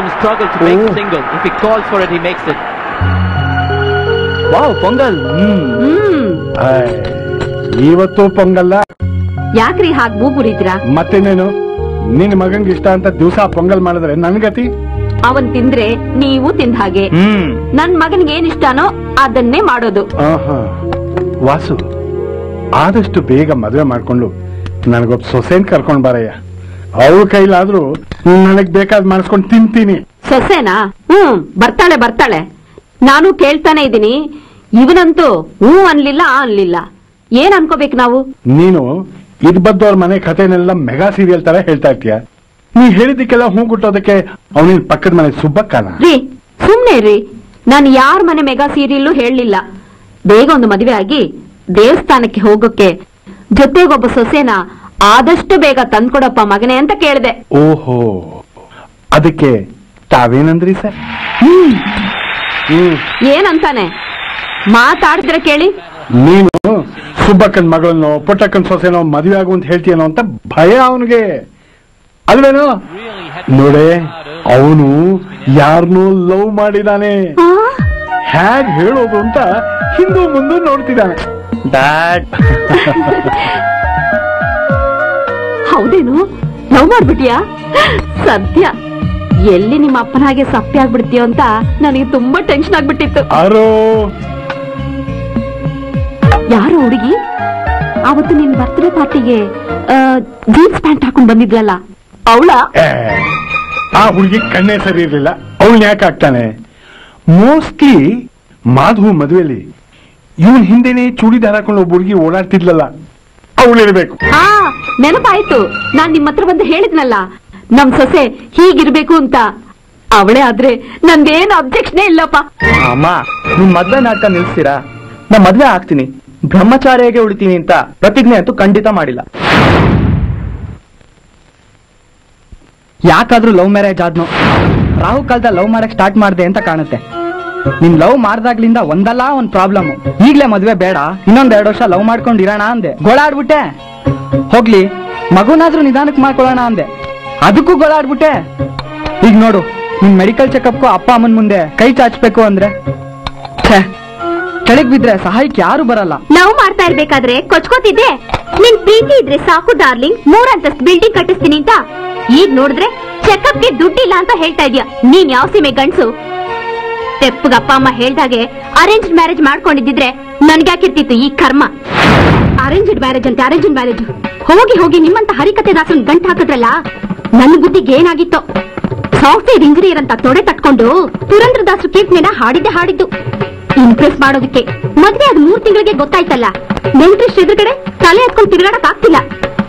Him struggle to make the single. If he calls for it, he makes it. Wow pongal ಆಯ್, ಇವತ್ತು ಪೊಂಗಲ್ಲ ಯಾಕ್ರಿ ಹಾಗ್ ಮೂಗುರಿದ್ರಾ? ಮತ್ತಿನ್ನೇನು ನಿನ್? ಮಗಂಗ್ ಇಷ್ಟ ಅಂತ ದಿವಸ ಪೊಂಗಲ್ ಮಾಡಿದ್ರೆ ನನ್ ಗತಿ? ಅವನ್ ತಿಂದ್ರೆ ನೀವು ತಿಂದ ಹಾಗೆ. ಹ್ಮ್. ನನ್ ಮಗನ್ಗೆ ಏನ್ ಇಷ್ಟನೋ ಅದನ್ನೇ ಮಾಡೋದು. ಆಹಾ. ವಾಸು ಆದಷ್ಟು ಬೇಗ ಮದುವೆ ಮಾಡ್ಕೊಂಡು ನನಗೊಬ್ಬ ಸೊಸೆನ್ ಕರ್ಕೊಂಡ್ ಬಾರಯ್ಯ. ಅವ್ರ ಕೈಲಾದ್ರೂ ನನಗ್ ಬೇಕಾದ್ ಮಾಡಿಸ್ಕೊಂಡು ತಿಂತೀನಿ. ಸೊಸೆನಾ? ಹ್ಮ್ ಬರ್ತಾಳೆ ಬರ್ತಾಳೆ. ನಾನು ಕೇಳ್ತಾನೆ ಇದ್ದೀನಿ. ಇವನಂತೂ ಹ್ಞೂ ಅನ್ಲಿಲ್ಲ ಆ ಅನ್ಲಿಲ್ಲ. ಏನ್ ಅನ್ಕೋಬೇಕು ನಾವು? ನೀನು ಇದ್ ಬದ್ದವ್ರ ಮನೆ ಕಥೆನೆಲ್ಲ ಮೆಗಾ ಸೀರಿಯಲ್ ತರ ಹೇಳ್ತಾ ಇರ್ತೀಯ? ನೀ ಹೇಳಿದಕ್ಕೆಲ್ಲ ಹೂ ಗುಟ್ಟೋದಕ್ಕೆ ಅವನಿನ್ ಪಕ್ಕದ ಮನೆ ಸುಬ್ಬಕ್ಕನ? ರೀ ಸುಮ್ನೆ ರೀ ನಾನು ಯಾರ ಮನೆ ಮೆಗಾ ಸೀರಿಯಲ್ಲು ಹೇಳಲಿಲ್ಲ. ಬೇಗ ಒಂದು ಮದುವೆ ಆಗಿ ದೇವಸ್ಥಾನಕ್ಕೆ ಹೋಗೋಕೆ ಜೊತೆಗೊಬ್ಬ ಸೊಸೆನ ಆದಷ್ಟು ಬೇಗ ತಂದ್ಕೊಡಪ್ಪ ಮಗನೇ ಅಂತ ಕೇಳಿದೆ. ಓಹೋ ಅದಕ್ಕೆ ತಾವೇನಂದ್ರಿ ಸರ್? ಹ್ಮ್. ಏನಂತಾನೆ? ಮಾತಾಡಿದ್ರೆ ಕೇಳಿ. ನೀನು ಸುಬ್ಬಕ್ಕನ್ ಮಗಳನ್ನೋ ಪುಟ್ಟಕ್ಕನ್ ಸೊಸೆನೋ ಮದುವೆ ಆಗು ಅಂತ ಹೇಳ್ತೀಯನೋ ಅಂತ ಭಯ ಅವನಿಗೆ. ಅಲ್ವೇನೋ? ನೋಡೆ ಅವನು ಯಾರನ್ನೂ ಲವ್ ಮಾಡಿದಾನೆ. ಹೇಗ್ ಹ್ಯಾಗ್ ಹೇಳೋದು ಅಂತ ಹಿಂದೂ ಮುಂದೆ ನೋಡ್ತಿದ್ದಾನೆ ಡ್ಯಾಡ್ ಹೌದೇನು? ಲವ್ ಮಾಡ್ಬಿಟ್ಯಾ? ಸದ್ಯ. ಎಲ್ಲಿ ನಿಮ್ಮ ಅಪ್ಪನ ಹಾಗೆ ಸಪ್ಪೆ ಆಗ್ಬಿಡ್ತೀಯೋ ಅಂತ ನನಗೆ ತುಂಬಾ ಟೆನ್ಷನ್ ಆಗ್ಬಿಟ್ಟಿತ್ತು. ಅರೋ. ಯಾರು ಹುಡುಗಿ? ಅವತ್ತು ನಿನ್ ಬರ್ತ್ಡೇ ಪಾರ್ಟಿಗೆ ಜೀನ್ಸ್ ಪ್ಯಾಂಟ್ ಹಾಕೊಂಡ್ ಬಂದಿದ್ಲಲ್ಲ? ಅವಳ? ಆ ಹುಡುಗಿ ಕಣ್ಣೇ ಸರಿ ಇರ್ಲಿಲ್ಲ. ಅವಳು ಯಾಕೆ ಆಗ್ತಾನೆ ಮೋಸ್ಟ್ಲಿ ಮಾಧು ಮದುವೆಲಿ. ಇವನ್ ಹಿಂದೆನೆ ಚೂಡಿದಾರ ಹಾಕೊಂಡು ಒಬ್ಬ ಹುಡುಗಿ ಓಡಾಡ್ತಿದ್ಲಲ್ಲ. ಅವಳಿರ್ಬೇಕು ಹಾ ನೆನಪಾಯ್ತು. ನಾನ್ ನಿಮ್ ಹತ್ರ ಬಂದು ಹೇಳಿದ್ನಲ್ಲ. ನಮ್ ಸೊಸೆ ಹೀಗಿರ್ಬೇಕು ಅಂತ. ಅವಳೇ ಆದ್ರೆ ನಂದೇನು ಅಬ್ಜೆಕ್ಷನೇ ಇಲ್ಲಪ್ಪ. ಅಮ್ಮ ನಿಮ್ ಮದ್ವೆ ನಾಟಕ ನಿಲ್ಸ್ತೀರಾ? ನಾ ಮದ್ವೆ ಆಗ್ತೀನಿ. ಬ್ರಹ್ಮಚಾರಿಯಾಗೆ ಉಳಿತೀನಿ ಅಂತ ಪ್ರತಿಜ್ಞೆ ಅಂತೂ ಖಂಡಿತ ಮಾಡಿಲ್ಲ. ಯಾಕಾದ್ರೂ ಲವ್ ಮ್ಯಾರೇಜ್ ಆದ್ನು? ರಾಹು ಕಾಲದ ಲವ್ ಮ್ಯಾರೇಜ್ ಸ್ಟಾರ್ಟ್ ಮಾಡ್ದೆ ಅಂತ ಕಾಣುತ್ತೆ. ನಿನ್ ಲವ್ ಮಾಡ್ದಾಗ್ಲಿಂದ ಒಂದಲ್ಲ ಒಂದ್ ಪ್ರಾಬ್ಲಮ್ ಈಗ್ಲೇ ಮದ್ವೆ ಬೇಡ, ಇನ್ನೊಂದ್ ಎರಡು ವರ್ಷ ಲವ್ ಮಾಡ್ಕೊಂಡ್ ಇರೋಣ ಅಂದೆ. ಗೋಳಾಡ್ಬಿಟ್ಟೆ. ಹೋಗ್ಲಿ, ಮಗುನಾದ್ರೂ ನಿಧಾನಕ್ ಮಾಡ್ಕೊಳ್ಳೋಣ ಅಂದೆ. ಅದಕ್ಕೂ ಗೋಳಾಡ್ಬಿಟ್ಟೆ. ಈಗ ನೋಡು, ನಿನ್ ಮೆಡಿಕಲ್ ಚೆಕಪ್ಗೂ ಅಪ್ಪ ಅಮ್ಮನ್ ಮುಂದೆ ಕೈ ಚಾಚ್ಬೇಕು ಅಂದ್ರೆ. ಕೆಳಗ್ ಬಿದ್ರೆ ಸಹಾಯಕ್ಕೆ ಯಾರು ಬರಲ್ಲ. ಲವ್ ಮಾಡ್ತಾ ಇರ್ಬೇಕಾದ್ರೆ ಕೊಚ್ಕೋತಿದ್ದೆ. ನಿನ್ ಪ್ರೀತಿ ಇದ್ರೆ ಸಾಕು ಡಾರ್ಲಿಂಗ್ ಮೂರಂತಸ್ತ್ ಬಿಲ್ಡಿಂಗ್ ಕಟ್ಟಿಸ್ತೀನಿ ಅಂತ. ಈಗ ನೋಡಿದ್ರೆ ಚೆಕಪ್ಗೆ ದುಡ್ಡಿಲ್ಲ ಅಂತ ಹೇಳ್ತಾ ಇದೀಯ. ನೀನ್ ಯಾವ ಸೀಮೆ ಗಂಡ್ಸು? ತೆಪ್ಪಗ ಅಪ್ಪ ಅಮ್ಮ ಹೇಳ್ದಾಗೆ ಅರೇಂಜ್ ಮ್ಯಾರೇಜ್ ಮಾಡ್ಕೊಂಡಿದ್ದಿದ್ರೆ ನನ್ಗ್ಯಾಕಿರ್ತಿತ್ತು ಈ ಕರ್ಮ. ಅರೇಂಜ್ಡ್ ಮ್ಯಾರೇಜ್ ಅಂತ ಅರೇಂಜ್ಡ್ ಮ್ಯಾರೇಜ್ ಹೋಗಿ ಹೋಗಿ ನಿಮ್ಮಂತ ಹರಿಕತೆ ದಾಸನ್ ಗಂಟು ಹಾಕಿದ್ರಲ್ಲ ನನ್ನ ಬುದ್ಧಿಗೆ ಏನಾಗಿತ್ತೋ? ಸಾಫ್ಟ್ವೇರ್ ಇಂಜಿನಿಯರ್ ಅಂತ ತೊಡೆ ತಟ್ಕೊಂಡು ಪುರಂದ್ರದಾಸರು ಕೀರ್ತನೆನ ಹಾಡಿದ್ದೆ ಹಾಡಿದ್ದು. ಇಂಪ್ರೆಸ್ ಮಾಡೋದಕ್ಕೆ ಮದ್ವೆ ಅದ್ ಮೂರ್ ತಿಂಗಳಿಗೆ ಗೊತ್ತಾಯ್ತಲ್ಲ ನೆಂಟ್ರಿಸ್ಟ್ ಎದುರುಗಡೆ ತಲೆ ಹತ್ಕೊಂಡು ತಿರುಗಾಡಕ್ ಆಗ್ತಿಲ್ಲ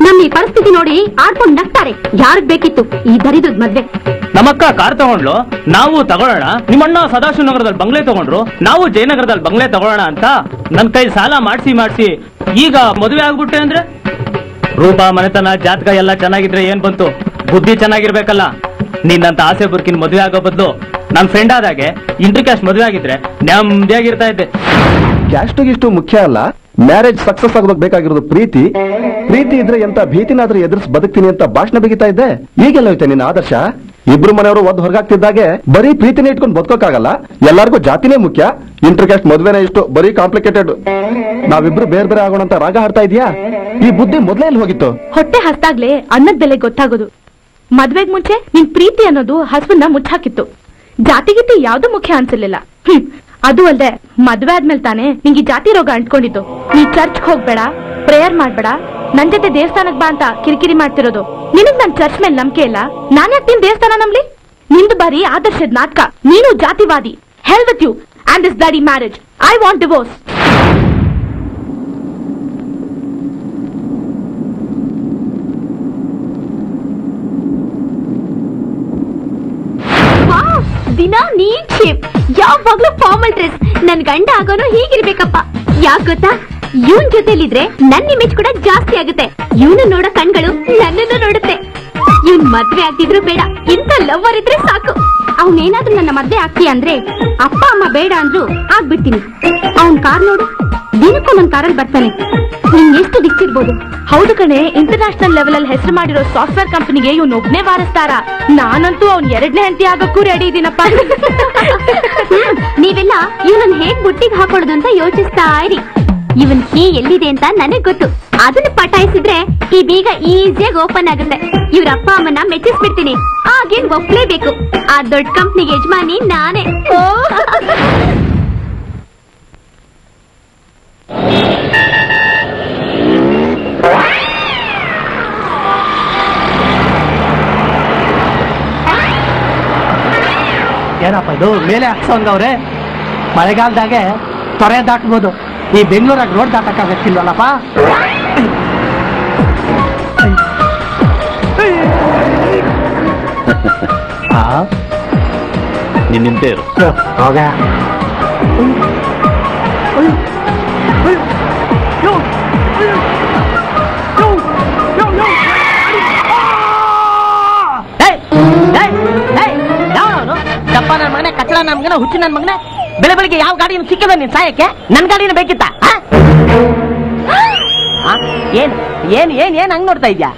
ನಮ್ಮ ಈ ಪರಿಸ್ಥಿತಿ ನೋಡಿ ಆಡ್ಕೊಂಡು ನಗ್ತಾರೆ. ಯಾರಿಗ್ ಬೇಕಿತ್ತು ಈ ದರಿದ್ರದ್ ಮದ್ವೆ? ನಮ್ಮಕ್ಕ ಕಾರ್ ತಗೊಂಡ್ಲು ನಾವು ತಗೊಳ್ಳೋಣ. ನಿಮ್ಮಣ್ಣ ಸದಾಶಿವ ನಗರದಲ್ಲಿ ಬಂಗ್ಲೆ ತಗೊಂಡ್ರು ನಾವು ಜಯನಗರದಲ್ಲಿ ಬಂಗ್ಲೆ ತಗೊಳ್ಳೋಣ ಅಂತ ನನ್ ಕೈ ಸಾಲ ಮಾಡಿಸಿ ಮಾಡಿಸಿ ಈಗ ಮದುವೆ ಆಗ್ಬಿಟ್ಟೆ ಅಂದ್ರೆ? ರೂಪ ಮನೆತನ ಜಾತಕ ಎಲ್ಲ ಚೆನ್ನಾಗಿದ್ರೆ ಏನ್ ಬಂತು? ಬುದ್ಧಿ ಚೆನ್ನಾಗಿರ್ಬೇಕಲ್ಲ. ನಿನ್ನಂತ ಆಸೆ ಬುರ್ಕಿನ ಮದುವೆ ಆಗೋ ಬದ್ಲು ನನ್ ಫ್ರೆಂಡ್ ಆದಾಗೆ ಇಂಟ್ರಿ ಕ್ಯಾಸ್ಟ್ ಮದುವೆ ಆಗಿದ್ರೆ ನೆಮ್ಮದಿಯಾಗಿರ್ತಾ ಇದ್ದೆ. ಕ್ಯಾಸ್ಟ್ ಗಿಷ್ಟು ಮುಖ್ಯ ಅಲ್ಲ. ಮ್ಯಾರೇಜ್ ಸಕ್ಸಸ್ ಆಗೋದಕ್ಕೆ ಬೇಕಾಗಿರೋದು ಪ್ರೀತಿ. ಪ್ರೀತಿ ಇದ್ರೆ ಎಂತ ಭೀತಿನಾದ್ರೂ ಎದುರಿಸ್ ಬದುಕ್ತೀನಿ ಅಂತ ಭಾಷಣ ಬಿಗಿತಾ ಇದ್ದೆ ಈಗೆಲ್ಲ ಹೋಯ್ತೆ ನಿನ್ನ ಆದರ್ಶ? ಇಬ್ರು ಮನೆಯವರು ಒದ್ ಹೊರಗಾಗ್ತಿದ್ದಾಗೆ ಬರೀ ಪ್ರೀತಿನೇ ಇಟ್ಕೊಂಡು ಬದುಕೋಕ್ಕಾಗಲ್ಲ. ಎಲ್ಲರಿಗೂ ಜಾತಿನೇ ಮುಖ್ಯ. ಇಂಟರ್ ಕ್ಯಾಸ್ಟ್ ಮದ್ವೆನೇ ಇಷ್ಟು ಬರೀ ಕಾಂಪ್ಲಿಕೇಟೆಡ್ ನಾವಿಬ್ರು ಬೇರೆ ಬೇರೆ ಆಗೋಣ ಅಂತ ರಾಗ ಹಾಡ್ತಾ ಇದೀಯಾ? ಈ ಬುದ್ಧಿ ಮೊದಲೇ ಎಲ್ಲಿ ಹೋಗಿತ್ತು? ಹೊಟ್ಟೆ ಹಸ್ತಾಗ್ಲೇ ಅನ್ನದ ಬೆಲೆ ಗೊತ್ತಾಗೋದು. ಮದ್ವೆಗ್ ಮುಂಚೆ ನಿನ್ ಪ್ರೀತಿ ಅನ್ನೋದು ಹಸುವನ್ನ ಮುಚ್ಚಾಕಿತ್ತು. ಜಾತಿಗೀತಿ ಯಾವ್ದು ಮುಖ್ಯ ಅನ್ಸಲಿಲ್ಲ. ಅದು ಅಲ್ಲದೆ ಮದ್ವೆ ಆದ್ಮೇಲೆ ತಾನೆ ನಿಂಗೆ ಜಾತಿ ರೋಗ ಅಂಟ್ಕೊಂಡಿದ್ದು. ನೀ ಚರ್ಚ್ ಹೋಗ್ಬೇಡ ಪ್ರೇಯರ್ ಮಾಡ್ಬೇಡ, ನನ್ ಜೊತೆ ದೇವಸ್ಥಾನಕ್ ಬಾ ಅಂತ ಕಿರಿಕಿರಿ ಮಾಡ್ತಿರೋದು. ನಿನಗ್ ನನ್ ಚರ್ಚ್ ಮೇಲೆ ನಂಬಿಕೆ ಇಲ್ಲ? ನಾನ್ ಯಾಕೆ ನಿನ್ ದೇವಸ್ಥಾನ ನಂಬ್ಲಿ? ನಿಂದು ಬಾರಿ ಆದರ್ಶದ ನಾಟಕ. ನೀನು ಜಾತಿವಾದಿ. Hell with you and this bloody marriage I want divorce wow, ದಿನ ನೀಟ್ ಶೇಪ್ ಯಾವಾಗ್ಲೂ ಫಾರ್ಮಲ್ ಡ್ರೆಸ್ ನನ್ ಗಂಡ ಆಗೋನು ಹೀಗಿರ್ಬೇಕಪ್ಪ. ಯಾಕ್ ಗೊತ್ತಾ? ಇವನ್ ಜೊತೆಲಿದ್ರೆ ನನ್ ಇಮೇಜ್ ಕೂಡ ಜಾಸ್ತಿ ಆಗುತ್ತೆ. ಇವನು ನೋಡೋ ಕಣ್ಗಳು ನನ್ನನ್ನು ನೋಡುತ್ತೆ. ಇವನ್ ಮದ್ವೆ ಆಗ್ತಿದ್ರು ಬೇಡ. ಇಂತ ಲವ್ವರ್ ಇದ್ರೆ ಸಾಕು. ಅವನೇನಾದ್ರೂ ನನ್ನ ಮದ್ವೆ ಆಗ್ತೀಯ ಅಂದ್ರೆ ಅಪ್ಪ ಅಮ್ಮ ಬೇಡ ಅಂದ್ರು ಆಗ್ಬಿಡ್ತೀನಿ. ಅವನ್ ಕಾರ್ ನೋಡು. ದಿನಕ್ಕೂ ನನ್ ಕಾರಲ್ಲಿ ಬರ್ತಾನೆ. ನಿನ್ ಎಷ್ಟು ದಿಕ್ಕಿರ್ಬೋದು? ಹೌದು ಕಣೆ ಇಂಟರ್ನ್ಯಾಷನಲ್ ಲೆವೆಲ್ ಅಲ್ಲಿ ಹೆಸರು ಮಾಡಿರೋ ಸಾಫ್ಟ್ವೇರ್ ಕಂಪನಿಗೆ ಇವ್ನು ಒಬ್ನೇ ವಾರಸ್ತಾರ. ನಾನಂತೂ ಅವ್ನ್ ಎರಡನೇ ಹೆಂಡತಿ ಆಗಕ್ಕೂ ರೆಡಿ ಇದೀನಪ್ಪ. ನೀವೆಲ್ಲ ಇವನನ್ನ ಹೇಗ್ ಬುಟ್ಟಿಗೆ ಹಾಕೊಳ್ಳೋದು ಅಂತ ಯೋಚಿಸ್ತಾ ಇರಿ. ಇವನ್ ಕೀ ಎಲ್ಲಿದೆ ಅಂತ ನನಗ್ ಗೊತ್ತು. ಅದನ್ನ ಪಟಾಯಿಸಿದ್ರೆ ಈ ಬೀಗ ಈಸಿಯಾಗಿ ಓಪನ್ ಆಗುತ್ತೆ. ಇವ್ರ ಅಪ್ಪ ಅಮ್ಮನ ಮೆಚ್ಚಿಸ್ಬಿಡ್ತೀನಿ. ಆಗೇನ್ ಒಪ್ಲೇಬೇಕು. ಆ ದೊಡ್ಡ ಕಂಪ್ನಿಗೆ ಯಜಮಾನಿ ನಾನೇ. ಏನಪ್ಪ ಇದು? ಮೇಲೆ ಹಾಕ್ಸೋಂಗವ್ರೆ? ಮಳೆಗಾಲದಾಗೆ ತೊರೆ ದಾಟ್ಬೋದು ಈ ಬೆಂಗಳೂರಾಗ ರೋಡ್ ದಾಟಕ್ಕಾಗತ್ತಿಲ್ವಲ್ಲಪ್ಪ ನೀನ್ ನಿಂತೇ ಇರು ಹೋಗ ದಪ್ಪ ನನ್ನ ಮಗನೇ ಕಚ್ಚಡ ನನ್ನ ಮಗನ ಹುಚ್ಚು ನನ್ನ ಮಗನೇ ಬೆಳೆ ಬೆಳಿಗ್ಗೆ ಯಾವ ಗಾಡಿನ ಸಿಕ್ಕದ ನೀನ್ ಸಾಯಕ್ಕೆ? ನನ್ ಗಾಡಿನ ಬೇಕಿತ್ತ? ಏನ್ ಏನ್ ಏನ್ ಏನ್ ಹಂಗ್ ನೋಡ್ತಾ ಇದ್ಯಾ.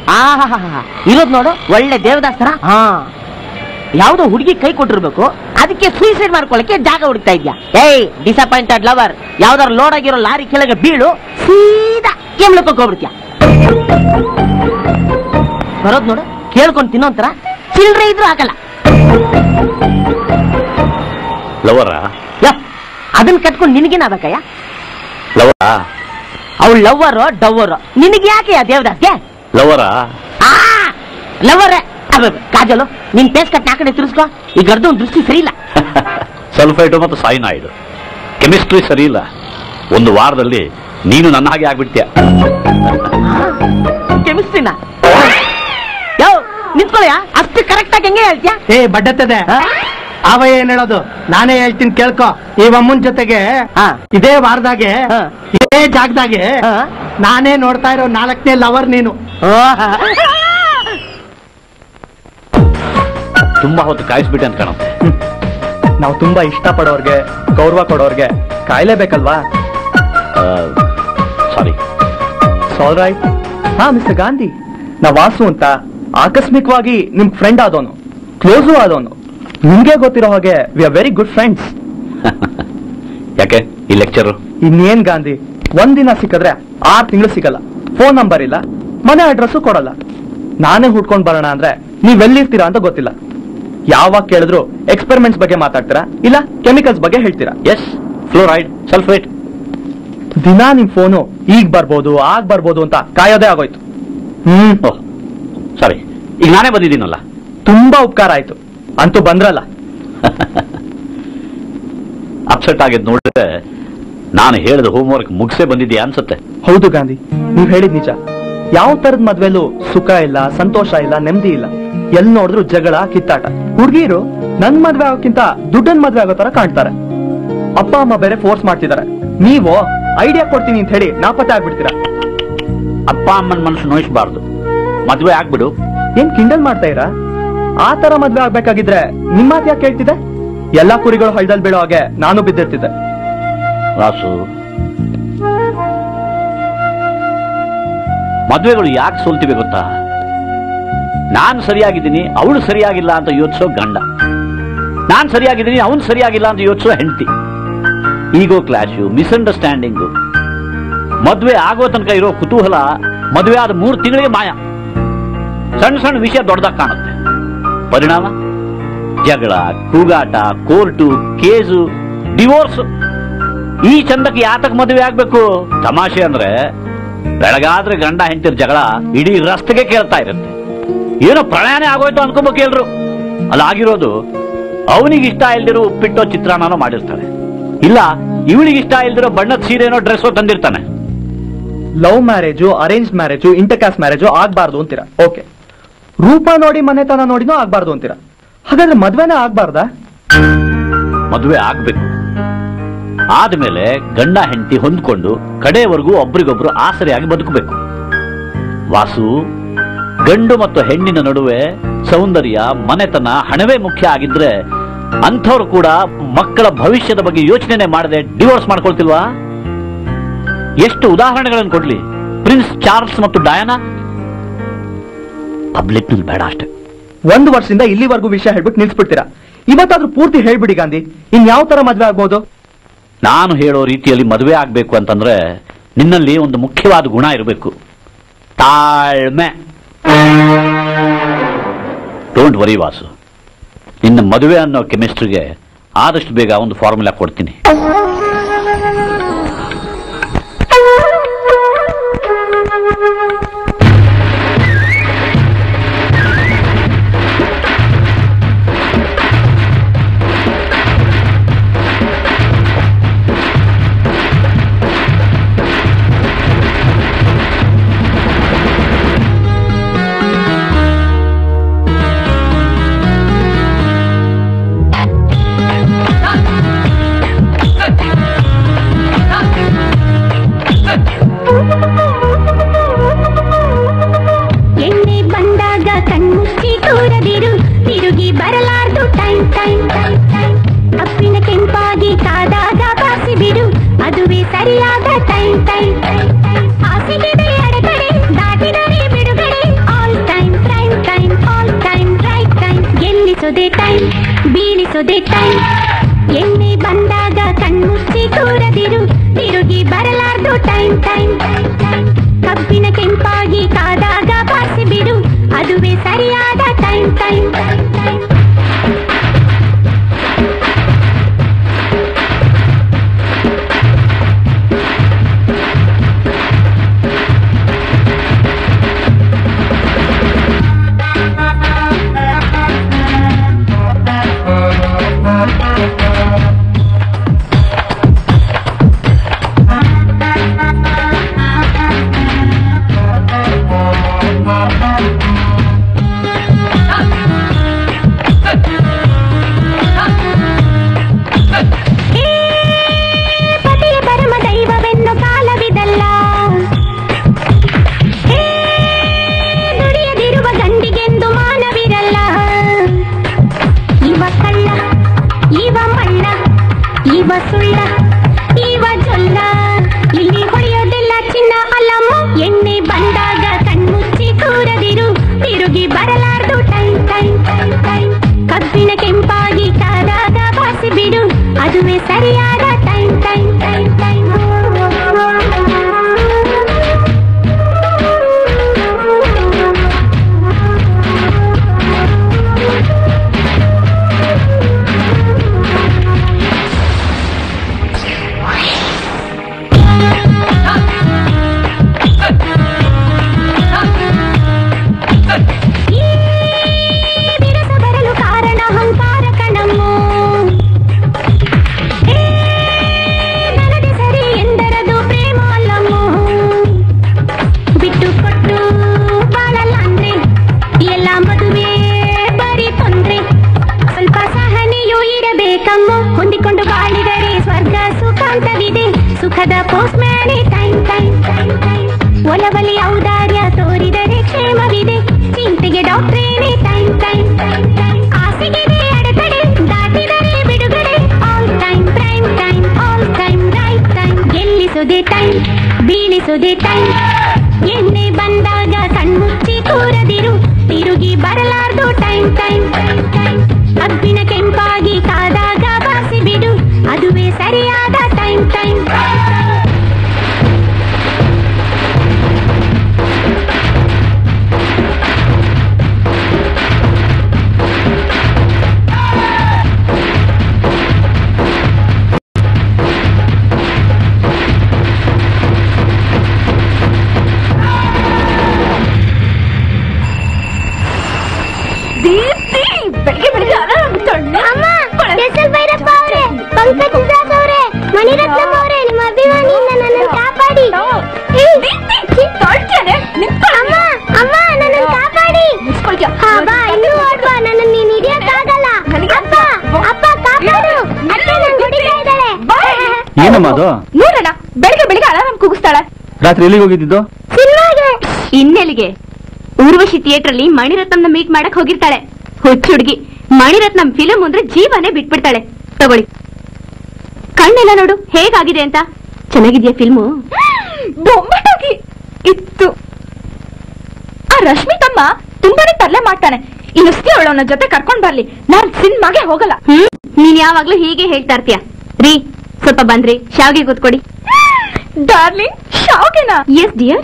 ಇರೋದ್ ನೋಡು, ಒಳ್ಳೆ ದೇವದಾಸ್ತರ ಹಾ. ಯಾವ್ದೋ ಹುಡುಗಿ ಕೈ ಕೊಟ್ಟಿರ್ಬೇಕು, ಅದಕ್ಕೆ ಸೂಸೈಡ್ ಮಾಡ್ಕೊಳಕ್ಕೆ ಜಾಗ ಹುಡುಕ್ತಾ ಇದ್ಯಾ? ಏಯ್ ಡಿಸಪಾಯಿಂಟೆಡ್ ಲವರ್ ಯಾವ್ದಾರು ಲೋಡ್ ಆಗಿರೋ ಲಾರಿ ಕೆಳಗೆ ಬೀಳು, ಸೀದಾ ಕೆಮ್ಲಕ್ಕೆ ಹೋಗ್ಬಿಡ್ತೀಯ? ಬರೋದ್ ನೋಡು, ಕೇಳ್ಕೊಂಡ್ ತಿನ್ನೋಂತರ ಚಿಲ್ಡ್ರೆ ಇದ್ರು ಹಾಕಲ್ಲ ಲವರಾ ಅದನ್ನ ಕಟ್ಕೊಂಡು ನಿನಗೇನಾಗಬೇಕಯ್ಯ ಲವರ. ಅವಳು ಲವ್ವರೋ ಡವ್ವರೋ ನಿನಗೆ ಯಾಕೆ ಆ ದೇವದಾಸ್ಗೆ ಲವರ. ಅಬ್ಬಬ್ಬ, ಕಾಜಲು ನಿನ್ ಟೇಸ್ಟ್ ಕಟ್ ನಾಕಡೆ ತಿರ್ಸ್ಕೋ ಈ ಗರ್ದು ಒಂದ್ ದೃಷ್ಟಿ ಸರಿ ಇಲ್ಲ ಸಲ್ಫೈಡ್ ಮತ್ತು ಸೈನಾಯ್ಡ್ ಕೆಮಿಸ್ಟ್ರಿ ಸರಿ ಇಲ್ಲ ಒಂದು ವಾರದಲ್ಲಿ ನೀನು ನನ್ನ ಹಾಗೆ ಆಗ್ಬಿಡ್ತೀಯ. ಕೆಮಿಸ್ಟ್ರಿನ ಯೋ ನಿಂತ್ಕೊಳ್ಳಯ್ಯ. ಅಷ್ಟು ಕರೆಕ್ಟ್ ಆಗಿ ಹೆಂಗೆ ಹೇಳ್ತೀಯ? ಏ ಬಡ್ಡತ್ತದೆ. ಅವ ಏನ್ ಹೇಳೋದು? ನಾನೇ ಹೇಳ್ತೀನಿ ಕೇಳ್ಕೊ. ಈ ಅಮ್ಮನ್ ಜೊತೆಗೆ ಹಾ. ಇದೇ ವಾರದಾಗೆ ಹಾ. ಇದೇ ಜಾಗದಾಗೆ ಹಾ. ನಾನೇ ನೋಡ್ತಾ ಇರೋ ನಾಲ್ಕನೇ ಲವರ್ ನೀನು. ತುಂಬಾ ಹೊತ್ತು ಕಾಯಿಸ್ಬಿಟ್ಟೆ ಅಂತ ಕಾಣುತ್ತೆ ನಾವು ತುಂಬಾ ಇಷ್ಟ ಪಡೋರ್ಗೆ ಗೌರವ ಕೊಡೋರ್ಗೆ ಕಾಯ್ಲೇಬೇಕಲ್ವಾ? ಸಾರಿ ಸಾಲ್ ರೈಟ್ ಹಾ ಮಿಸ್ಟರ್ ಗಾಂಧಿ. ನಾ ವಾಸು ಅಂತ ಆಕಸ್ಮಿಕವಾಗಿ ನಿಮ್ ಫ್ರೆಂಡ್ ಆದವನು ಕ್ಲೋಸು ಆದವನು ನಿಮ್ಗೆ ಗೊತ್ತಿರೋ ಹಾಗೆ we are very good friends ಯಾಕೆ? ಈ ಲೆಕ್ಚರ್ ಇನ್ನೇನ್ ಗಾಂಧಿ ಒಂದಿನ ಸಿಕ್ಕಿದ್ರೆ ಆರ್ ತಿಂಗಳು ಸಿಗಲ್ಲ. ಫೋನ್ ನಂಬರ್ ಇಲ್ಲ ಮನೆ ಅಡ್ರೆಸ್ ಕೊಡಲ್ಲ. ನಾನೇ ಹುಡ್ಕೊಂಡ್ ಬರೋಣ ಅಂದ್ರೆ ನೀವೆಲ್ಲಿರ್ತೀರಾ ಅಂತ ಗೊತ್ತಿಲ್ಲ. ಯಾವಾಗ ಕೇಳಿದ್ರು ಎಕ್ಸ್ಪೆರಿಮೆಂಟ್ಸ್ ಬಗ್ಗೆ ಮಾತಾಡ್ತೀರಾ? ಇಲ್ಲ ಕೆಮಿಕಲ್ಸ್ ಬಗ್ಗೆ ಹೇಳ್ತೀರಾ? ಎಸ್ ಫ್ಲೋರೈಡ್ ಸಲ್ಫೇಟ್ ದಿನ ನಿಮ್ ಫೋನು ಈಗ ಬರ್ಬೋದು ಆಗ್ ಬರ್ಬೋದು ಅಂತ ಕಾಯೋದೇ ಆಗೋಯ್ತು. ಹ್ಮ್. ಸಾರಿ ಈಗ ನಾನೇ ಬಂದಿದ್ದೀನಲ್ಲ? ತುಂಬಾ ಉಪಕಾರ ಆಯ್ತು. ಅಂತೂ ಬಂದ್ರಲ್ಲ. ಅಪ್ಸೆಟ್ ಆಗಿದ್ ನೋಡಿದ್ರೆ ನಾನು ಹೇಳಿದ ಹೋಮ್ವರ್ಕ್ ಮುಗಿಸೇ ಬಂದಿದ್ಯಾ ಅನ್ಸುತ್ತೆ. ಹೌದು ಗಾಂಧಿ ನೀವ್ ಹೇಳಿದ್ ನಿಜ. ಯಾವ ತರದ ಮದ್ವೆಲೂ ಸುಖ ಇಲ್ಲ ಸಂತೋಷ ಇಲ್ಲ ನೆಮ್ಮದಿ ಇಲ್ಲ. ಎಲ್ ನೋಡಿದ್ರು ಜಗಳ ಕಿತ್ತಾಟ. ಹುಡ್ಗೀರು ನನ್ ಮದ್ವೆ ಆಗೋಕ್ಕಿಂತ ದುಡ್ಡನ್ ಮದ್ವೆ ಆಗೋ ತರ ಕಾಣ್ತಾರೆ. ಅಪ್ಪ ಅಮ್ಮ ಬೇರೆ ಫೋರ್ಸ್ ಮಾಡ್ತಿದ್ದಾರೆ. ನೀವು ಐಡಿಯಾ ಕೊಡ್ತೀನಿ ಅಂತ ಹೇಳಿ ನಾಪತ್ತೆ ಆಗ್ಬಿಡ್ತೀರಾ? ಅಪ್ಪ ಅಮ್ಮನ ಮನಸ್ಸು ನೋಯಿಸಬಾರ್ದು. ಮದ್ವೆ ಆಗ್ಬಿಡು. ಏನ್ ಕಿಂಡಲ್ ಮಾಡ್ತಾ ಇರಾ? ಆ ತರ ಮದ್ವೆ ಆಗ್ಬೇಕಾಗಿದ್ರೆ ನಿಮ್ಮ ಯಾಕೆ ಕೇಳ್ತಿದೆ ಎಲ್ಲಾ ಕುರಿಗಳು ಹಳ್ಳದಲ್ಲಿ ಬೀಳೋ ಹಾಗೆ ನಾನು ಬಿದ್ದಿರ್ತಿದ್ದೆ. ರಾಸು ಮದ್ವೆಗಳು ಯಾಕೆ ಸೋಲ್ತಿವೆ ಗೊತ್ತಾ? ನಾನು ಸರಿಯಾಗಿದ್ದೀನಿ, ಅವಳು ಸರಿಯಾಗಿಲ್ಲ ಅಂತ ಯೋಚಿಸೋ ಗಂಡ. ನಾನು ಸರಿಯಾಗಿದ್ದೀನಿ, ಅವನು ಸರಿಯಾಗಿಲ್ಲ ಅಂತ ಯೋಚಿಸೋ ಹೆಂಡತಿ. ಈಗೋ ಕ್ಲಾಶು ಮಿಸ್ಅಂಡರ್ಸ್ಟ್ಯಾಂಡಿಂಗ್ ಮದ್ವೆ ಆಗೋ ತನಕ ಇರೋ ಕುತೂಹಲ ಮದುವೆ ಆದ ಮೂರು ತಿಂಗಳಿಗೆ ಮಾಯ. ಸಣ್ಣ ಸಣ್ಣ ವಿಷಯ ದೊಡ್ಡದಾಗ ಕಾಣುತ್ತೆ. ಪರಿಣಾಮ? ಜಗಳ, ಕೂಗಾಟ, ಕೋರ್ಟು, ಕೇಸು, ಡಿವೋರ್ಸ್. ಈ ಚಂದಕ್ಕೆ ಯಾತಕ್ ಮದುವೆ ಆಗ್ಬೇಕು? ತಮಾಷೆ ಅಂದ್ರೆ, ಬೆಳಗಾದ್ರೆ ಗಂಡ ಹೆಂಡತಿರ್ ಜಗಳ ಇಡೀ ರಸ್ತೆಗೆ ಕೇಳ್ತಾ ಇರುತ್ತೆ. ಏನೋ ಪ್ರಯಾಣ ಆಗೋಯ್ತು ಅನ್ಕೋಬೇಕು ಎಲ್ರು ಅಲ್ಲಾಗಿರೋದು ಅವನಿಗೆ ಇಷ್ಟ ಇಲ್ದಿರೋ ಉಪ್ಪಿಟ್ಟೋ ಚಿತ್ರಾನ್ನನೋ ಮಾಡಿರ್ತಾನೆ. ಇಲ್ಲ, ಇವಳಿಗೆ ಇಷ್ಟ ಇಲ್ದಿರೋ ಬಣ್ಣದ ಸೀರೆನೋ ಡ್ರೆಸ್ಸೋ ತಂದಿರ್ತಾನೆ. Love marriage arrange marriage inter caste marriage ಆಗ್ಬಾರ್ದು ಅಂತೀರಾ? ಓಕೆ ರೂಪ ನೋಡಿ, ಮನೆತನ ನೋಡಿನೂ ಆಗ್ಬಾರ್ದು ಅಂತೀರಾ? ಹಾಗಾದ್ರೆ ಮದ್ವೆನೇ ಆಗ್ಬಾರ್ದ? ಮದುವೆ ಆಗ್ಬೇಕು. ಆದ್ಮೇಲೆ ಗಂಡ ಹೆಂಡತಿ ಹೊಂದ್ಕೊಂಡು ಕಡೆವರೆಗೂ ಒಬ್ರಿಗೊಬ್ರು ಆಸರೆಯಾಗಿ ಬದುಕಬೇಕು. ವಾಸು, ಗಂಡು ಮತ್ತು ಹೆಣ್ಣಿನ ನಡುವೆ ಸೌಂದರ್ಯ, ಮನೆತನ, ಹಣವೇ ಮುಖ್ಯ ಆಗಿದ್ರೆ ಅಂಥವ್ರು ಕೂಡ ಮಕ್ಕಳ ಭವಿಷ್ಯದ ಬಗ್ಗೆ ಯೋಚನೆ ಮಾಡದೆ ಡಿವೋರ್ಸ್ ಮಾಡ್ಕೊಳ್ತಿಲ್ವಾ? ಎಷ್ಟು ಉದಾಹರಣೆಗಳನ್ನು ಕೊಡ್ಲಿ. ಪ್ರಿನ್ಸ್ ಚಾರ್ಲ್ಸ್ ಮತ್ತು ಡಯಾನಾ ಪಬ್ಲಿಕ್ ಬೇಡ ಅಷ್ಟೇ. ಒಂದು ವರ್ಷದಿಂದ ಇಲ್ಲಿವರೆಗೂ ವಿಷಯ ಹೇಳ್ಬಿಟ್ಟು ನಿಲ್ಸ್ಬಿಡ್ತೀರಾ? ಇವತ್ತಾದ್ರೂ ಪೂರ್ತಿ ಹೇಳ್ಬಿಡಿ ಗಾಂಧಿ. ಇನ್ ಯಾವ ತರ ಮದ್ವೆ ಆಗ್ಬೋದು? ನಾನು ಹೇಳೋ ರೀತಿಯಲ್ಲಿ ಮದುವೆ ಆಗ್ಬೇಕು ಅಂತಂದ್ರೆ ನಿನ್ನಲ್ಲಿ ಒಂದು ಮುಖ್ಯವಾದ ಗುಣ ಇರಬೇಕು. ತಾಳ್ಮೆ. Don't worry Vasu. ನಿನ್ನ ಮದುವೆ ಅನ್ನೋ ಕೆಮಿಸ್ಟ್ರಿಗೆ ಆದಷ್ಟು ಬೇಗ ಒಂದು ಫಾರ್ಮುಲಾ ಕೊಡ್ತೀನಿ. ರಾತ್ರಿ ಎಲ್ಲಿಗೆ ಹೋಗಿದ್ದು? ಸಿನಿಮಾಗೆ. ಇನ್ನೆಲ್ಲಿಗೆ? ಊರ್ವಶಿ ಥಿಯೇಟರ್ ಅಲ್ಲಿ ಮಣಿರತ್ನಂನ ಮೀಟ್ ಮಾಡಕ್ ಹೋಗಿರ್ತಾಳೆ. ಹುಚ್ಚು ಹುಡುಗಿ. ಮಣಿರತ್ನಂ ಫಿಲಂ ಅಂದ್ರೆ ಜೀವನೇ ಬಿಟ್ಬಿಡ್ತಾಳೆ. ತಗೊಳ್ಳಿ. ಕಣ್ಣೆಲ್ಲ ನೋಡು ಹೇಗಾಗಿದೆ ಅಂತ. ಚೆನ್ನಾಗಿದ್ಯಾ ಫಿಲ್ಮು ಬೊಂಬಾಟಾಗಿ ಇತ್ತು. ಆ ರಶ್ಮಿ ತಮ್ಮ ತುಂಬಾನೇ ತರ್ಲೆ ಮಾಡ್ತಾನೆ. ಇನ್ನು ಅವಳವನ ಜೊತೆ ಕರ್ಕೊಂಡ್ ಬರ್ಲಿ. ನಾನ್ ಸಿನಿಮಾಗೆ ಹೋಗಲ್ಲ. ಹ್ಮ್? ನೀನ್ ಯಾವಾಗ್ಲೂ ಹೀಗೆ ಹೇಳ್ತಾ ಇರ್ತೀಯ. ರೀ ಸ್ವಲ್ಪ ಬಂದ್ರಿ. ಶಾವ್ಗೆ ಕೂತ್ಕೊಡಿ. ಡಾರ್ಲಿಂಗ್ ಶಾವ್ಗೆನಾ ಎಸ್ ಡಿಯರ್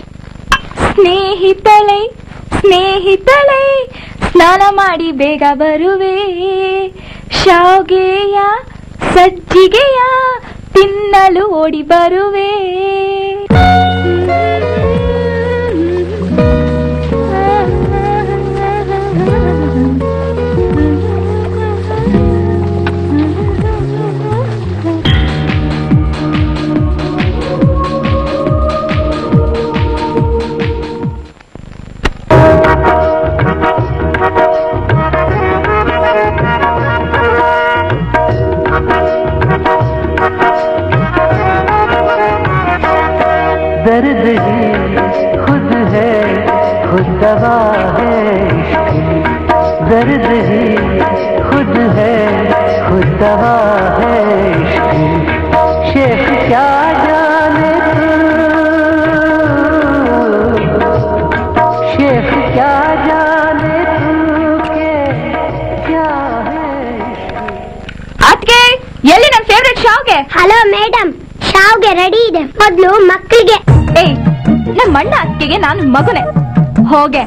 ಸ್ನೇಹಿತಳೆ ಸ್ನೇಹಿತಳೆ ಸ್ನಾನ ಮಾಡಿ ಬೇಗ ಬರುವೆ. ಶಾವ್ಗೆಯ ಸಜ್ಜಿಗೆಯ ತಿನ್ನಲು ಓಡಿ ಬರುವೆ. दवा है इश्क शेख क्या जाने तू शेख क्या जाने तू के क्या है ಅದ್ಕೆ ಎಲ್ಲಿ ನನ್ ಫೇವ್ರೆಟ್ ಶಾವ್ಗೆ ಹಲೋ ಮೇಡಮ್ ಶಾವ್ಗೆ ರೆಡಿ ಇದೆ ಮೊದ್ಲು ಮಕ್ಕಳಿಗೆ ಏಯ್ ನಮ್ಮ ಅಣ್ಣ ಅತ್ತಿಗೆ ನಾನು ಮಗನೆ ಹೋಗೆ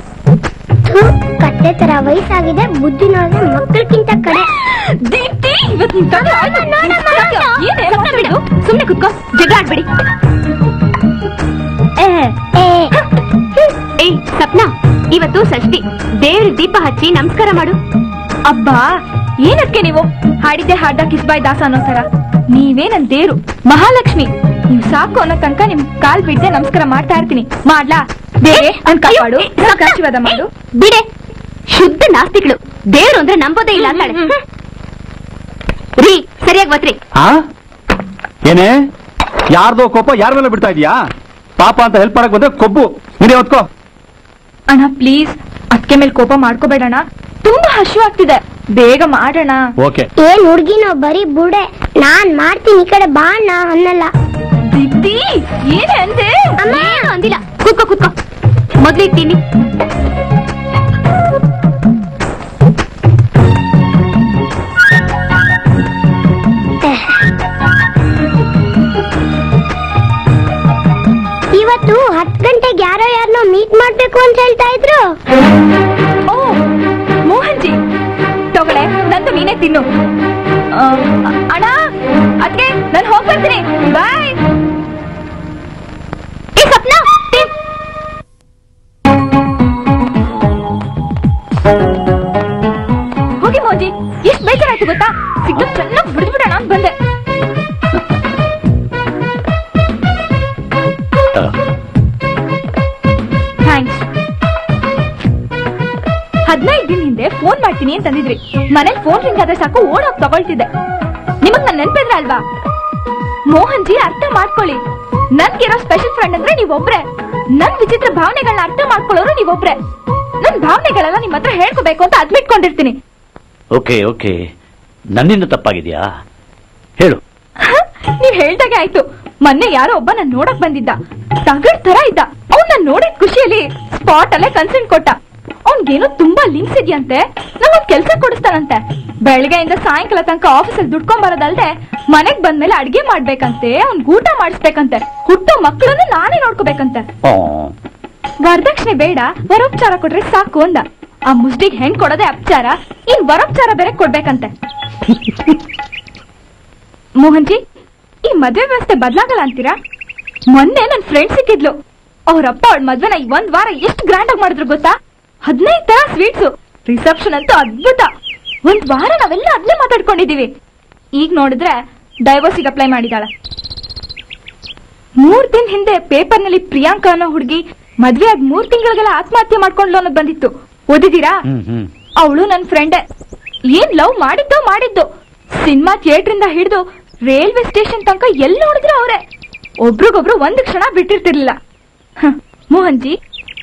ಕತ್ತೆ ತರ ವಯಸ್ಸಾಗಿದೆ ಬುದ್ಧಿ ನೋಡಿದ್ರೆ ಮಕ್ಕಳಕ್ಕಿಂತ ಕಡೆ ದೀಪ್ತಿ ಇವತ್ತು ನಿನ್ ಕಡೆ ಆಯ್ತು. ಏನೇ ಮಾತಾಡಿದ್ದು? ಸುಮ್ನೆ ಕುತ್ಕೋ ಜಗಳ ಆಡ್ಬೇಡಿ ಏ, ಏ ಏಯ್ ಸಪ್ನಾ ಇವತ್ತು ಷಷ್ಠಿ ದೇವ್ರ ದೀಪ ಹಚ್ಚಿ ನಮಸ್ಕಾರ ಮಾಡು ಅಬ್ಬಾ ಏನಕ್ಕೆ ನೀವು ಹಾಡಿದ್ದೆ ಹಾಡ್ದ ಕಿಸ್ಬಾಯ್ ದಾಸ ಅನ್ನೋ ತರ ನೀವೇ ನನ್ ದೇರು ಮಹಾಲಕ್ಷ್ಮಿ ನೀವ್ ಸಾಕು ಅನ್ನೋ ತನಕ ನಿಮ್ ಕಾಲ್ ಬಿಡ್ದೆ ನಮಸ್ಕಾರ ಮಾಡ್ತಾ ಇರ್ತೀನಿ ಮಾಡ್ಲಾ ದೇವ್ರೆ ನನ್ ಕಾಪಾಡು ಅಯ್ಯೋ, ನನ್ ಸಪ್ನಾ, ಆಶೀರ್ವಾದ ಮಾಡು ಏಯ್, ಬಿಡೆ ಶುದ್ಧ ನಾಸ್ತಿಗಳು ದೇವ್ರು ಅಂದ್ರೆ ನಂಬೋದೇ ಇಲ್ಲ ಅಂತಾಳೆ ಹ್ಮ್. ರೀ ಸರಿಯಾಗಿ ಬತ್ರಿ ಆ? ಏನೇ? ಯಾರ್ದೋ ಕೋಪ ಯಾರ ಮೇಲೆ ಬಿಡ್ತಾ ಇದೀಯಾ? ಪಾಪ ಅಂತ ಹೆಲ್ಪ್ ಮಾಡಕ್ ಬಂದ್ರೆ ಕೊಬ್ಬು. ನೀನೇ ಹೊತ್ಕೋ. ಅಣ್ಣ ಪ್ಲೀಸ್ ಅಕ್ಕೆ ಮೇಲೆ ಕೋಪ ಮಾಡ್ಕೋಬೇಡಣ ತುಂಬಾ ಹಶು ಆಗ್ತಿದೆ ಬೇಗ ಮಾಡೋಣ. ಓಕೆ ಏನ್ ಹುಡ್ಗಿನೋ ಬರೀ ಬುಡೆ. ನಾನ್ ಮಾಡ್ತೀನಿ ಈ ಕಡೆ ಬಾ ಅಣ್ಣ ಅನ್ನಲ್ಲ. ದಿದ್ದಿ ಏನೇ ಅಂದೆ? ಏನು ಅಂದಿಲ್ಲ. ಕುತ್ಕೋ ಕುತ್ಕೋ. ಮೊದ್ಲು ಇದ್ದೀನಿ ಮಾಡ್ಬೇಕು ಅಂತ ಹೇಳ್ತಾ ಇದ್ರು? ಓ ಮೋಹನ್ಜಿ. ತಗೊಳೆ ನಂದು ನೀನೇ ತಿನ್ನು. ಅಣ್ಣ ಅದಕ್ಕೆ ನಾನು ಹೋಗ್ಬರ್ತೀನಿ. ಬಾಯ್. ಸ್ವಪ್ನ? ಸಪ್ನಾ ಹದಿನೈದು ಮನೆ ಫೋನ್ ಮಾಡ್ತೀನಿ ಮನೇಲಿ ಫೋನ್ ರಿಂಗ್ ಆದ್ರೆ ಸಾಕು ಓಡೋಗ್ ತಗೊಳ್ತಿದ್ದೆ. ನಿಮಗ್ ನನ್ ನೆನ್ಪಿದ್ರ ಅಲ್ವಾ? ಮೋಹನ್ ಜಿ ಅರ್ಥ ಮಾಡ್ಕೊಳ್ಳಿ. ನನ್ಗಿರೋ ಸ್ಪೆಷಲ್ ಫ್ರೆಂಡ್ ಅಂದ್ರೆ ನೀವೊಬ್ರೆ. ನನ್ ವಿಚಿತ್ರ ಭಾವನೆಗಳನ್ನ ಅರ್ಥ ಮಾಡ್ಕೊಳ್ಳೋರು ನೀವೊಬ್ರೆ. ನನ್ ಭಾವನೆಗಳೆಲ್ಲ ನಿಮ್ ಹತ್ರ ಹೇಳ್ಕೋಬೇಕು ಅಂತ ಅದ್ಮಿಟ್ಕೊಂಡಿರ್ತೀನಿ. Okay okay. ನನ್ನಿಂದ ತಪ್ಪಾಗಿದ್ಯಾ? ಹೇಳು. ನೀವ್ ಹೇಳ್ದಾಗೆ ಆಯ್ತು. ಮೊನ್ನೆ ಯಾರೋ ಒಬ್ಬ ನನ್ ನೋಡಕ್ ಬಂದಿದ್ದ. ತಗಡ್ ತರ ಇದ್ದ. ಅವ್ನ್ ನನ್ ನೋಡಿದ ಖುಷಿಯಲ್ಲಿ ಸ್ಪಾಟ್ ಅಲ್ಲೇ ಕನ್ಸೆಂಟ್ ಕೊಟ್ಟ. ಅವ್ನ್ಗೇನೋ ತುಂಬಾ ಲಿಂಕ್ಸ್ ಇದೆಯಂತೆ. ನಂಗೊಂದ್ ಕೆಲ್ಸ ಕೊಡಿಸ್ತಾನಂತೆ ಬೆಳಗ್ಗೆಯಿಂದ ಸಾಯಂಕಾಲ ತನಕ ಆಫೀಸಲ್ಲಿ ದುಡ್ಕೊಂಡ್ ಬರೋದಲ್ದೆ ಮನೆಗ್ ಬಂದ್ಮೇಲೆ ಅಡ್ಗೆ ಮಾಡ್ಬೇಕಂತೆ ಅವ್ನ್ ಊಟ ಮಾಡಿಸ್ಬೇಕಂತೆ ಹುಟ್ಟೋ ಮಕ್ಕಳನ್ನು ನಾನೇ ನೋಡ್ಕೋಬೇಕಂತೆ. ವರದಕ್ಷಿಣೆ ಬೇಡ ವರೋಪಚಾರ ಕೊಟ್ರೆ ಸಾಕು ಅಂದ. ಆ ಮುಷ್ಟಿಗ್ ಹೆಣ್ ಕೊಡೋದೇ ಅಪಚಾರ ಇನ್ ವರೋಪಚಾರ ಬೇರೆ ಕೊಡ್ಬೇಕಂತೆ. ಮೋಹನ್ಜಿ ಈ ಮದ್ವೆ ವ್ಯವಸ್ಥೆ ಬದ್ಲಾಗಲ್ಲ ಅಂತೀರಾ? ಮೊನ್ನೆ ನನ್ ಫ್ರೆಂಡ್ ಸಿಕ್ಕಿದ್ಲು. ಅವ್ರಪ್ಪ ಅವ್ಳ ಮದ್ವೆನ ಈ ಒಂದ್ ವಾರ ಎಷ್ಟು ಗ್ರ್ಯಾಂಡ್ ಆಗಿ ಮಾಡಿದ್ರು ಗೊತ್ತಾ? ಹದಿನೈದು? ತರ ಸ್ವೀಟ್ಸ್ ರಿಸೆಪ್ಷನ್ ಅಂತೂ ಅದ್ಭುತ. ಒಂದ್ ವಾರ ನಾವೆಲ್ಲ ಅದ್ನೇ ಮಾತಾಡ್ಕೊಂಡಿದೀವಿ ಈಗ ನೋಡಿದ್ರೆ ಡೈವೋರ್ಸಿಗೆ ಅಪ್ಲೈ ಮಾಡಿದಾಳೆ ಮೂರ್ ದಿನ ಹಿಂದೆ ಪೇಪರ್ನಲ್ಲಿ ಪ್ರಿಯಾಂಕಾ ಅನ್ನೋ ಹುಡುಗಿ ಮದ್ವೆ ಆಗ್ ಮೂರ್ ತಿಂಗಳಿಗೆಲ್ಲ ಆತ್ಮಹತ್ಯೆ ಮಾಡ್ಕೊಂಡ್ಲು ಅನ್ನೋದು ಬಂದಿತ್ತು. ಓದಿದೀರಾ ಅವಳು ನನ್ ಫ್ರೆಂಡೆ ಏನ್ ಲವ್ ಮಾಡಿದ್ದೋ ಮಾಡಿದ್ದು. ಸಿನಿಮಾ ಥಿಯೇಟರ್ ಇಂದ ಹಿಡಿದು ರೈಲ್ವೆ ಸ್ಟೇಷನ್ ತನಕ ಎಲ್ಲಿ ನೋಡಿದ್ರು ಅವ್ರೆ. ಒಬ್ರಿಗೊಬ್ರು ಒಂದ್ ಕ್ಷಣ ಬಿಟ್ಟಿರ್ತಿರ್ಲಿಲ್ಲ. ಮೋಹನ್ಜಿ ಮೋಹನ್ ಜಿ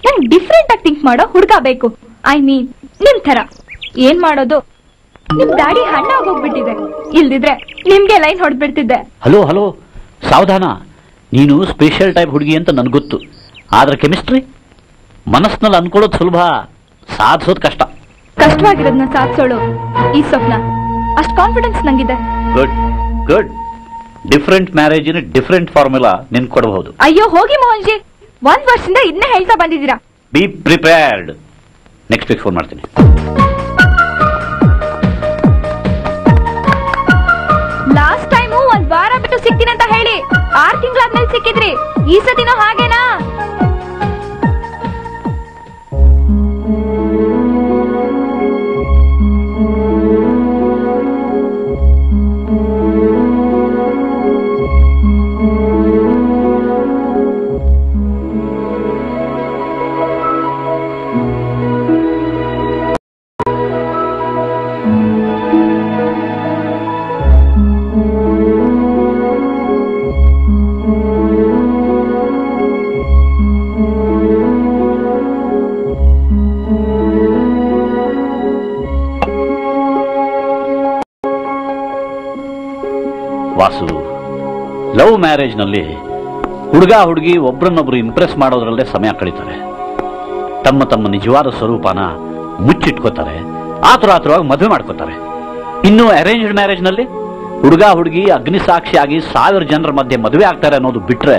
ನಂಗ್ ಡಿಫ್ರೆಂಟ್ ಆಗಿ ಥಿಂಕ್ ಮಾಡೋ ಹುಡ್ಗ ಬೇಕು? ಐ ಮೀನ್ ನಿಮ್ ತರ ಏನ್ ಮಾಡೋದು? ನಿಮ್ ದಾಡಿ ಹಣ್ಣ ಹೋಗ್ಬಿಟ್ಟಿದೆ ಇಲ್ದಿದ್ರೆ ನಿಮ್ಗೆ ಲೈನ್ ಹೊಡೆದ್ಬಿಡ್ತಿದ್ದೆ. Hello hello. ಸಾವಧಾನ. ನೀನು ಸ್ಪೆಷಲ್ ಟೈಪ್ ಹುಡುಗಿ ಅಂತ ನನ್ಗೆ ಗೊತ್ತು. ಆದ್ರೆ ಕೆಮಿಸ್ಟ್ರಿ ಮನಸ್ಸಿನಲ್ಲಿ ಅನ್ಕೊಳ್ಳೋದು ಸುಲಭ. ಸಾಧಿಸೋದು ಕಷ್ಟ. ಕಷ್ಟವಾಗಿರೋದನ್ನ ಸಾಧಿಸೋಳು. ಈ ಸ್ವಪ್ನ. ಅಷ್ಟು ಕಾನ್ಫಿಡೆನ್ಸ್ ನಂಗಿದೆ. ಗುಡ್ ಗುಡ್ ಡಿಫ್ರೆಂಟ್ ಮ್ಯಾರೇಜಿನ ಡಿಫ್ರೆಂಟ್ ಫಾರ್ಮುಲಾ ನಿನ್ ಕೊಡಬಹುದು. ಅಯ್ಯೋ ಹೋಗಿ ಮೋಹನ್ ಜಿ ಒಂದ್ ವರ್ಷದಿಂದ ಇದನ್ನ ಹೇಳ್ತಾ ಬಂದಿದ್ದೀರಾ? Be prepared next week phone ಮಾಡ್ತೀನಿ. ಲಾಸ್ಟ್ ಟೈಮು ಒಂದ್ ವಾರ ಬಿಟ್ಟು ಸಿಗ್ತೀನಿ ಅಂತ ಹೇಳಿ ಆರ್ ತಿಂಗಳಾದ್ಮೇಲೆ ಸಿಕ್ಕಿದ್ರಿ. ಈ ಸತಿನೂ ಹಾಗೇನಾ? ವಾಸು. ಲವ್ ಮ್ಯಾರೇಜ್ನಲ್ಲಿ ಹುಡುಗ ಹುಡುಗಿ ಒಬ್ರನ್ನೊಬ್ರು ಇಂಪ್ರೆಸ್ ಮಾಡೋದ್ರಲ್ಲೇ ಸಮಯ ಕಳೀತಾರೆ. ತಮ್ಮ ತಮ್ಮ ನಿಜವಾದ ಸ್ವರೂಪನ ಮುಚ್ಚಿಟ್ಕೋತಾರೆ. ಆತುರ ಆತುರವಾಗಿ ಮದುವೆ ಮಾಡ್ಕೋತಾರೆ. ಇನ್ನು ಅರೇಂಜ್ಡ್ ಮ್ಯಾರೇಜ್ನಲ್ಲಿ ಹುಡುಗ ಹುಡುಗಿ ಅಗ್ನಿಸಾಕ್ಷಿಯಾಗಿ ಸಾವಿರ ಜನರ ಮಧ್ಯೆ ಮದುವೆ ಆಗ್ತಾರೆ ಅನ್ನೋದು ಬಿಟ್ರೆ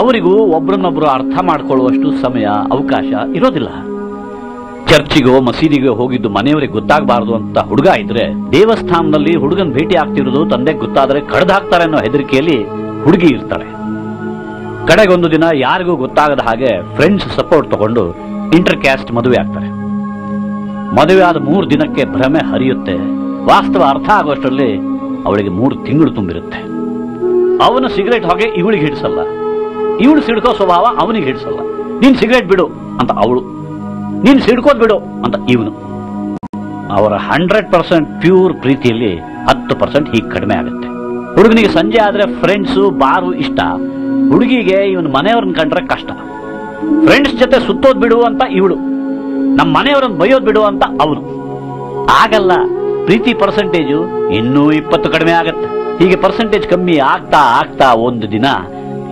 ಅವರಿಗೂ ಒಬ್ರನ್ನೊಬ್ರು ಅರ್ಥ ಮಾಡ್ಕೊಳ್ಳುವಷ್ಟು ಸಮಯ, ಅವಕಾಶ ಇರೋದಿಲ್ಲ. ಚರ್ಚಿಗೋ, ಮಸೀದಿಗೋ ಹೋಗಿದ್ದು ಮನೆಯವರಿಗೆ ಗೊತ್ತಾಗಬಾರದು ಅಂತ ಹುಡುಗ ಇದ್ರೆ, ದೇವಸ್ಥಾನದಲ್ಲಿ ಹುಡುಗನ್ ಭೇಟಿ ಆಗ್ತಿರೋದು ತಂದೆ ಗೊತ್ತಾದ್ರೆ ಕಡ್ದಾಕ್ತಾರೆ ಅನ್ನೋ ಹೆದರಿಕೆಯಲ್ಲಿ ಹುಡುಗಿ ಇರ್ತಾಳೆ ಕಡೆಗೊಂದು ದಿನ ಯಾರಿಗೂ ಗೊತ್ತಾಗದ ಹಾಗೆ ಫ್ರೆಂಡ್ಸ್ ಸಪೋರ್ಟ್ ತಗೊಂಡು ಇಂಟರ್ ಕ್ಯಾಸ್ಟ್ ಮದುವೆ ಆಗ್ತಾರೆ. ಮದುವೆ ಆದ ಮೂರು ದಿನಕ್ಕೆ ಭ್ರಮೆ ಹರಿಯುತ್ತೆ. ವಾಸ್ತವ ಅರ್ಥ ಆಗೋಷ್ಟರಲ್ಲಿ ಅವಳಿಗೆ ಮೂರು ತಿಂಗಳು ತುಂಬಿರುತ್ತೆ. ಅವನು ಸಿಗರೇಟ್ ಹಾಗೆ ಇವಳಿಗೆ ಹಿಡಿಸಲ್ಲ. ಇವಳು ಸಿಡ್ಕೋ ಸ್ವಭಾವ ಅವನಿಗೆ ಹಿಡಿಸಲ್ಲ. ನೀನ್ ಸಿಗರೇಟ್ ಬಿಡು ಅಂತ ಅವಳು ನೀನ್ ಸಿಡ್ಕೋದ್ ಬಿಡು ಅಂತ ಇವನು. ಅವರ ಹಂಡ್ರೆಡ್ ಪರ್ಸೆಂಟ್ ಪ್ಯೂರ್ ಪ್ರೀತಿಯಲ್ಲಿ ಹತ್ತು ಪರ್ಸೆಂಟ್ ಹೀಗೆ ಕಡಿಮೆ ಆಗುತ್ತೆ. ಹುಡುಗನಿಗೆ ಸಂಜೆ ಆದ್ರೆ ಫ್ರೆಂಡ್ಸು ಬಾರು ಇಷ್ಟ. ಹುಡುಗಿಗೆ ಇವನ್ ಮನೆಯವ್ರನ್ನ ಕಂಡ್ರೆ ಕಷ್ಟ. ಫ್ರೆಂಡ್ಸ್ ಜೊತೆ ಸುತ್ತೋದ್ ಬಿಡು ಅಂತ ಇವಳು. ನಮ್ಮ ಮನೆಯವ್ರನ್ನ ಬೈಯೋದ್ ಬಿಡು ಅಂತ ಅವನು. ಆಗಲ್ಲ, ಪ್ರೀತಿ ಪರ್ಸೆಂಟೇಜು ಇನ್ನೂ ಇಪ್ಪತ್ತು ಕಡಿಮೆ ಆಗತ್ತೆ. ಹೀಗೆ ಪರ್ಸೆಂಟೇಜ್ ಕಮ್ಮಿ ಆಗ್ತಾ ಆಗ್ತಾ ಒಂದು ದಿನ,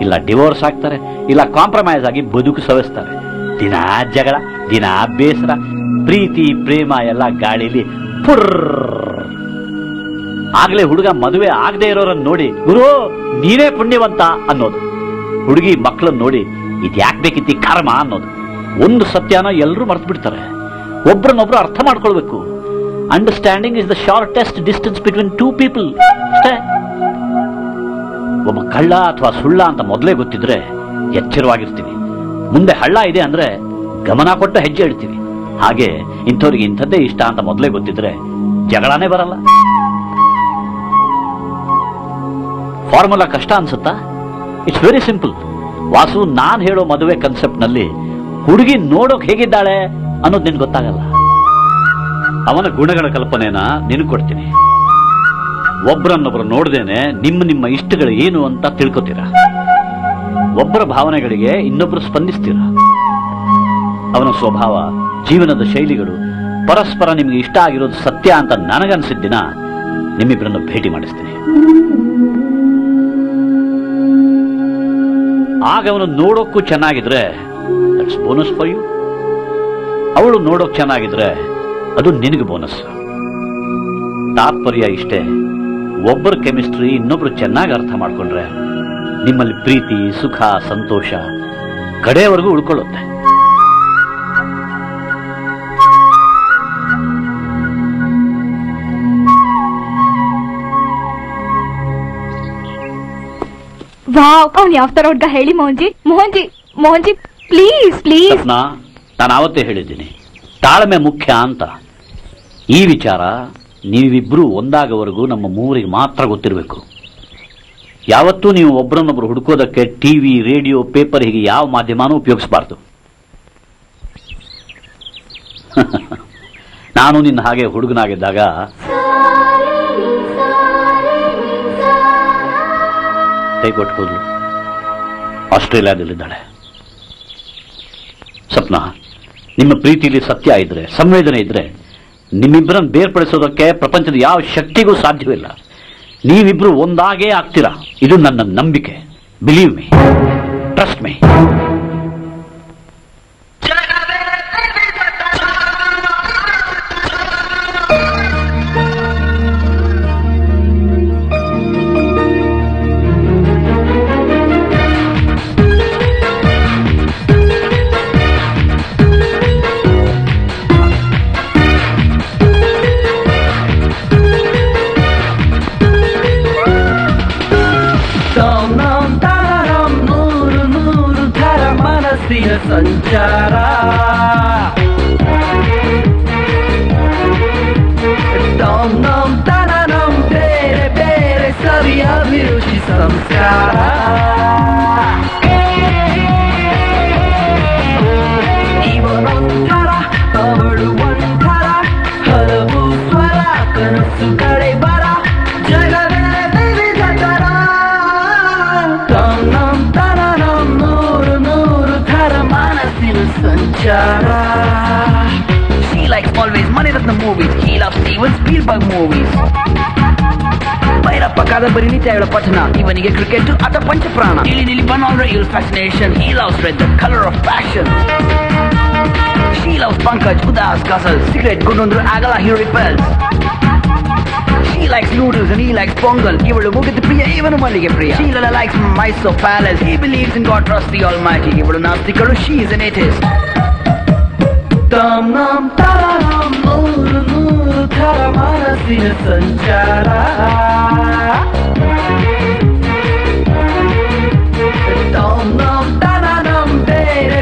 ಇಲ್ಲ ಡಿವೋರ್ಸ್ ಆಗ್ತಾರೆ, ಇಲ್ಲ ಕಾಂಪ್ರಮೈಸ್ ಆಗಿ ಬದುಕು ಸವಿಸ್ತಾರೆ. ದಿನ ಜಗಳ ದಿನ ಬೇಸರ ಪ್ರೀತಿ, ಪ್ರೇಮ ಎಲ್ಲ ಗಾಳಿಲಿ ಪುರ್ರ. ಆಗ್ಲೇ ಹುಡುಗ ಮದುವೆ ಆಗದೆ ಇರೋರನ್ನ ನೋಡಿ, ಗುರು, ನೀನೇ ಪುಣ್ಯವಂತ ಅನ್ನೋದು. ಹುಡುಗಿ ಮಕ್ಕಳನ್ನ ನೋಡಿ, ಇದ್ಯಾಕ್ ಬೇಕಿತ್ತಿ ಕರ್ಮ ಅನ್ನೋದು. ಒಂದು ಸತ್ಯನ ಎಲ್ಲರೂ ಮರೆತು ಬಿಡ್ತಾರೆ ಒಬ್ರನ್ನೊಬ್ರು ಅರ್ಥ ಮಾಡ್ಕೊಳ್ಬೇಕು. Understanding is the shortest distance between two people ಅಷ್ಟೇ. ಒಬ್ಬ ಕಳ್ಳ ಅಥವಾ ಸುಳ್ಳ ಅಂತ ಮೊದಲೇ ಗೊತ್ತಿದ್ರೆ ಎಚ್ಚರವಾಗಿರ್ತೀವಿ ಮುಂದೆ ಹಳ್ಳ ಇದೆ ಅಂದ್ರೆ ಗಮನ ಕೊಟ್ಟು ಹೆಜ್ಜೆ ಇಡ್ತೀವಿ. ಹಾಗೆ ಇಂಥವ್ರಿಗೆ ಇಂಥದ್ದೇ ಇಷ್ಟ ಅಂತ ಮೊದಲೇ ಗೊತ್ತಿದ್ರೆ ಜಗಳಾನೇ ಬರಲ್ಲ. ಫಾರ್ಮುಲಾ ಕಷ್ಟ ಅನ್ಸುತ್ತಾ? ಇಟ್ಸ್ ವೆರಿ ಸಿಂಪಲ್ ವಾಸು, ನಾನ್ ಹೇಳೋ ಮದುವೆ ಕನ್ಸೆಪ್ಟ್ನಲ್ಲಿ ಹುಡುಗಿ ನೋಡೋಕ್ ಹೇಗಿದ್ದಾಳೆ ಅನ್ನೋದು ನಿನ್ ಗೊತ್ತಾಗಲ್ಲ. ಅವನ ಗುಣಗಳ ಕಲ್ಪನೆನ ನಿನಗೆ ಕೊಡ್ತೀನಿ. ಒಬ್ರನ್ನೊಬ್ರು ನೋಡ್ದೇನೆ ನಿಮ್ಮ ನಿಮ್ಮ ಇಷ್ಟಗಳು ಏನು ಅಂತ ತಿಳ್ಕೊತೀರ? ಒಬ್ಬರ ಭಾವನೆಗಳಿಗೆ ಇನ್ನೊಬ್ಬರು ಸ್ಪಂದಿಸ್ತೀರ? ಅವನ ಸ್ವಭಾವ, ಜೀವನದ ಶೈಲಿಗಳು, ಪರಸ್ಪರ ನಿಮಗೆ ಇಷ್ಟ ಆಗಿರೋದು ಸತ್ಯ ಅಂತ ನನಗನ್ಸಿದ್ದಿನ ನಿಮ್ಮಿಬ್ಬರನ್ನು ಭೇಟಿ ಮಾಡಿಸ್ತೀನಿ. ಆಗ ಅವನು ನೋಡೋಕ್ಕೂ ಚೆನ್ನಾಗಿದ್ರೆ ಬೋನಸ್ ಫಾರ್ ಯು ಅವಳು ನೋಡೋಕ್ ಚೆನ್ನಾಗಿದ್ರೆ, ಅದು ನಿನಗೆ ಬೋನಸ್ ತಾತ್ಪರ್ಯ ಇಷ್ಟೇ, ಒಬ್ಬರ ಕೆಮಿಸ್ಟ್ರಿ ಇನ್ನೊಬ್ರು ಚೆನ್ನಾಗಿ ಅರ್ಥ ಮಾಡ್ಕೊಂಡ್ರೆ ನಿಮ್ಮಲ್ಲಿ ಪ್ರೀತಿ ಸುಖ ಸಂತೋಷ ಕಡೆಯವರೆಗೂ ಉಳ್ಕೊಳ್ಳುತ್ತೆ. ವಾವ್ ಅವ್ನ್ ಯಾವ ತರ ಹುಡ್ಗ ಹೇಳಿ ಮೋಹನ್ಜಿ? ಮೋಹನ್ಜಿ ಮೋಹನ್ಜಿ ಪ್ಲೀಸ್ ಪ್ಲೀಸ್ ನಾನು ಆವತ್ತೇ ಹೇಳಿದ್ದೀನಿ. ತಾಳ್ಮೆ ಮುಖ್ಯ ಅಂತ. ಈ ವಿಚಾರ ನೀವಿಬ್ರು ಒಂದಾಗವರೆಗೂ ನಮ್ಮ ಮೂರಿಗೆ ಮಾತ್ರ ಗೊತ್ತಿರಬೇಕು. ಯಾವತ್ತೂ ನೀವು ಒಬ್ಬರನ್ನೊಬ್ರು ಹುಡುಕೋದಕ್ಕೆ ಟಿವಿ, ರೇಡಿಯೋ, ಪೇಪರ್ ಹೀಗೆ ಯಾವ ಮಾಧ್ಯಮನೂ ಉಪಯೋಗಿಸಬಾರ್ದು. ನಾನು ನಿನ್ನ ಹಾಗೆ ಹುಡುಗನಾಗಿದ್ದಾಗ ಕೈಕೊಟ್ಟು ಹೋದ್ಲು. ಆಸ್ಟ್ರೇಲಿಯಾದಲ್ಲಿದ್ದಾಳೆ. ಸ್ವಪ್ನ, ನಿಮ್ಮ ಪ್ರೀತಿಯಲ್ಲಿ ಸತ್ಯ ಇದ್ರೆ, ಸಂವೇದನೆ ಇದ್ರೆ ನಿಮ್ಮಿಬ್ಬರನ್ನು ಬೇರ್ಪಡಿಸೋದಕ್ಕೆ ಪ್ರಪಂಚದ ಯಾವ ಶಕ್ತಿಗೂ ಸಾಧ್ಯವಿಲ್ಲ ನೀವಿಬ್ರು ಒಂದಾಗೇ ಆಗ್ತೀರಾ? ಇದು ನನ್ನ ನಂಬಿಕೆ. ಬಿಲೀವ್ ಮೀ ಟ್ರಸ್ಟ್ ಮೀ ಮನಸ್ಸಿನ ಸಂಚಾರ ನಮ್ ನಮ್ ತರಂ ಬೇರೆ ಬೇರೆ ಸವಿ ಅಭಿರುಚಿ He loves Steven Spielberg movies. Bhyrappa ಕಾದಂಬರಿ ನಿತ್ಯ ಹೇಳೋ ಪಠನ ಇವನಿಗೆ ಕ್ರಿಕೆಟ್ ಅದ ಪಂಚಪ್ರಾಣ ಇಲ್ಲಿ ನಿಲ್ಲಿ ಬನ್ನೋದ್ರ ಇವಳು fascination he loves red the color of passion she loves pankaj udas ghazal cigarette ಗುಂಡೊಂದ್ರು ಆಗಲ್ಲ he repels She likes noodles and he likes pongal. ಇವಳು ಮುಗಿದ ಪ್ರಿಯ ಇವನು ಮಲ್ಲಿಗೆ ಪ್ರಿಯ Sheila likes Mysore Palace. He believes in God, trust the Almighty. ಇವಳು ನಾಸ್ತಿಕಳು she is an atheist. ತಮ್ ನಮ್ ತರಂ ನೂರು ನೂರು ಥರ ಮನಸ್ಸಿನ ಸಂಚಾರ ತಮ್ ನಮ್ ತರಂ ಬೇರೆ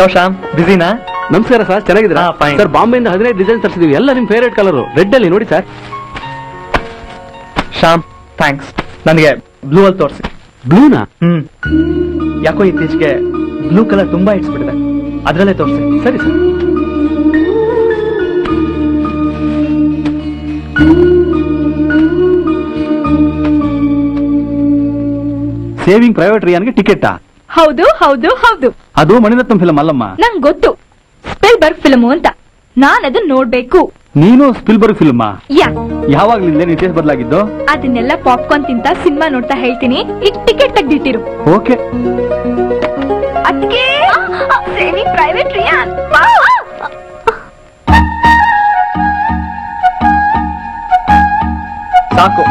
ಹಲೋ ಶ್ಯಾಮ್ ಬಿಸಿನಾ ನಮಸ್ಕಾರ ಸರ್ ಚೆನ್ನಾಗಿದ್ದೀರಾ? ಹಾ, fine. ಸರ್ ಬಾಂಬೆಯಿಂದ ಹದಿನೈದು ಡಿಸೈನ್ ತರಿಸಿದೀವಿ. ಎಲ್ಲ ನಿಮ್ ಫೇವ್ರೇಟ್ ಕಲರ್ ರೆಡ್ ಅಲ್ಲಿ ನೋಡಿ ಸರ್ ಶ್ಯಾಮ್ ಥ್ಯಾಂಕ್ಸ್ ನನಗೆ ಬ್ಲೂ ಅಲ್ಲಿ ತೋರಿಸಿ. ಬ್ಲೂನಾ ಹ್ಮ್. ಯಾಕೋ ಇತ್ತೀಚೆಗೆ ಬ್ಲೂ ಕಲರ್ ತುಂಬಾ ಇಟ್ಸ್ಬಿಟ್ಟಿದೆ ಅದರಲ್ಲೇ ತೋರಿಸಿ. ಸರಿ ಸರ್ ಸೇವಿಂಗ್ ಪ್ರೈವೇಟ್ ರಿಯಾನ್ಗೆ ಟಿಕೆಟಾ ಹೌದು ಹೌದು ಹೌದು. ಅದು ಮಣಿರತ್ನ ಫಿಲಂ ಅಲ್ಲಮ್ಮ. ನಂಗ್ ಗೊತ್ತು. ಸ್ಪಿಲ್ಬರ್ಗ್ ಫಿಲಮ್ ಅಂತ. ನಾನ್ ಅದನ್ನ ನೋಡ್ಬೇಕು. ನೀನು ಸ್ಪಿಲ್ಬರ್ಗ್ ಫಿಲ್ಮಾ ಯಾ. ಯಾವಾಗ್ಲಿಂದ ನಿಟೇಶ್ ಬದಲಾಗಿದ್ದು? ಅದನ್ನೆಲ್ಲ ಪಾಪ್ಕಾರ್ನ್ ತಿಂತ ಸಿನಿಮಾ ನೋಡ್ತಾ ಹೇಳ್ತೀನಿ. ಈಗ ಟಿಕೆಟ್ ತೆಗ್ದಿಟ್ಟಿರು. ಓಕೆ. ಅದಕ್ಕೆ ಸೇವಿಂಗ್ ಪ್ರೈವೇಟ್ ರಿಯಾನ್ ಸಾಕು.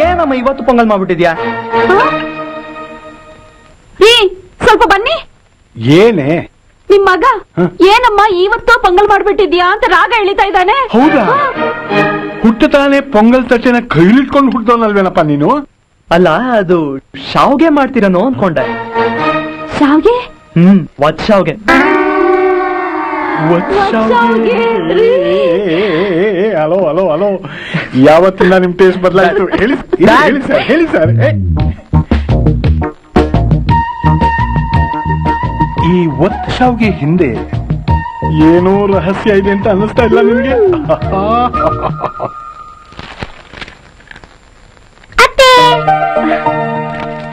ಏನಮ್ಮ ಇವತ್ತು ಪೊಂಗಲ್ ಮಾಡ್ಬಿಟ್ಟಿದ್ಯಾ? ರೀ ಸ್ವಲ್ಪ ಬನ್ನಿ. ಏನೇ? ನಿಮ್ ಮಗ? ಏನಮ್ಮ ಇವತ್ತು ಪೊಂಗಲ್ ಮಾಡ್ಬಿಟ್ಟಿದ್ಯಾ ಅಂತ ರಾಗ ಎಳಿತಾ ಇದ್ದಾನೆ? ಹೌದಾ? ಹುಟ್ಟತಾನೆ ಪೊಂಗಲ್ ತಟ್ಟೆನ ಕೈಲಿಟ್ಕೊಂಡು ಹುಟ್ಟದವನಲ್ವೇನಪ್ಪ ನೀನು? ಅಲ್ಲ ಅದು ಶಾವ್ಗೆ ಮಾಡ್ತೀರನೋ ಅನ್ಕೊಂಡೆ. ಶಾವ್ಗೆ? ಹ್ಮ್ ವತ್ ಶಾವ್ಗೆ. Hello hello hello. ಯಾವತ್ತಿಂದ ನಿಮ್ ಟೇಸ್ಟ್ ಬದಲಾಯ್ತು? ಹೇಳಿ ಹೇಳಿ- ಹೇಳಿ ಸರ್ ಹೇಳಿ ಸರ್ ಈ ಒತ್ತು ಶಾವ್ಗೆ ಹಿಂದೆ ಏನೋ ರಹಸ್ಯ ಇದೆ ಅಂತ ಅನ್ನಿಸ್ತಾ ಇಲ್ಲ ನಿಮ್ಗೆ?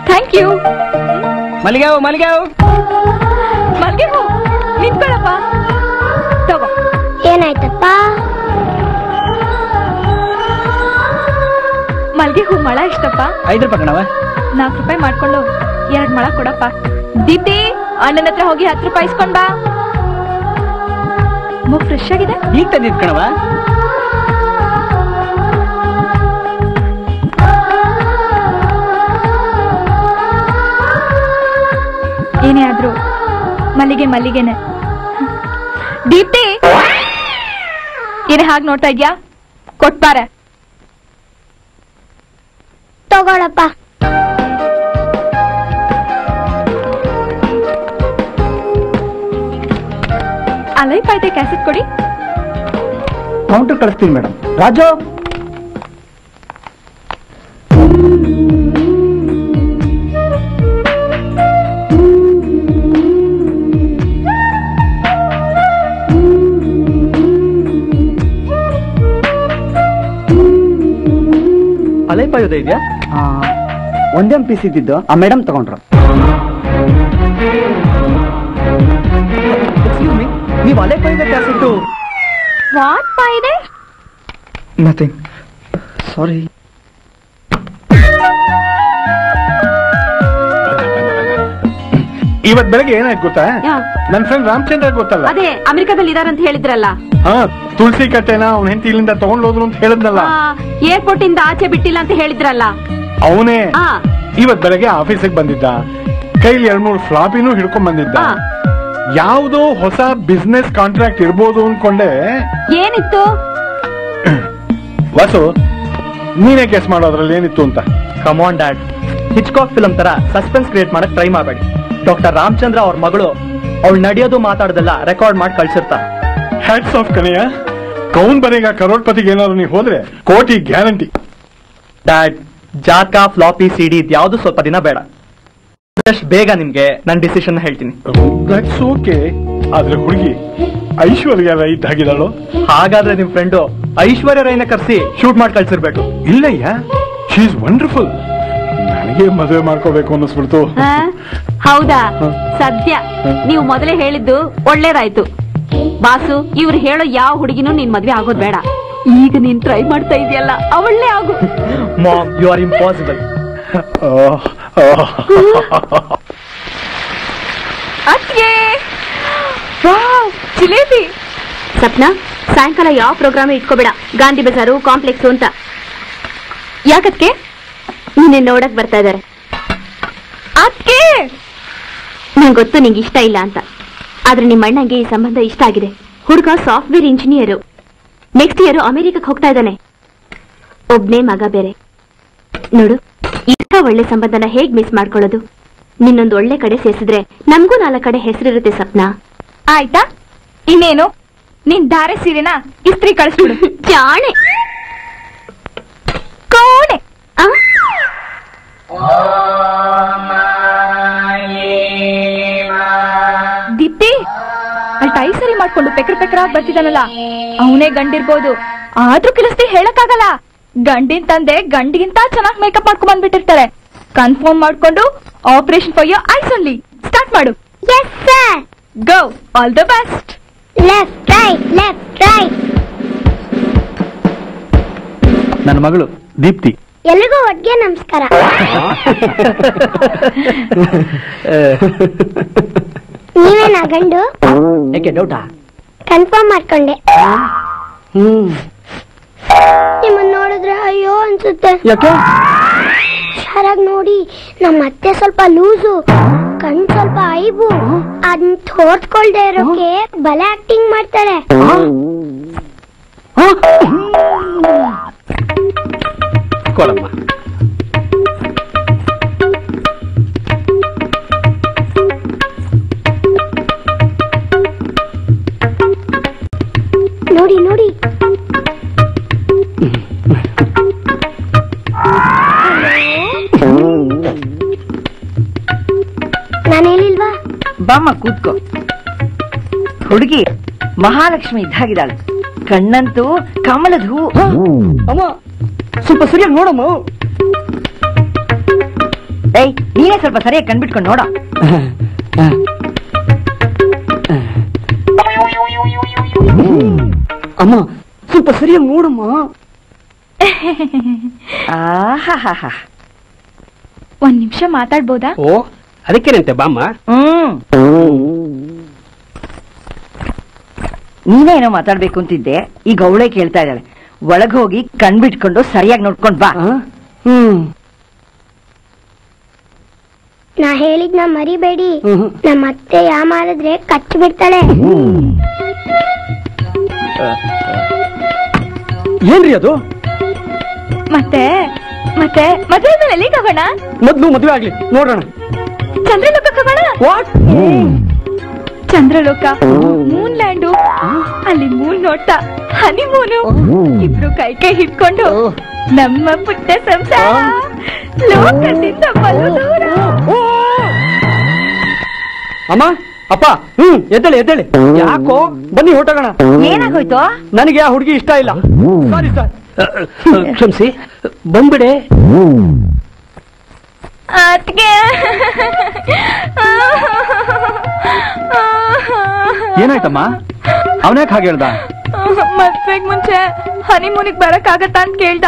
ಥ್ಯಾಂಕ್ ಯು ಮಲ್ಗ್ಯಾವು ಮಲ್ಗ್ಯಾವು ಮಲ್ಲಿಗೆ ನಿಂತ್ಕೊಳಪ್ಪ ಮಲ್ಗೆ ಹೂ ತಗೋ. ಏನಾಯ್ತಪ್ಪ? ಮಲ್ಗೆ ಹೂ ಮಳ ಇಷ್ಟಪ್ಪ ಐದು ರೂಪಾಯಿ ಕಣವ ನಾಲ್ಕು ರೂಪಾಯಿ ಮಾಡ್ಕೊಂಡು ಎರಡು ಮಳ ಕೊಡಪ್ಪ. ದೀಪ್ತಿ! ಅಣ್ಣನ ಹತ್ರ ಹೋಗಿ ಹತ್ತು ರೂಪಾಯಿ ಇಸ್ಕೊಂಡ್ ಬಾ. ಮೂಗ್ ಫ್ರೆಶ್ ಆಗಿದೆ? ಈಗ ತಂದಿದ್ ಕಣವ ಏನೇ ಆದ್ರೂ ಮಲ್ಲಿಗೆ ಮಲ್ಲಿಗೆನೆ. ದೀಪ್ತಿ! ಏನೇ ಹಾಗೆ ನೋಡ್ತಾ ಇದ್ಯಾ? ಕೊಟ್ಬಾರೆ. ತಗೊಳಪ್ಪ. ಅಲೈ ಆಯ್ತೆ ಕ್ಯಾಸೆಟ್ ಕೊಡಿ? ಕೌಂಟರ್ ಕಳಿಸ್ತೀನಿ ಮೇಡಮ್. ರಾಜು! ಅಲೆ ಪಾಯೋದೆ ಇದೆಯಾ? ಆ, ಒಂದೇ ಪೀಸ್ ಇದ್ದಿದ್ದು ಆ ಮೇಡಮ್ ತಗೊಂಡ್ರು. ನೀವು ಅಲೆ ವಾಟ್ ನಥಿಂಗ್ ಸಾರಿ ಇವತ್ ಬೆಳಗ್ಗೆ ಏನಾಯ್ತು ಗೊತ್ತಾ. ನನ್ ಫ್ರೆಂಡ್ ರಾಮಚಂದ್ರ ಗೊತ್ತಲ್ಲ? ಅದೇ ಅಮೆರಿಕದಲ್ಲಿ ಇದಾರಂತ ಹೇಳಿದ್ರಲ್ಲ. ಹಾ ತುಳಸಿ ಕಟ್ಟೆನ ಅವ್ನ ಹೆಂಡತಿ ಇಲ್ಲಿಂದ ತಗೊಂಡೋದ್ರು ಅಂತ ಹೇಳಿದ್ನಲ್ಲ. ಏರ್ಪೋರ್ಟ್ ಇಂದ ಆಚೆ ಬಿಟ್ಟಿಲ್ಲ ಅಂತ ಹೇಳಿದ್ರಲ್ಲ. ಅವನೇ. ಇವತ್ ಬೆಳಗ್ಗೆ ಆಫೀಸಿಗೆ ಬಂದಿದ್ದ. ಕೈಲಿ ಎರಡ್ ಮೂರು ಫ್ಲಾಪಿನೂ ಹಿಡ್ಕೊಂಡ್ ಬಂದಿದ್ದ. ಯಾವುದೋ ಹೊಸ ಬಿಸ್ನೆಸ್ ಕಾಂಟ್ರಾಕ್ಟ್ ಇರ್ಬೋದು ಅನ್ಕೊಂಡೆ. ಏನಿತ್ತು? ವಸು ನೀನೇ ಕೆಸ್ ಮಾಡೋದ್ರಲ್ಲಿ ಏನಿತ್ತು ಅಂತ? Come on dad Hitchcock film ತರ ಸಸ್ಪೆನ್ಸ್ ಕ್ರಿಯೇಟ್ ಮಾಡಕ್ ಟ್ರೈ ಮಾಡಬೇಡಿ. ಡಾಕ್ಟರ್ ರಾಮಚಂದ್ರ ಅವ್ರ ಮಗಳು ಅವಳು ನಡೆಯೋದು ಮಾತಾಡೋದೆಲ್ಲ ರೆಕಾರ್ಡ್ ಮಾಡಿ ಕಳ್ಸಿರ್ತಾರೆ ಹ್ಯಾಟ್ಸ್ ಆಫ್ ಕನೆಯ ಕೌನ್ ಬನೆಗ ಕರೋಡ್ಪತಿಗೆ ಏನಾದ್ರು ನೀವು ಹೋದ್ರೆ ಕೋಟಿ ಗ್ಯಾರಂಟಿ. ಡ್ಯಾಡ್ ಜಾತಕ ಫ್ಲಾಪಿ ಸಿಡಿ ಇದ್ಯಾವುದು ಸ್ವಲ್ಪ ದಿನ ಬೇಡ. ಆದಷ್ಟು ಬೇಗ ನಿಮ್ಗೆ ನನ್ನ ಡಿಸಿಷನ್ ಹೇಳ್ತೀನಿ. ದಟ್ಸ್ ಓಕೆ ಆದ್ರೆ ಹುಡುಗಿ ಐಶ್ವರ್ಯ ರೈ ಇದ್ದಾಗಿದ್ದಾಳು? ಹಾಗಾದ್ರೆ ನಿಮ್ ಫ್ರೆಂಡು ಐಶ್ವರ್ಯ ರೈನ ಕರ್ಸಿ ಶೂಟ್ ಮಾಡಿ ಕಳ್ಸಿರ್ಬೇಕು. ಇಲ್ಲಯ್ಯ ಶಿ ಇಸ್ ವಂಡರ್ಫುಲ್ ನನಗೆ ಮದುವೆ ಮಾಡ್ಕೋಬೇಕು ಅನ್ನಿಸ್ಬಿಡ್ತು. ಆ? ಹೌದಾ? ಸದ್ಯ. ನೀವು ಮೊದಲೇ ಹೇಳಿದ್ದು ಒಳ್ಳೇದಾಯ್ತು. ಬಾಸು ಇವ್ರು ಹೇಳೋ ಯಾವ ಹುಡುಗಿನೂ ನಿನ್ ಮದ್ವೆ ಆಗೋದ್ ಬೇಡ. ಈಗ ನೀನ್ ಟ್ರೈ ಮಾಡ್ತಾ ಇದೆಯಲ್ಲ ಅವಳೇ ಆಗು. ಮಾಮ್ ಯು ಆರ್ ಇಂಪಾಸಿಬಲ್ ಅದ್ಗೆ ವಾವ್, ಜಿಲೇಬಿ! ಸಪ್ನಾ ಸಾಯಂಕಾಲ ಯಾವ ಪ್ರೋಗ್ರಾಮ್ ಇಟ್ಕೋಬೇಡ. ಗಾಂಧಿ ಬಜಾರು, ಕಾಂಪ್ಲೆಕ್ಸ್ ಅಂತ. ಯಾಕಕ್ಕೆ ನಿನ್ನೆ ನೋಡಕ್ ಬರ್ತಾ ಇದಾರೆ. ಅದಕ್ಕೆ ನಂಗೆ ಗೊತ್ತು ನಿಂಗೆ ಇಷ್ಟ ಇಲ್ಲ ಅಂತ. ಆದ್ರೆ ನಿಮ್ಮ ಅಣ್ಣಂಗೆ ಈ ಸಂಬಂಧ ಇಷ್ಟ ಆಗಿದೆ. ಹುಡುಗ ಸಾಫ್ಟ್ವೇರ್ ಇಂಜಿನಿಯರ್. ನೆಕ್ಸ್ಟ್ ಇಯರ್ ಅಮೆರಿಕಕ್ಕೆ ಹೋಗ್ತಾ ಇದ್ದಾನೆ. ಒಬ್ನೇ ಮಗ ಬೇರೆ. ನೋಡು. ಇಂಥ ಒಳ್ಳೆ ಸಂಬಂಧನ ಹೇಗ್ ಮಿಸ್ ಮಾಡ್ಕೊಳ್ಳೋದು? ನಿನ್ನೊಂದು ಒಳ್ಳೆ ಕಡೆ ಸೇರಿಸಿದ್ರೆ ನಮಗೂ ನಾಲ್ಕು ಕಡೆ ಹೆಸರಿರುತ್ತೆ ಸಪ್ನ. ಆಯ್ತಾ? ಇನ್ನೇನು? ನಿನ್ ಧಾರೆ ಸೀರೆನ ಇಸ್ತ್ರಿ ಕಳಿಸ್ಬಿಡು. ಜಾಣೆ. ಕೋಣೆ. ಆ? ದೀಪ್ತಿ ಅಲ್ಲಿ ಟೈ ಸರಿ ಮಾಡ್ಕೊಂಡು ಪೆಕ್ರ ಪೆಕ್ರ ಬರ್ತಿದ್ದಾನಲ್ಲ. ಅವನೇ ಗಂಡಿರ್ಬೋದು. ಆದ್ರೂ ಕೆಲಸ ಹೇಳಕ್ಕಾಗಲ್ಲ. ಗಂಡಿನ ತಂದೆ ಗಂಡಿಗಿಂತ ಚೆನ್ನಾಗಿ ಮೇಕಪ್ ಮಾಡ್ಕೊಂಡ್ ಬಂದ್ಬಿಟ್ಟಿರ್ತಾರೆ. ಕನ್ಫರ್ಮ್ ಮಾಡ್ಕೊಂಡು operation for your eyes only start ಮಾಡು. Yes sir go all the best left right left right ನನ್ನ ಮಗಳು ದೀಪ್ತಿ. ಎಲ್ರಿಗೂ ಒಟ್ಟಿಗೆ ನಮಸ್ಕಾರ. ನೀವೇನಾ ಗಂಡು? ಯಾಕೆ ಡೌಟಾ ಕನ್ಫರ್ಮ್ ಮಾಡ್ಕೊಂಡೆ. ನಿಮ್ಮನ್ನ ನೋಡಿದ್ರೆ ಅಯ್ಯೋ ಅನ್ಸುತ್ತೆ. ಯಾಕೆ? ಹುಷಾರಾಗಿ ನೋಡಿ ನಮ್ಮ ಅತ್ತೆ ಸ್ವಲ್ಪ ಲೂಸು ಕಣ್ ಸ್ವಲ್ಪ ಐಬು. ಅದನ್ನ ತೋರ್ಸ್ಕೊಳ್ದೆ ಇರೋಕೆ ಬಲೆ ಆಕ್ಟಿಂಗ್ ಮಾಡ್ತಾರೆ. ಕೊಡಮ್ಮ ನೋಡಿ ನೋಡಿ. ಬಾಮ್ಮ ಕೂತ್ಕೋ. ಹುಡುಗಿ ಮಹಾಲಕ್ಷ್ಮಿ ಇದ್ದಾಗಿದ್ದಾಳು. ಕಣ್ಣಂತೂ ಕಮಲದ ಹೂ. ಅಮ್ಮ ಸ್ವಲ್ಪ ಸರಿಯಾಗಿ ನೋಡಮ್ಮ. ಏಯ್ ನೀನೇ ಸ್ವಲ್ಪ ಸರಿಯಾಗಿ ಕಣ್ಬಿಟ್ಕೊಂಡು ನೋಡ. ಅಮ್ಮ ಸ್ವಲ್ಪ ಸರಿಯಾಗಿ ನೋಡಮ್ಮ. ಒಂದ್ ನಿಮಿಷ ಮಾತಾಡ್ಬೋದಾ? ಓ ಅದಕ್ಕೇನಂತೆ ಬಾಮ್ಮ? ಹ್ಮ್. ನೀನೇನೋ ಮಾತಾಡ್ಬೇಕು ಅಂತಿದ್ದೆ ಈಗ ಅವಳೇ ಕೇಳ್ತಾ ಇದ್ದಾಳೆ. ಒಳಗ್ ಹೋಗಿ ಕಣ್ಬಿಟ್ಕೊಂಡು ಸರಿಯಾಗಿ ನೋಡ್ಕೊಂಡ್ ಬಾ. ಹ್ಮ್. ನಾ ಹೇಳಿದ್ನ ಮರಿಬೇಡಿ. ನಮ್ಮ ಅತ್ತೆ ಯಾ ಮಾಡಿದ್ರೆ ಕಚ್ಚಿ ಬಿಡ್ತಾಳೆ. ಏನ್ರಿ ಅದು? ಮತ್ತೆ ಮತ್ತೆ ಮದ್ವೆ ಮೇಲೆ ಎಲ್ಲಿಗೆ ಹೋಗೋಣ? ಮೊದ್ಲು ಮದುವೆ ಆಗ್ಲಿ ನೋಡೋಣ. ಚಂದ್ರಲೋಕಕ್ಕೆ ಹೋಗೋಣ ಚಂದ್ರಲೋಕ ಮೂನ್ ಲ್ಯಾಂಡು ಅಲ್ಲಿ ಮೂನ್ ನೋಡ್ತಾ ಹನಿ ಮೂನು ಇಬ್ರು ಕೈ ಕೈ ಹಿಡ್ಕೊಂಡು ನಮ್ಮ ಪುಟ್ಟ ಸಂಸಾರ ಲೋಕದಿಂದ ಬಲು ದೂರ. ಅಮ್ಮ ಅಪ್ಪ ಹ್ಮ್ ಎದ್ದೇಳಿ ಎದ್ದೇಳಿ. ಯಾಕೋ ಬನ್ನಿ ಹೊರಟೋಗೋಣ. ಏನಾಗೋಯ್ತು? ನನಗೆ ಆ ಹುಡುಗಿ ಇಷ್ಟ ಇಲ್ಲ. ಸಾರಿ ಸರ್ ಕ್ಷಮಿಸಿ ಬಂದ್ಬಿಡೆ. ಅದ್ಕೆ ಏನಾಯ್ತಮ್ಮ? ಅವನ್ಯಾಕೆ ಹಾಗೆ ಹೇಳ್ದ? ಮದ್ವೆಗ್ ಮುಂಚೆ ಹನಿಮೂನಿಗ್ ಬರಕ್ ಆಗತ್ತಾ ಅಂತ ಕೇಳ್ದ.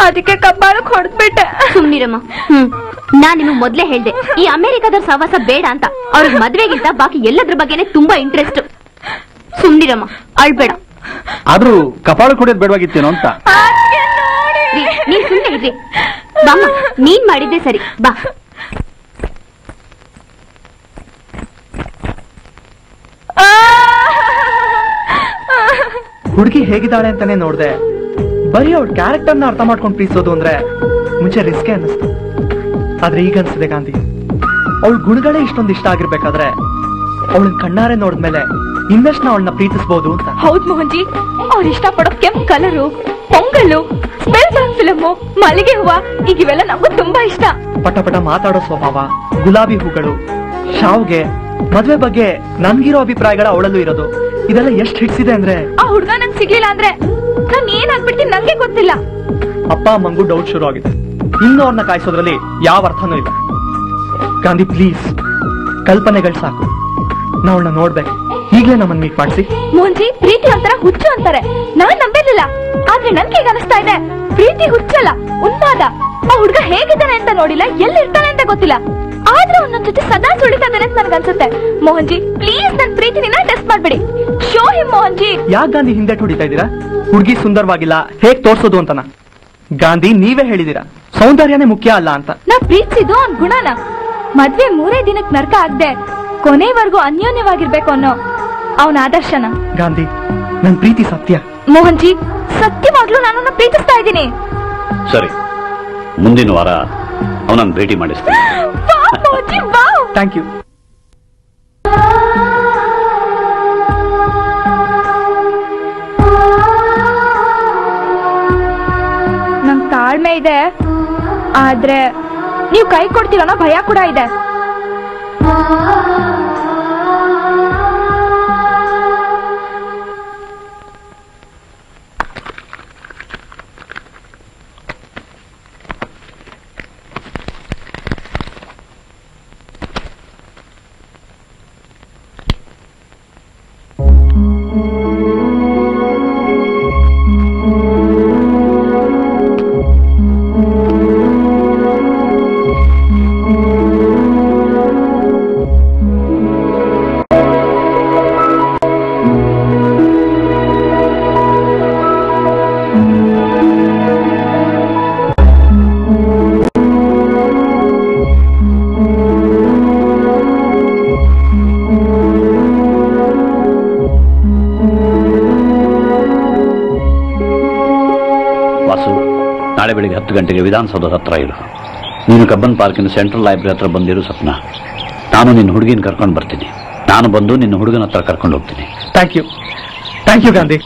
ಅದಕ್ಕೆ ಕಬ್ಬಾಳಕ್ ಹೊಡೆದ್ಬಿಟ್ಟೆ ಸುಮ್ನಿರಮ್ಮ. ಹ್ಮ್. ನಾನ್ ನಿಮಗ್ ಮೊದ್ಲೇ ಹೇಳ್ದೆ ಈ ಅಮೆರಿಕದವ್ರ ಸಹವಾಸ ಬೇಡ ಅಂತ. ಅವ್ರ ಮದ್ವೆಗಿಂತ ಬಾಕಿ ಎಲ್ಲದ್ರ ಬಗ್ಗೆನೆ ತುಂಬಾ ಇಂಟ್ರೆಸ್ಟ್ ಸುಮ್ನಿರಮ್ಮ. ಅಳ್ಬೇಡ. ಆದ್ರೂ ಕಪಾಳ ಕುಡಿಯೋದ್ ಬೇಡವಾಗಿತ್ತೇನೋ ಅಂತ. ನೀವ್ ನೀನ್ ಸುಮ್ನೆ ಇರ್ರಿ. ಬಾಮ್ಮ, ನೀನ್ ಮಾಡಿದ್ದೆ ಸರಿ. ಬಾ. ಹುಡುಗಿ ಹೇಗಿದ್ದಾಳೆ ಅಂತಾನೆ ನೋಡ್ದೆ. ಬರೀ ಅವ್ರ ಕ್ಯಾರೆಕ್ಟರ್ನ ಅರ್ಥ ಮಾಡ್ಕೊಂಡು ಪ್ರೀತಿಸೋದು ಅಂದ್ರೆ ಮುಂಚೆ ರಿಸ್ಕೆ ಅನ್ನಿಸ್ತು. ಆದ್ರೆ ಈಗ ಅನ್ಸಿದೆ ಗಾಂಧಿ ಅವಳ ಗುಣಗಳೇ ಇಷ್ಟೊಂದು ಇಷ್ಟ ಆಗಿರ್ಬೇಕಾದ್ರೆ ಅವಳನ್ನ ಕಣ್ಣಾರೆ ನೋಡಿದ್ಮೇಲೆ ಇನ್ನಷ್ಟು ಅವಳನ್ನ ಪ್ರೀತಿಸಬಹುದು ಅಂತ. ಹೌದ್ ಮೋಹನ್ಜಿ ಅವ್ರು ಇಷ್ಟಪಡೋ ಕೆಂಪ್ ಕಲರು ಪೊಂಗಲು ಸ್ಪೆಲ್ ಫಿಲಮು ಮಲ್ಲಿಗೆ ಹೂವ ಈಗ ಇವೆಲ್ಲ ನಮಗೂ ತುಂಬಾ ಇಷ್ಟ. ಪಟ ಪಟ ಮಾತಾಡೋ ಸ್ವಭಾವ ಗುಲಾಬಿ ಹೂಗಳು ಶಾವ್ಗೆ ಮದ್ವೆ ಬಗ್ಗೆ ನನ್ಗಿರೋ ಅಭಿಪ್ರಾಯಗಳ ಅವಳಲ್ಲೂ ಇರೋದು. ಇದೆಲ್ಲ ಎಷ್ಟು ಹಿಡ್ಸಿದೆ ಅಂದ್ರೆ? ಆ ಹುಡ್ಗ ನನ್ ಸಿಗ್ಲಿಲ್ಲ ಅಂದ್ರೆ ನಂಗ್ ಏನ್ ಆಗ್ಬಿಡ್ತೀನಿ ನಂಗೆ ಗೊತ್ತಿಲ್ಲ. ಅಪ್ಪ ಅಮ್ಮಂಗೂ ಡೌಟ್ ಶುರು ಆಗಿದೆ. ಇನ್ನು ಅವ್ರನ್ನ ಕಾಯಿಸೋದ್ರಲ್ಲಿ ಯಾವ ಅರ್ಥನೂ ಇಲ್ಲ. ಗಾಂಧಿ ಪ್ಲೀಸ್ ಕಲ್ಪನೆಗಳು ಸಾಕು. ನಾವ್ನ ನೋಡ್ಬೇಕು. ಈಗಲೇ ನಮ್ಮನ್ನ ಮೀಟ್ ಮಾಡಿಸಿ. ಮೋಹನ್ಜಿ ಪ್ರೀತಿ ಒಂಥರ ಹುಚ್ಚು ಅಂತಾರೆ. ನಾನ್ ನಂಬಿರ್ಲಿಲ್ಲ ಆದ್ರೆ ನನ್ಗೆ ಈಗ ಅನಿಸ್ತಾ ಇದೆ. ಪ್ರೀತಿ ಹುಚ್ಚಲ್ಲ ಉನ್ಮಾದ. ಆ ಹುಡ್ಗ ಹೇಗಿದ್ದಾನೆ ಅಂತ ನೋಡಿಲ್ಲ ಎಲ್ಲಿರ್ತಾನೆ ಅಂತ ಗೊತ್ತಿಲ್ಲ. ಆದ್ರೆ ಒಂದೊಂದ್ ಜೊತೆ ಸದಾ ಸುಳಿತಾ ಅಂತ ಅಂತ ನನ್ಗನ್ಸುತ್ತೆ ಮೋಹನ್ಜಿ ಪ್ಲೀಸ್ ನನ್ ಪ್ರೀತಿನ ಟೆಸ್ಟ್ ಮಾಡ್ಬಿಡಿ. Show him Mohanji. ಯಾಕೆ ಗಾಂಧಿ ಹಿಂದೆ ಹೊಡಿತಾ ಇದ್ದೀರಾ? ಹುಡುಗಿ ಸುಂದರವಾಗಿಲ್ಲ ಹೇಗ್ ತೋರ್ಸೋದು ಅಂತನ? ಗಾಂಧಿ ನೀವೇ ಹೇಳಿದೀರಾ? ಸೌಂದರ್ಯನೇ ಮುಖ್ಯ ಅಲ್ಲ ಅಂತ. ನಾ ಪ್ರೀತಿಸಿದ್ದು ಅವ್ನ್ ಗುಣನ. ಮದ್ವೆ ಮೂರೇ ದಿನಕ್ ನರ್ಕ ಆಗ್ದೆ ಕೊನೆವರೆಗೂ ಅನ್ಯೋನ್ಯವಾಗಿರ್ಬೇಕು ಅನ್ನೋ ಅವನ ಆದರ್ಶನ. ಗಾಂಧಿ ನನ್ ಪ್ರೀತಿ ಸತ್ಯ. ಮೋಹನ್ ಜಿ ಸತ್ಯವಾಗ್ಲೂ ನಾನು ಪ್ರೀತಿಸ್ತಾ ಇದ್ದೀನಿ. ಸರಿ ಮುಂದಿನ ವಾರ ಅವನನ್ನು ಭೇಟಿ ಮಾಡಿಸ್ತೀನಿ. ಬಾ Mohan ji, wow. Thank you. ನಂಗ್ ತಾಳ್ಮೆ ಇದೆ ಆದ್ರೆ ನೀವು ಕೈ ಕೊಡ್ತೀರ ಭಯ ಕೂಡ ಇದೆ. ಹತ್ತು ಗಂಟೆಗೆ ವಿಧಾನಸೌಧದ ಹತ್ರ ಇರು. ನೀನು ಕಬ್ಬನ್ ಪಾರ್ಕಿನ ಸೆಂಟ್ರಲ್ ಲೈಬ್ರರಿ ಹತ್ರ ಬಂದಿರು ಸಪ್ನ. ನಾನು ನಿನ್ನ ಹುಡುಗಿನ ಕರ್ಕೊಂಡು ಬರ್ತೀನಿ. ನಾನು ಬಂದು ನಿನ್ನ ಹುಡುಗನ ಹತ್ರ ಕರ್ಕೊಂಡು ಹೋಗ್ತೀನಿ. Thank you thank you Gandhi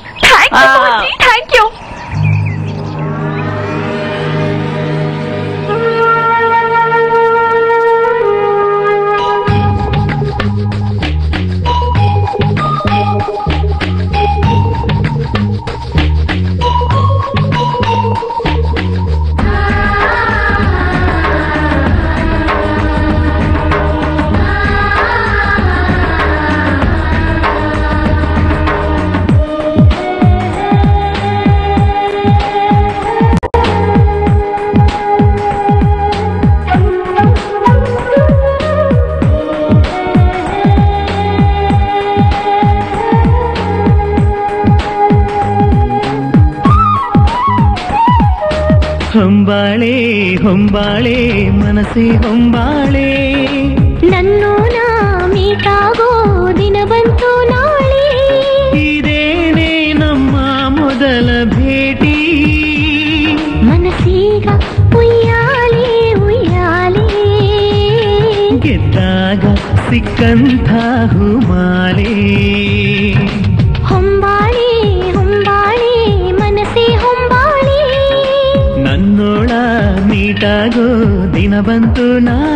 ದಿನ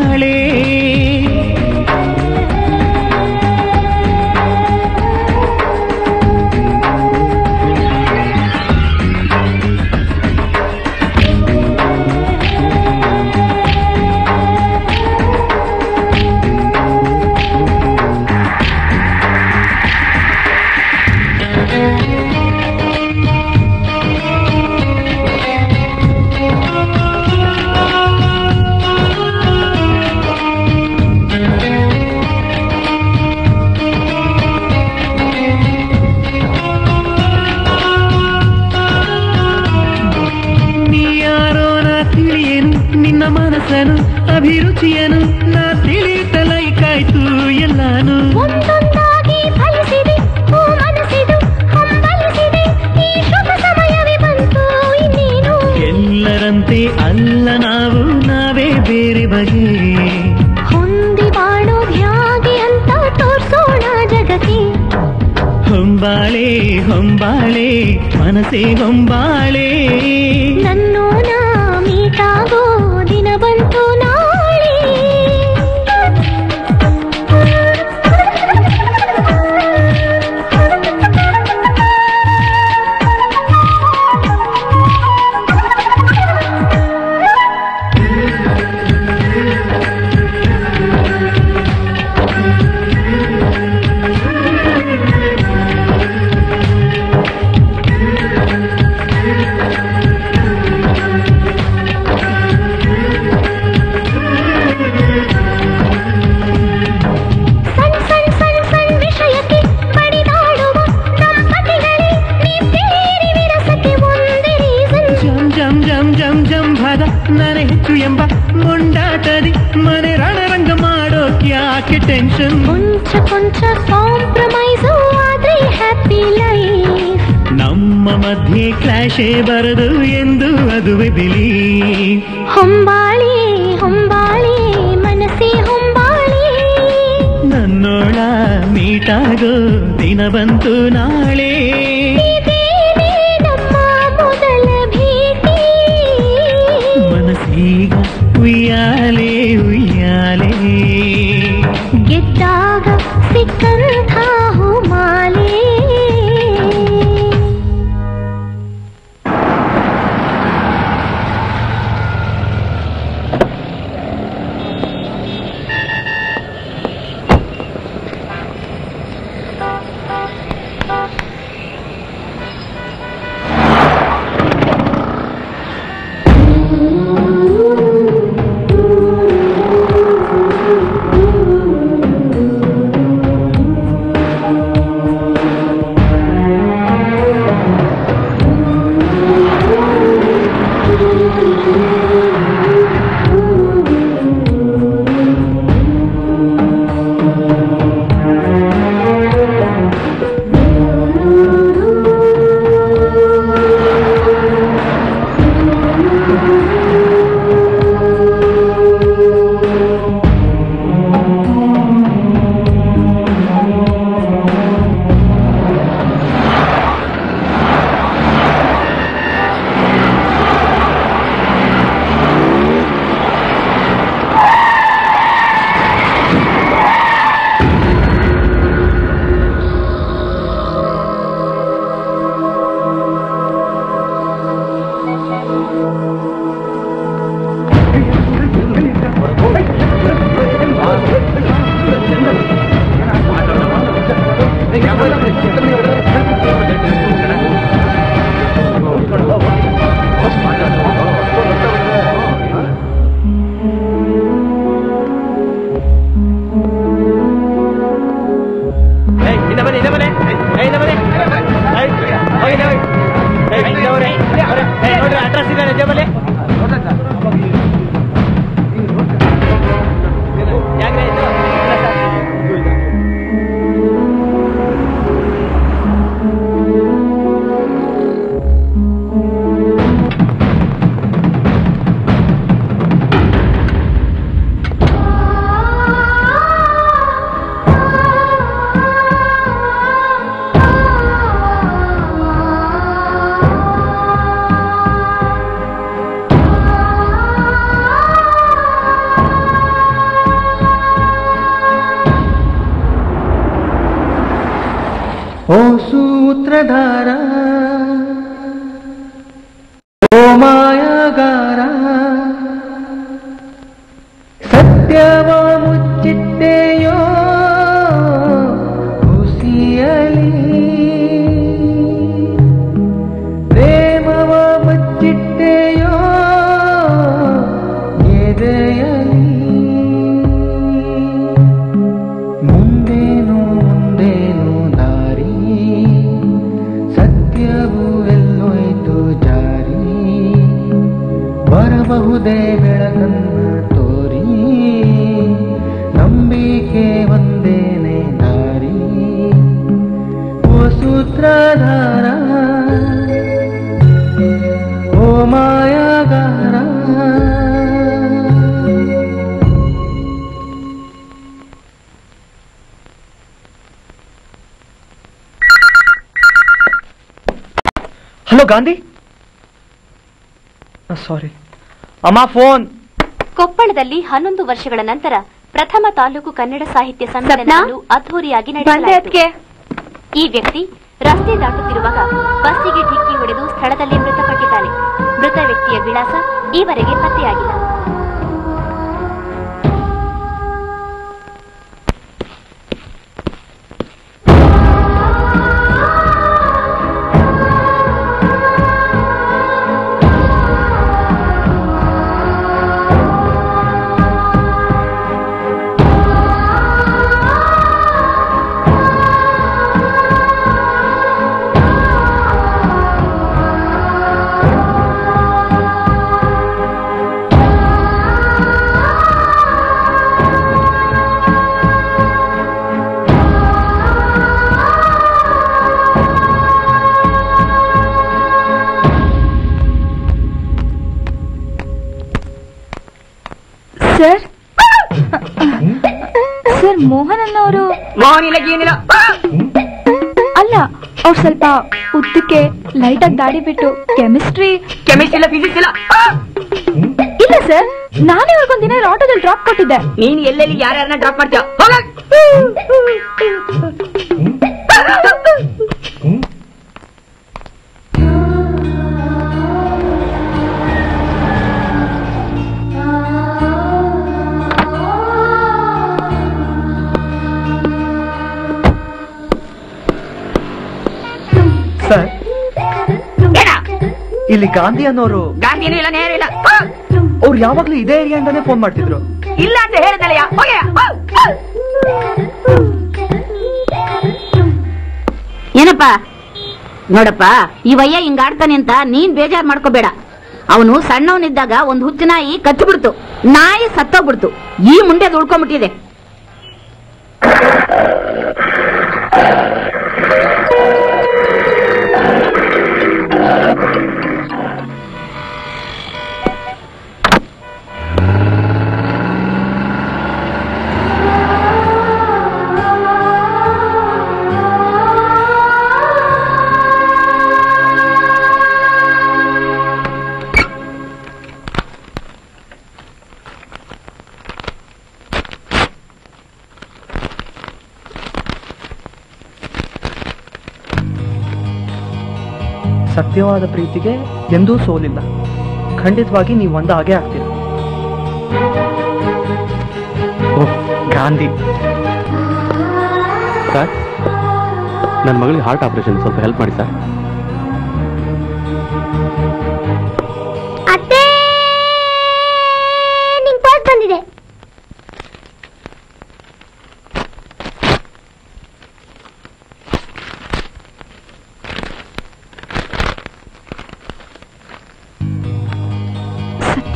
ಅಮ್ಮ ಕೊಪ್ಪಳದಲ್ಲಿ ಹನ್ನೊಂದು ವರ್ಷಗಳ ನಂತರ ಪ್ರಥಮ ತಾಲೂಕು ಕನ್ನಡ ಸಾಹಿತ್ಯ ಸಮ್ಮೇಳನವನ್ನು ಅದ್ಧೂರಿಯಾಗಿ ನಡೆಸಲಾಯಿತು. ಈ ವ್ಯಕ್ತಿ ರಸ್ತೆ ದಾಟುತ್ತಿರುವಾಗ ಬಸ್ಸಿಗೆ ಢಿಕ್ಕಿ ಹೊಡೆದು ಸ್ಥಳದಲ್ಲಿ ಮೃತಪಟ್ಟಿದ್ದಾನೆ. ಮೃತ ವ್ಯಕ್ತಿಯ ವಿಳಾಸ ಈವರೆಗೆ ಪತ್ತೆಯಾಗಿಲ್ಲ. ಸರ್? ಸರ್ ಮೋಹನ್ ಅನ್ನೋರು ಮೋಹನ್ ಇಲ್ಲ ಗೀನಿಲ್ಲ ಅಲ್ಲ ಅವ್ರು ಸ್ವಲ್ಪ ಉದ್ದಕ್ಕೆ ಲೈಟ್ ಆಗಿ ದಾಡಿ ಬಿಟ್ಟು ಕೆಮಿಸ್ಟ್ರಿ ಕೆಮಿಸ್ಟ್ರಿ ಇಲ್ಲ ಫಿಸಿಕ್ಸ್ ಇಲ್ಲ. ಇಲ್ಲ ಸರ್ ನಾನೇ ಅವ್ರಿಗೊಂದ್ ದಿನ ಆಟೋದಲ್ಲಿ ಡ್ರಾಪ್ ಕೊಟ್ಟಿದ್ದೆ. ನೀನ್ ಎಲ್ಲೆಲ್ಲಿ ಯಾರ್ಯಾರನ್ನ ಡ್ರಾಪ್ ಮಾಡ್ತೀಯ ಇಲ್ಲಿ ಗಾಂಧಿ ಅನ್ನೋರು ಗಾಂಧಿನೂ ಇಲ್ಲ ನೇರು ಇಲ್ಲ. ಅವ್ರು ಯಾವಾಗ್ಲೂ ಇದೇ ಅಂತಾನೆ ಫೋನ್ ಮಾಡ್ತಿದ್ರು. ಇಲ್ಲ ಅಂತ ಹೇಳಿದಲ್ಲ ಹೋಗ್ಯಾ? ಏನಪ್ಪ? ನೋಡಪ್ಪ ಈ ವಯ್ಯ ಹಿಂಗಾಡ್ತಾನೆ ಅಂತ ನೀನ್ ಬೇಜಾರ್ ಮಾಡ್ಕೋಬೇಡ. ಅವನು ಸಣ್ಣವನಿದ್ದಾಗ ಒಂದ್ ಹುಚ್ಚು ನಾಯಿ ಕಚ್ಚಿಬಿಡ್ತು ನಾಯಿ ಸತ್ತೋಗ್ಬಿಡ್ತು. ಈ ಮುಂಡೆ ಉಳ್ಕೊಂಡ್ಬಿಟ್ಟಿದೆ ಸತ್ಯವಾದ ಪ್ರೀತಿಗೆ ಎಂದೂ ಸೋಲಿಲ್ಲ. ಖಂಡಿತವಾಗಿ ನೀವು ಒಂದ ಹಾಗೆ ಆಗ್ತೀರ. ಓಹ್ ಗಾಂಧಿ. ಸರ್ ನನ್ನ ಮಗಳಿಗೆ ಹಾರ್ಟ್ ಆಪರೇಷನ್ ಸ್ವಲ್ಪ ಹೆಲ್ಪ್ ಮಾಡಿ ಸರ್.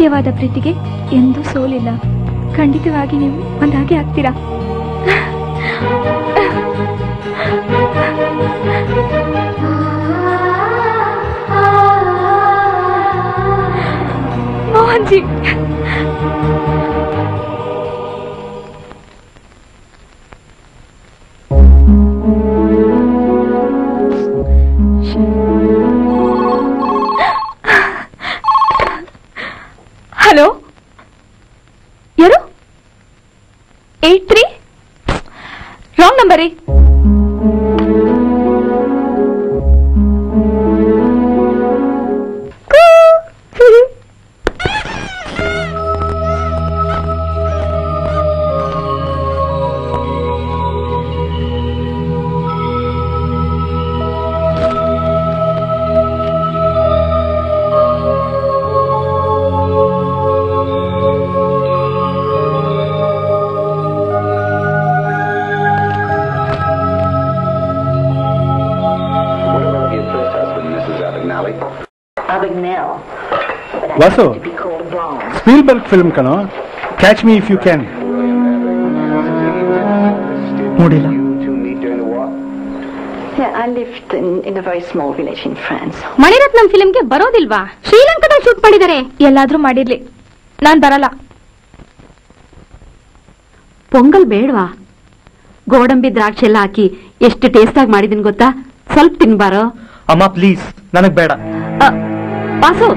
ಸತ್ಯವಾದ ಪ್ರೀತಿಗೆ ಎಂದೂ ಸೋಲಿಲ್ಲ. ಖಂಡಿತವಾಗಿ ನೀವು ಒಂದಾಗಿ ಆಗ್ತೀರಾ? ಮೋಹನ್ ಫಿಲ್ಮ್ ಕಣೋ? Catch me if you can ನೋಡಿಲ್ಲ. ಮಣಿರತ್ನಂ ಫಿಲ್ಮ್ಗೆ ಬರೋದಿಲ್ವಾ? ಶ್ರೀಲಂಕಾದಲ್ಲಿ ಶೂಟ್ ಮಾಡಿದರೆ ಎಲ್ಲಾದ್ರೂ ಮಾಡಿರ್ಲಿ. ನಾನ್ ಬರಲ್ಲ. ಪೊಂಗಲ್ ಬೇಡವಾ? ಗೋಡಂಬಿ ದ್ರಾಕ್ಷಿ ಎಲ್ಲ ಹಾಕಿ ಎಷ್ಟು ಟೇಸ್ಟ್ ಆಗಿ ಮಾಡಿದೀನಿ ಗೊತ್ತಾ? ಸ್ವಲ್ಪ ತಿನ್ಬಾರೋ? ಅಮ್ಮ ಪ್ಲೀಸ್ ನನಗ್ ಬೇಡ. ಪಾಸು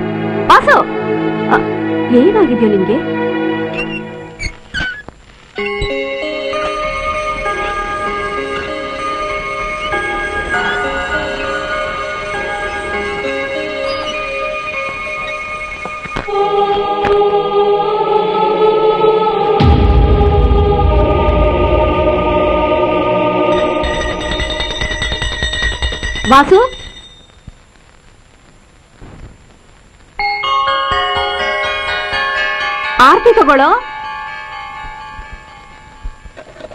ಅ, 예의바게 변인 게? 와서 ಆರ್ತಿ ತಗೊಳ್ಳೋ?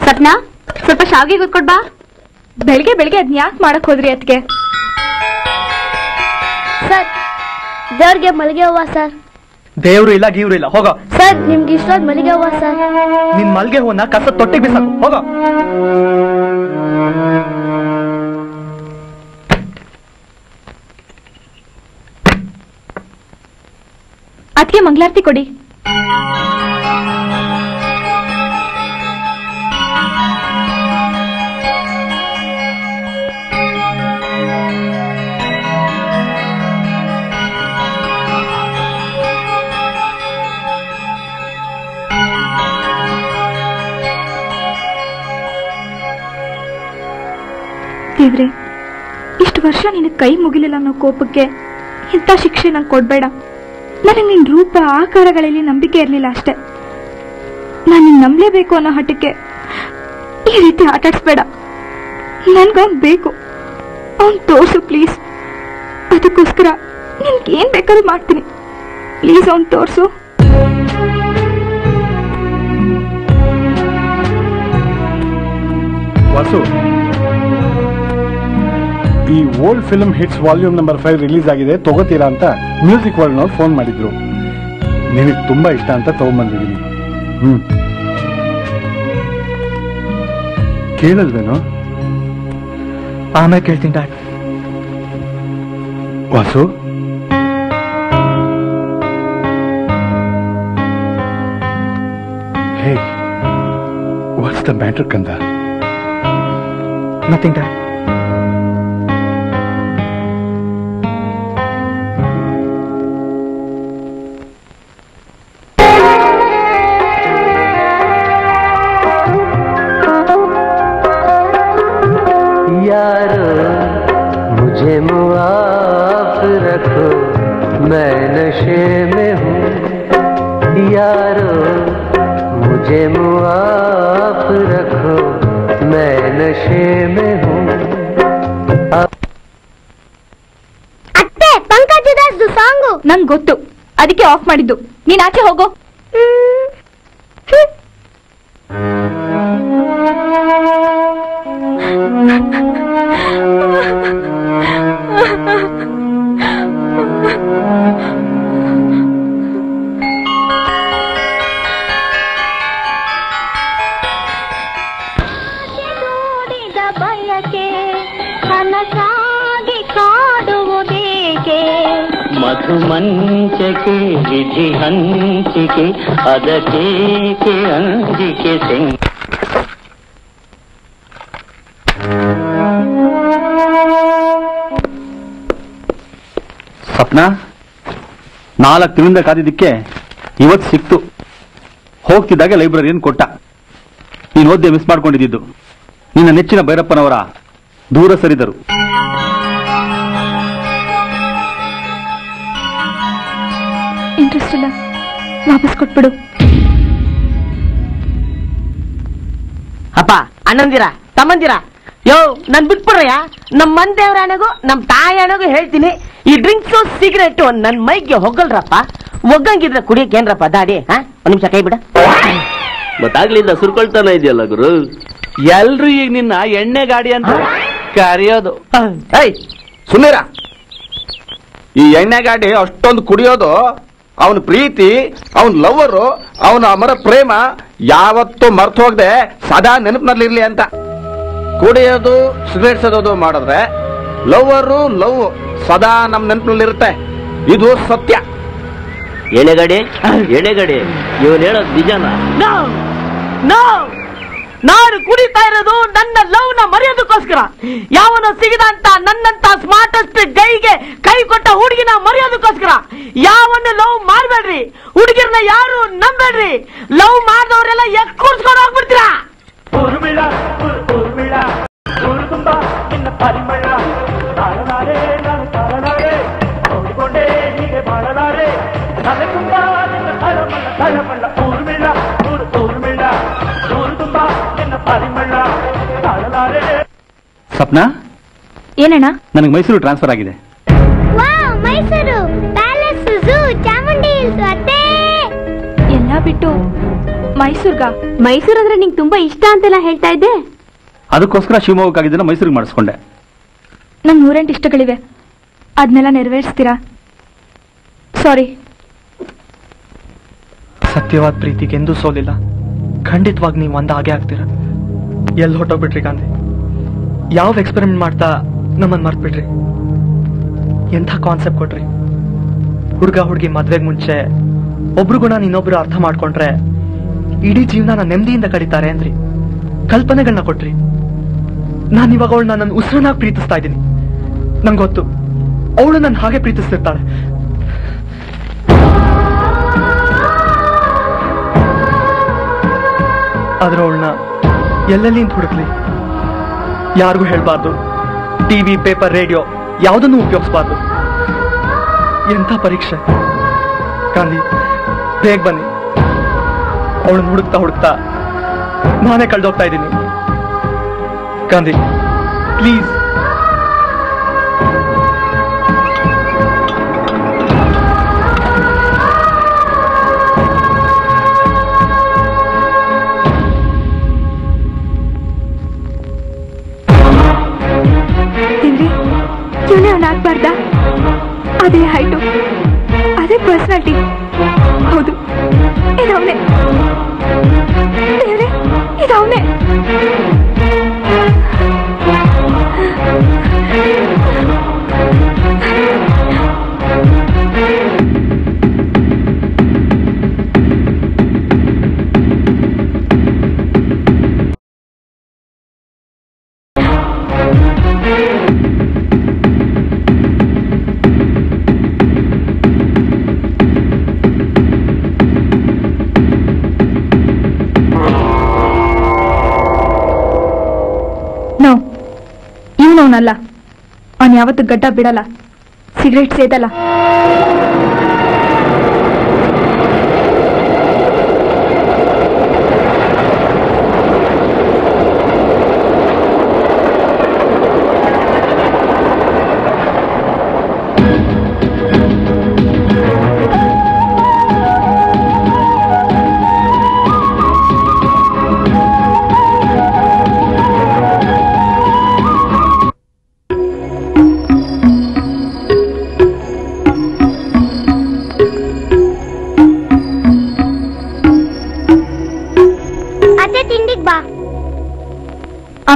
ಸಪ್ನಾ ಸ್ವಲ್ಪ ಶಾವಿಗೆ ಗೊತ್ಕೊಡ್ ಬಾ. ಬೆಳಿಗ್ಗೆ ಬೆಳಿಗ್ಗೆ ಅದ್ನ ಯಾಕೆ ಮಾಡಕ್ ಹೋದ್ರಿ ಅದಕ್ಕೆ ಸರ್ ದೇವ್ರಿಗೆ ಮಲ್ಲಿಗೆ ಹೂವ ಸರ್. ದೇವ್ರು ಇಲ್ಲ ಗೀವ್ರು ಇಲ್ಲ ಹೋಗೋ. ಸರ್ ನಿಮ್ಗೆ ಇಷ್ಟ ಮಲ್ಲಿಗೆ ಹೂವ ಸರ್. ನಿನ್ ಮಲ್ಗೆ ಹೂವನ್ನ ಕಸ ತೊಟ್ಟಿಗೆ ಬಿಸಾಕು ಹೋಗೋ. ಅದಕ್ಕೆ ಮಂಗಳಾರತಿ ಕೊಡಿ. ದೇವ್ರೆ ಇಷ್ಟು ವರ್ಷ ನಿನ್ನ ಕೈ ಮುಗಿಲಿಲ್ಲ ಅನ್ನೋ ಕೋಪಕ್ಕೆ ಇಂಥ ಶಿಕ್ಷೆ ನಂಗೆ ಕೊಡ್ಬೇಡ. ನನಗೆ ನಿನ್ನ ರೂಪ, ಆಕಾರಗಳಲ್ಲಿ ನಂಬಿಕೆ ಇರಲಿಲ್ಲ ಅಷ್ಟೇ. ನಾನು ನಿನ್ನ ನಂಬಲೇಬೇಕು ಅನ್ನೋ ಹಠಕ್ಕೆ ಈ ರೀತಿ ಆಟಾಡಿಸ್ಬೇಡ. ನನ್ಗವ್ನು ಬೇಕು. ಅವ್ನು ತೋರ್ಸು ಪ್ಲೀಸ್. ಅದಕ್ಕೋಸ್ಕರ ನಿನ್ಗೆ ಏನ್ ಬೇಕಾದ್ರೂ ಮಾಡ್ತೀನಿ. ಪ್ಲೀಸ್ ಅವ್ನು ತೋರ್ಸು. ವಾಸು ಈ old film hits volume number five release ಆಗಿದೆ ತಗೋತೀರಾ ಅಂತ ಮ್ಯೂಸಿಕ್ ವರ್ಲ್ಡ್ನವ್ರು ಫೋನ್ ಮಾಡಿದ್ರು. ನಿನಗೆ ತುಂಬಾ ಇಷ್ಟ ಅಂತ ತಗೊಂಬಂದಿದ್ದೀನಿ ಹ್ಮ್. ಕೇಳಲ್ವೇನು? ಆಮೇಲೆ ಕೇಳ್ತೀನಿ dock Vasu? Hey what's the matter ಕಂದ? ನಥಿಂಗ್ ಡ್ಯಾಡ್ ಆಫ್ ಮಾಡಿದ್ದು. ನೀನ್ ಆಚೆ ಹೋಗೋ. ನಾಲ್ಕು ತಿಂಗಳಿಂದ ಕಾದಿದ್ದಕ್ಕೆ ಇವತ್ತು ಸಿಕ್ತು. ಹೋಗ್ತಿದ್ದಾಗ ಲೈಬ್ರರಿಯನ್ನು ಕೊಟ್ಟ? ನೀನು ಓದ್ದೆ ಮಿಸ್ ಮಾಡ್ಕೊಂಡಿದ್ದು. ನಿನ್ನ ನೆಚ್ಚಿನ ಭೈರಪ್ಪನವರ ದೂರ ಸರಿದರು. ಇಂಟ್ರೆಸ್ಟ್ ಇಲ್ಲ. ವಾಪಸ್ ಕೊಟ್ಬಿಡು. ಅಪ್ಪ ಅಣ್ಣಂದಿರ ತಮ್ಮಂದಿರ. ಯೋ ನನ್ ಬಿಟ್ಬಿಡ್ರಯ್ಯ? ನಮ್ಮ ಮಂದೇವ್ರ ಅಣ್ಣಗೂ ನಮ್ ತಾಯಿ ಅಣ್ಣಗೂ ಹೇಳ್ತೀನಿ. ಈ ಡ್ರಿಂಕ್ಸು ಸಿಗರೆಟ್ ನನ್ನ ಮೈಗೆ ಹೊಗಲ್ರಪ್ಪ ಒಗ್ಗಂಗಿದ್ರೆ ಕುಡಿಯಕ್ಕೆ ಏನ್ರಪ್ಪ ದಾಡಿ ಹಾ? ಒಂದ್ ನಿಮಿಷ ಕೈ ಬಿಡ. ಮತ್ತಾಗ್ಲಿಂದ ಸುರ್ಕೊಳ್ತಾನೆ ಇದೆಯಲ್ಲ ಗುರು? ಎಲ್ರು ಈಗ ನಿನ್ನ ಎಣ್ಣೆ ಗಾಡಿ ಅಂತ ಕರೆಯೋದು. ಸುಮ್ಮೀರ ಈ ಎಣ್ಣೆ ಗಾಡಿ ಅಷ್ಟೊಂದು ಕುಡಿಯೋದು ಅವನ ಪ್ರೀತಿ ಅವನ ಲವರು ಅವನ ಅಮರ ಪ್ರೇಮ ಯಾವತ್ತೂ ಮರ್ತು ಹೋಗದೆ ಸದಾ ನೆನಪಿನಲ್ಲಿರ್ಲಿ ಅಂತ. ಕುಡಿಯೋದು ಸಿಗರೇಟ್ ಸದೋದು ಮಾಡಿದ್ರೆ ಲವರು ಲವ್ ಸದಾ ನಮ್ಮ ನೆನಪಿನಲ್ಲಿರುತ್ತೆ. ಇದು ಸತ್ಯ. ಎಳೆಗಡೆ ಎಳೆಗಡೆ ಇವನು ಹೇಳೋದು ನಿಜನ? ನೋ ನಾನು ಕುಡಿತಾ ಇರೋದು ನನ್ನ ಲವ್ನ ಮರೆಯೋದಕ್ಕೋಸ್ಕರ ಯಾವನೋ ಸಿಗದಂತ ನನ್ನಂತ ಸ್ಮಾರ್ಟೆಸ್ಟ್ ಗೈಗೆ ಕೈ ಕೊಟ್ಟ ಹುಡುಗಿನ ಮರೆಯೋದಕ್ಕೋಸ್ಕರ ಯಾವನ್ನ ಲವ್ ಮಾಡ್ಬೇಡ್ರಿ. ಹುಡುಗಿರ್ನ ಯಾರು ನಂಬೇಡ್ರಿ ಲವ್ ಮಾಡಿದವರೆಲ್ಲ ಎಕ್ ಕೂರ್ಸ್ಕೊಂಡು ಹೋಗ್ಬಿಡ್ತೀರಾ ಪರಿಮಳ ತುಂಬ ಪರಿಮಳ ತಾಳಲಾರೆ. ಸ್ವಪ್ನ? ಏನಣ್ಣ? ನನಗೆ ಮೈಸೂರು ಟ್ರಾನ್ಸ್ಫರ್ ಆಗಿದೆ. Wow Mysuru palace zoo Chamundi hills ಅತ್ತೆ ಎಲ್ಲ ಬಿಟ್ಟು ಮೈಸೂರ್ಗ. ಮೈಸೂರು ಅಂದ್ರೆ ನಿಂಗೆ ತುಂಬಾ ಇಷ್ಟ ಅಂತೆಲ್ಲ ಹೇಳ್ತಾ ಇದ್ದೆ. ಅದಕ್ಕೋಸ್ಕರ ಶಿವಮೊಗ್ಗಕ್ಕಾಗಿದ್ದನ್ನ ಮೈಸೂರಿಗೆ ಮಾಡಿಸ್ಕೊಂಡೆ. ನಂಗೆ ನೂರೆಂಟು ಇಷ್ಟಗಳಿವೆ. ಅದನ್ನೆಲ್ಲ ನೆರವೇರಿಸ್ತೀರಾ? ಸಾರಿ ಸತ್ಯವಾದ ಪ್ರೀತಿಗೆ ಎಂದೂ ಸೋಲಿಲ್ಲ. ಖಂಡಿತವಾಗಿ ನೀವು ಒಂದ ಹಾಗೆ ಆಗ್ತೀರ? ಎಲ್ಲಿ ಹೊಟ್ಟೋಗ್ಬಿಟ್ರಿ ಗಾಂಧಿ? ಯಾವ ಎಕ್ಸ್ಪೆರಿಮೆಂಟ್ ಮಾಡ್ತಾ ನಮ್ಮನ್ನ ಮರ್ತ್ಬಿಟ್ರಿ? ಎಂಥ ಕಾನ್ಸೆಪ್ಟ್ ಕೊಟ್ರಿ? ಹುಡುಗ ಹುಡುಗಿ ಮದ್ವೆಗೆ ಮುಂಚೆ ಒಬ್ರು ಗುಣ ಇನ್ನೊಬ್ರು ಅರ್ಥ ಮಾಡ್ಕೊಂಡ್ರೆ ಇಡೀ ಜೀವನ ನೆಮ್ಮದಿಯಿಂದ ಕಡಿತಾರೆ ಅಂದ್ರಿ. ಕಲ್ಪನೆಗಳನ್ನ ಕೊಟ್ರಿ. ನಾನು ಇವಾಗ ಅವಳನ್ನ ನನ್ನ ಉಸಿರನ್ನಾಗಿ ಪ್ರೀತಿಸ್ತಾ ಇದ್ದೀನಿ. ನಂಗೊತ್ತು ಗೊತ್ತು, ಅವಳು ನನ್ನ ಹಾಗೆ ಪ್ರೀತಿಸ್ತಿರ್ತಾಳೆ. ಆದ್ರೆ ಅವಳನ್ನ ಎಲ್ಲೆಲ್ಲಿ ಅಂತ ಹುಡುಕ್ಲಿ? ಯಾರಿಗೂ ಹೇಳ್ಬಾರ್ದು. ಟಿವಿ, ಪೇಪರ್, ರೇಡಿಯೋ, ಯಾವುದನ್ನು ಉಪಯೋಗಿಸಬಾರ್ದು. ಎಂಥ ಪರೀಕ್ಷೆ? ಗಾಂಧಿ, ಬೇಗ ಬನ್ನಿ. ಅವಳನ್ನ ಹುಡುಕ್ತಾ ಹುಡುಕ್ತಾ ನಾನೇ ಕಳೆದೋಗ್ತಾ ಇದ್ದೀನಿ. ಗಾಂಧಿ ಪ್ಲೀಸ್ ಅದೇ ಹೈಟು ಅದೇ ಪರ್ಸನಾಲಿಟಿ ಹೌದು ಇದವನೇ ದೇವ್ರೆ ಇದವನೇ ಯಾವತ್ತು ಗಡ್ಡ ಬಿಡಲ್ಲ. ಸಿಗರೇಟ್ ಸೇದಲ್ಲ.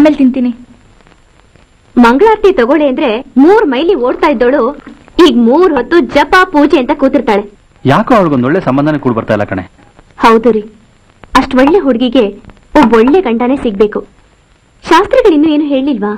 ಆಮೇಲೆ ತಿಂತೀನಿ. ಮಂಗಳಾರತಿ ತಗೊಳ್ಳಿ ಅಂದ್ರೆ ಮೂರ್ ಮೈಲಿ ಓಡ್ತಾ ಇದ್ದೋಳು ಈಗ ಮೂರ್ ಹೊತ್ತು ಜಪ ಪೂಜೆ ಅಂತ ಕೂತಿರ್ತಾಳೆ. ಯಾಕೋ ಅವಳಿಗೊಂದು ಒಳ್ಳೆ ಸಂಬಂಧನೇ ಕೂಡ ಬರ್ತಾ ಇಲ್ಲ ಕಣೆ. ಹೌದು ರೀ. ಅಷ್ಟ್ ಒಳ್ಳೆ ಹುಡುಗಿಗೆ ಒಬ್ಬ ಒಳ್ಳೆ ಗಂಡನೇ ಸಿಗ್ಬೇಕು. ಶಾಸ್ತ್ರಗಳಿನ್ನೂ ಏನು ಹೇಳಿಲ್ವಾ?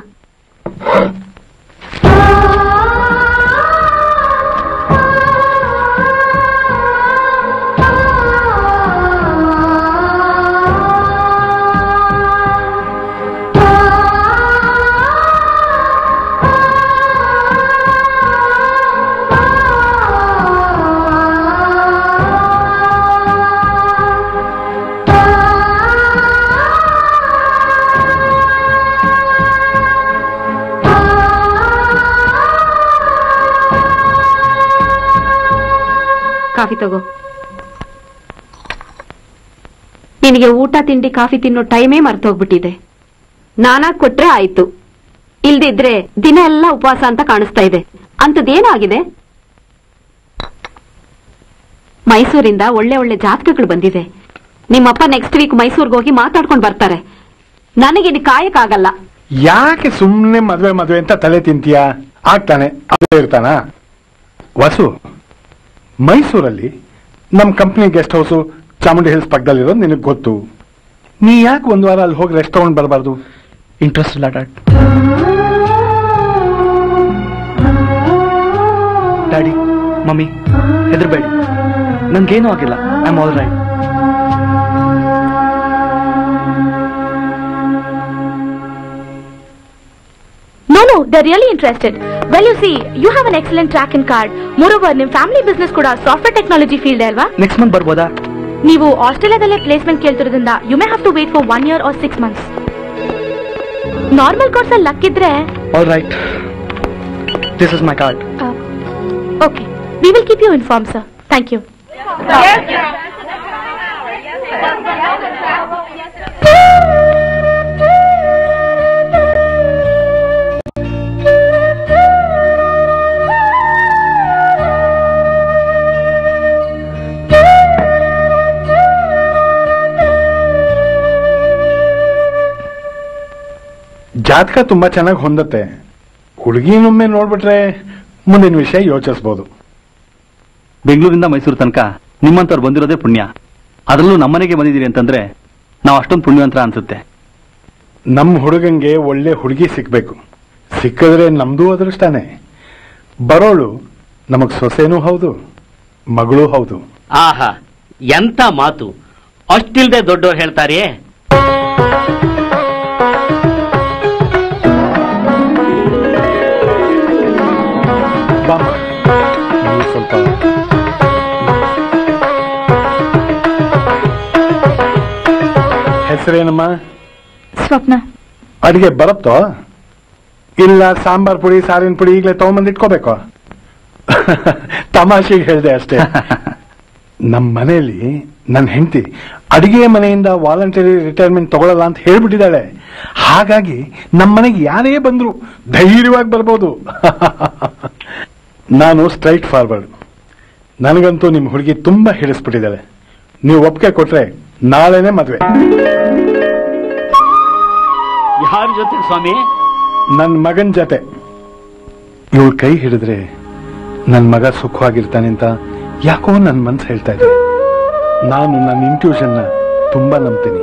ಕಾಫಿ ತಗೋ. ನಿನಗೆ ಊಟ, ತಿಂಡಿ, ಕಾಫಿ ತಿನ್ನೋ ಟೈಮೇ ಮರ್ತೋಗ್ಬಿಟ್ಟಿದೆ. ನಾನಾಗ್ ಕೊಟ್ರೆ ಆಯ್ತು. ಇಲ್ದಿದ್ರೆ ದಿನ ಎಲ್ಲ ಉಪವಾಸ ಅಂತ ಕಾಣಿಸ್ತಾ ಇದೆ. ಅಂತದೇನಾಗಿದೆ ಮೈಸೂರಿಂದ ಒಳ್ಳೆ ಒಳ್ಳೆ ಜಾತಕಗಳು ಬಂದಿದೆ. ನಿಮ್ಮಪ್ಪ ನೆಕ್ಸ್ಟ್ ವೀಕ್ ಮೈಸೂರ್ಗೆ ಹೋಗಿ ಮಾತಾಡ್ಕೊಂಡು ಬರ್ತಾರೆ. ನನಗಿನ್ ಕಾಯಕ್ಕಾಗಲ್ಲ. ಯಾಕೆ ಸುಮ್ಮನೆ ಮದುವೆ ಮದುವೆ ಅಂತ ತಲೆ ತಿಂತೀಯ? ಆಗ್ತಾನೆ ಅದೇ ಇರ್ತಾನ? ವಸು ಮೈಸೂರಲ್ಲಿ ನಮ್ಮ company guest house Chamundi hills ಪಕ್ಕದಲ್ಲಿರೋದು ನಿನಗೆ ಗೊತ್ತು. ನೀ ಯಾಕೆ ಒಂದು ವಾರ ಅಲ್ಲಿ ಹೋಗಿ ರೆಸ್ಟ್ ತಗೊಂಡು ಬರಬಾರ್ದು? ಇಂಟ್ರೆಸ್ಟ್ ಇಲ್ಲ ಡ್ಯಾಡ್ ಡ್ಯಾಡಿ ಮಮ್ಮಿ, ಹೆದರ್ಬೇಡಿ. ನನಗೇನೂ ಆಗಿಲ್ಲ. I am all right No, no, they're really interested. Well, you see, you have an excellent track in card. Moreover, ನಿಮ್ ಫ್ಯಾಮಿಲಿ ಬಿಸ್ನೆಸ್ ಕೂಡ ಸಾಫ್ಟ್ವೇರ್ ಟೆಕ್ನಾಲಜಿ ಫೀಲ್ಡ್ ಅಲ್ವಾ ನೆಕ್ಸ್ಟ್ ಮಂತ್ ಬರ್ಬೋದಾ ನೀವು ಆಸ್ಟ್ರೇಲಿಯಾದಲ್ಲೇ placement ಕೇಳ್ತಿರೋದ್ರಿಂದ you may have to wait for one year or six months normal course ಅಲ್ಲಿ luck ಇದ್ರೆ all right this is my card okay we will keep you inform sir thank you ಜಾತಕ ತುಂಬಾ ಚೆನ್ನಾಗಿ ಹೊಂದತ್ತೆ. ಹುಡುಗಿನೊಮ್ಮೆ ನೋಡ್ಬಿಟ್ರೆ ಮುಂದಿನ ವಿಷಯ ಯೋಚಿಸ್ಬೋದು. ಬೆಂಗಳೂರಿಂದ ಮೈಸೂರು ತನಕ ನಿಮ್ಮಂತವ್ರು ಬಂದಿರೋದೇ ಪುಣ್ಯ. ಅದರಲ್ಲೂ ನಮ್ಮನೆಗೆ ಬಂದಿದ್ದೀರಿ ಅಂತಂದ್ರೆ ನಾವು ಅಷ್ಟೊಂದು ಪುಣ್ಯವಂತರ ಅನ್ಸುತ್ತೆ. ನಮ್ಮ ಹುಡುಗಂಗೆ ಒಳ್ಳೆ ಹುಡುಗಿ ಸಿಕ್ಬೇಕು. ಸಿಕ್ಕಿದ್ರೆ ನಮ್ದು ಅದೃಷ್ಟನೇ. ಬರೋಳು ನಮಗ್ ಸೊಸೆನೂ ಹೌದು ಮಗಳೂ ಹೌದು. ಆಹಾ ಎಂತ ಮಾತು. ಅಷ್ಟಿಲ್ದೆ ದೊಡ್ಡವ್ರು ಹೇಳ್ತಾರೆಯೇ? ಹೆಸರೇನಮ್ಮ? ಸ್ವಪ್ನ. ಅಡಿಗೆ ಬರುತ್ತೋ? ಇಲ್ಲ ಸಾಂಬಾರ್ ಪುಡಿ ಸಾರಿನ ಪುಡಿ ಈಗಲೇ ತಗೊಂಬಂದು ಇಟ್ಕೋಬೇಕು. ತಮಾಷೆಗೆ ಹೇಳಿದೆ ಅಷ್ಟೇ. ನಮ್ಮ ಮನೆಯಲ್ಲಿ ನನ್ನ ಹೆಂಡತಿ ಅಡಿಗೆ ಮನೆಯಿಂದ ವಾಲಂಟರಿ ರಿಟೈರ್ಮೆಂಟ್ ತಗೊಳ್ಳಲ್ಲ ಅಂತ ಹೇಳ್ಬಿಟ್ಟಿದ್ದಾಳೆ. ಹಾಗಾಗಿ ನಮ್ಮ ಮನೆಗೆ ಯಾರೇ ಬಂದ್ರು ಧೈರ್ಯವಾಗಿ ಬರ್ಬೋದು. ನಾನು ಸ್ಟ್ರೈಟ್ ಫಾರ್ವರ್ಡ್. ನನಗಂತೂ ನಿಮ್ಮ ಹುಡುಗಿ ತುಂಬಾ ಹಿಡಿಸ್ಬಿಟ್ಟಿದ್ದಾಳೆ. ನೀವು ಒಪ್ಪಿಗೆ ಕೊಟ್ರೆ ನಾಳೆನೆ ಮದ್ವೆ. ಯಾರ ಜೊತೆ ಸ್ವಾಮಿ? ನನ್ನ ಮಗನ ಜೊತೆ. ಇವಳು ಕೈ ಹಿಡಿದ್ರೆ ನನ್ನ ಮಗ ಸುಖವಾಗಿರ್ತಾನೆ ಅಂತ ಯಾಕೋ ನನ್ನ ಮನ್ಸು ಹೇಳ್ತಾ ಇದೆ ನಾನು ನನ್ನ ಇಂಟ್ಯೂಷನ್ ತುಂಬಾ ನಂಬ್ತೀನಿ.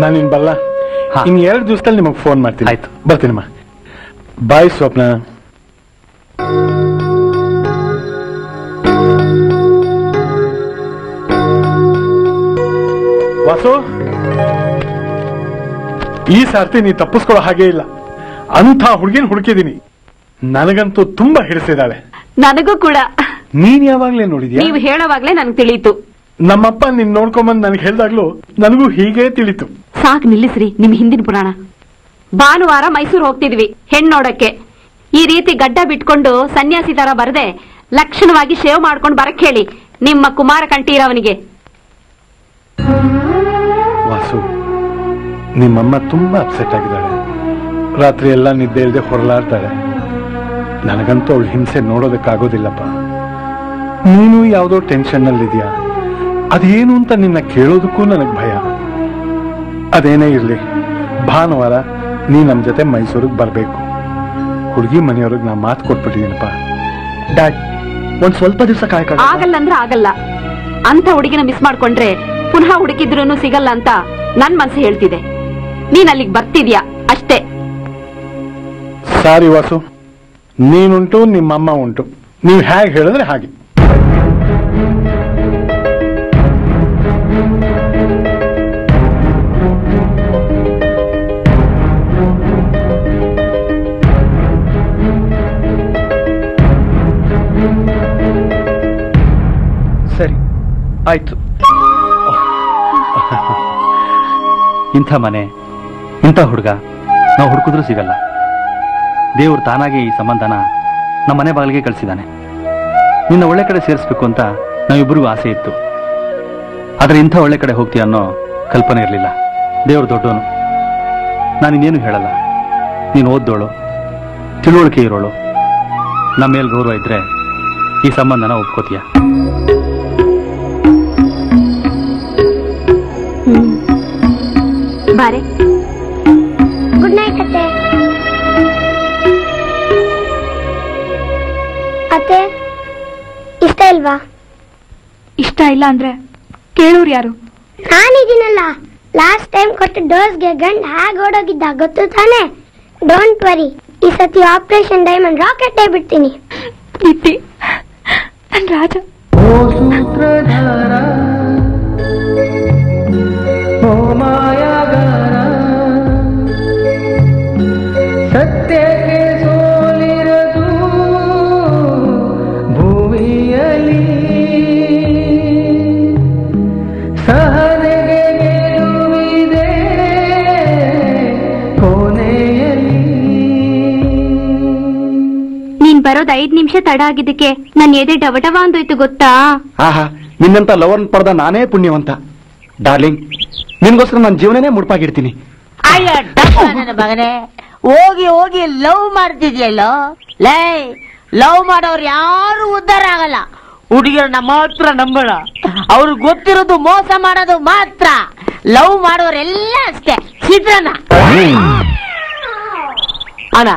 ನಾನು ಇನ್ ಬಲ್ಲ ಇನ್ ಎರಡು ದಿವಸದಲ್ಲಿ ನಿಮಗೆ ಫೋನ್ ಮಾಡ್ತೀನಿ. ಆಯ್ತು. ಬರ್ತೀನಮ್ಮ ಬಾಯ್ ಸ್ವಪ್ನ. ವಾಸು? ಈ ಸಾರ್ತಿ ನೀ ತಪ್ಪಿಸ್ಕೊಳ್ಳೋ ಹಾಗೆ ಇಲ್ಲ. ಅಂತ ಹುಡುಗಿನ ಹುಡುಕಿದೀನಿ. ನನಗಂತೂ ತುಂಬಾ ಹಿಡಿಸಿದಾಳೆ ನನಗೂ ಕೂಡ. ನೀನ್ ಯಾವಾಗ್ಲೇ ನೋಡಿದ್ಯಾ? ನೀವು ಹೇಳೋವಾಗ್ಲೇ ನನಗೆ ತಿಳಿಯಿತು. ನಮ್ಮಪ್ಪ ನಿನ್ ನೋಡ್ಕೊಂಬಂದ್ ನನಗೆ ಹೇಳ್ದಾಗ್ಲೂ ನನಗೂ ಹೀಗೆ ತಿಳಿತು. ಸಾಕ್ ನಿಲ್ಲಿಸ್ರಿ ನಿಮ್ ಹಿಂದಿನ ಪುರಾಣ. ಭಾನುವಾರ ಮೈಸೂರು ಹೋಗ್ತಿದ್ವಿ ಹೆಣ್ ನೋಡಕ್ಕೆ. ಈ ರೀತಿ ಗಡ್ಡ ಬಿಟ್ಕೊಂಡು ಸನ್ಯಾಸಿ ತರ ಬರದೆ ಲಕ್ಷಣವಾಗಿ ಶೇವ್ ಮಾಡ್ಕೊಂಡು ಬರಕ್ ಹೇಳಿ ನಿಮ್ಮ ಕುಮಾರ ಕಂಠೀರವನಿಗೆ ನಿಮ್ಮಮ್ಮ ತುಂಬಾ ಅಪ್ಸೆಟ್ ಆಗಿದ್ದಾಳೆ. ರಾತ್ರಿ ಎಲ್ಲ ನಿದ್ದೆ ಇಲ್ಲದೆ ಹೊರಲಾಡ್ತಾಳೆ ನನಗಂತೂ ಅವಳು ಹಿಂಸೆ ನೋಡೋದಕ್ಕಾಗೋದಿಲ್ಲಪ್ಪ. ನೀನು ಯಾವುದೋ ಟೆನ್ಷನ್ ನಲ್ಲಿದ್ಯಾ ಅದೇನು ಅಂತ ನಿನ್ನ ಕೇಳೋದಕ್ಕೂ ನನಗೆ ಭಯ. ಅದೇನೇ ಇರಲಿ, ಭಾನುವಾರ ನೀ ನಮ್ಮ ಜೊತೆ ಮೈಸೂರಿಗೆ ಬರಬೇಕು. ಹುಡುಗಿ ಮನೆಯವ್ರಿಗೆ ನಾ ಮಾತು ಕೊಟ್ಬಿಟ್ಟಿದ್ದೀನಪ್ಪ ಡ್ಯಾಡ್, ಒಂದ್ ಸ್ವಲ್ಪ ದಿವಸ ಕಾಯ್ಕ. ಆಗಲ್ಲ ಅಂದ್ರೆ ಆಗಲ್ಲ. ಅಂತ ಹುಡುಗಿನ ಮಿಸ್ ಮಾಡ್ಕೊಂಡ್ರೆ ಪುನಃ ಹುಡುಕಿದ್ರು ಸಿಗಲ್ಲ ಅಂತ ನನ್ ಮನ್ಸು ಹೇಳ್ತಿದೆ. ನೀನ್ ಅಲ್ಲಿಗೆ ಬರ್ತಿದ್ಯಾ? ಅಷ್ಟೇ. ಸಾರಿ ವಾಸು ನೀನುಂಟು ನಿಮ್ಮಮ್ಮ ಉಂಟು. ನೀವು ಹೇಗೆ ಹೇಳಿದ್ರೆ ಹಾಗೆ. ಸರಿ ಆಯ್ತು. ಇಂಥ ಮನೆ. ಇಂಥ ಹುಡುಗ ನಾವು ಹುಡುಕಿದ್ರೂ ಸಿಗಲ್ಲ. ದೇವರು ತಾನಾಗೆ ಈ ಸಂಬಂಧನ ನಮ್ಮ ಮನೆ ಬಾಗಿಲಿಗೆ ಕಳಿಸಿದ್ದಾನೆ ನಿನ್ನ ಒಳ್ಳೆ ಕಡೆ ಸೇರಿಸ್ಬೇಕು ಅಂತ ನಾವಿಬ್ಬರಿಗೂ ಆಸೆ ಇತ್ತು. ಆದರೆ ಇಂಥ ಒಳ್ಳೆ ಕಡೆ ಹೋಗ್ತೀಯ ಅನ್ನೋ ಕಲ್ಪನೆ ಇರಲಿಲ್ಲ. ದೇವರು ದೊಡ್ಡವನು ನಾನಿನ್ನೇನು ಹೇಳಲ್ಲ. ನೀನು ಓದ್ದೋಳು, ತಿಳುವಳಿಕೆ ಇರೋಳು. ನಮ್ಮ ಮೇಲೆ ಗೌರವ ಇದ್ರೆ ಈ ಸಂಬಂಧನ ಒಪ್ಕೋತೀಯ. ಬಾರೆ. ಗುಡ್ ಅತ್ತೆ. ಅತ್ತೆ ಇಷ್ಟ ಇಲ್ವಾ? ಇಷ್ಟ ಇಲ್ಲ ಅಂದ್ರೆ ಕೇಳೋರು ಯಾರು? ನಾನಿದ್ದೀನಲ್ಲ. ಲಾಸ್ಟ್ ಟೈಮ್ ಕೊಟ್ಟ ಡೋಸ್ಗೆ ಗಂಡ ಹ್ಯಾಗ್ ಓಡೋಗಿದ್ದ ಗೊತ್ತು ತಾನೆ? ಡೋಂಟ್ ವರಿ ಈ ಸತಿ ಆಪರೇಷನ್ ಡೈಮಂಡ್ ರಾಕೆಟ್ ಬಿಡ್ತೀನಿ. ನನ್ ರಾಜ. ಓ ನಿಮಿಷ ತಡ ಆಗಿದ್ದಕ್ಕೆ ನನ್ ಎದೆ ಡವಡವ ಅಂದೋಯ್ತು ಗೊತ್ತಾ? ಆಹಾ ನಿನ್ನಂತ ಲವರ್ ಪಡೆದ ನಾನೇ ಪುಣ್ಯವಂತ. ಡಾರ್ಲಿಂಗ್ ನಿನ್ಗೋಸ್ಕರ ನನ್ನ ಜೀವನನೇ ಮುಡ್ಪಾಗಿಡ್ತೀನಿ. ಅಯ್ಯ ನನ್ನ ಮಗನೇ. ಹೋಗಿ ಹೋಗಿ ಲವ್ ಮಾಡ್ತಿದ್ಯಲ್ಲೋ? ಲೈ ಲವ್ ಮಾಡೋರು ಯಾರು ಉದ್ಧಾರ ಆಗಲ್ಲ. ಹುಡುಗಿಯರನ್ನ ಮಾತ್ರ ನಂಬೋಣ ಅವ್ರಿಗೆ ಗೊತ್ತಿರೋದು ಮೋಸ ಮಾಡೋದು ಮಾತ್ರ. ಲವ್ ಮಾಡೋರೆಲ್ಲ ಅಷ್ಟೇ. ಚಿತ್ರನ. ಅಣ್ಣ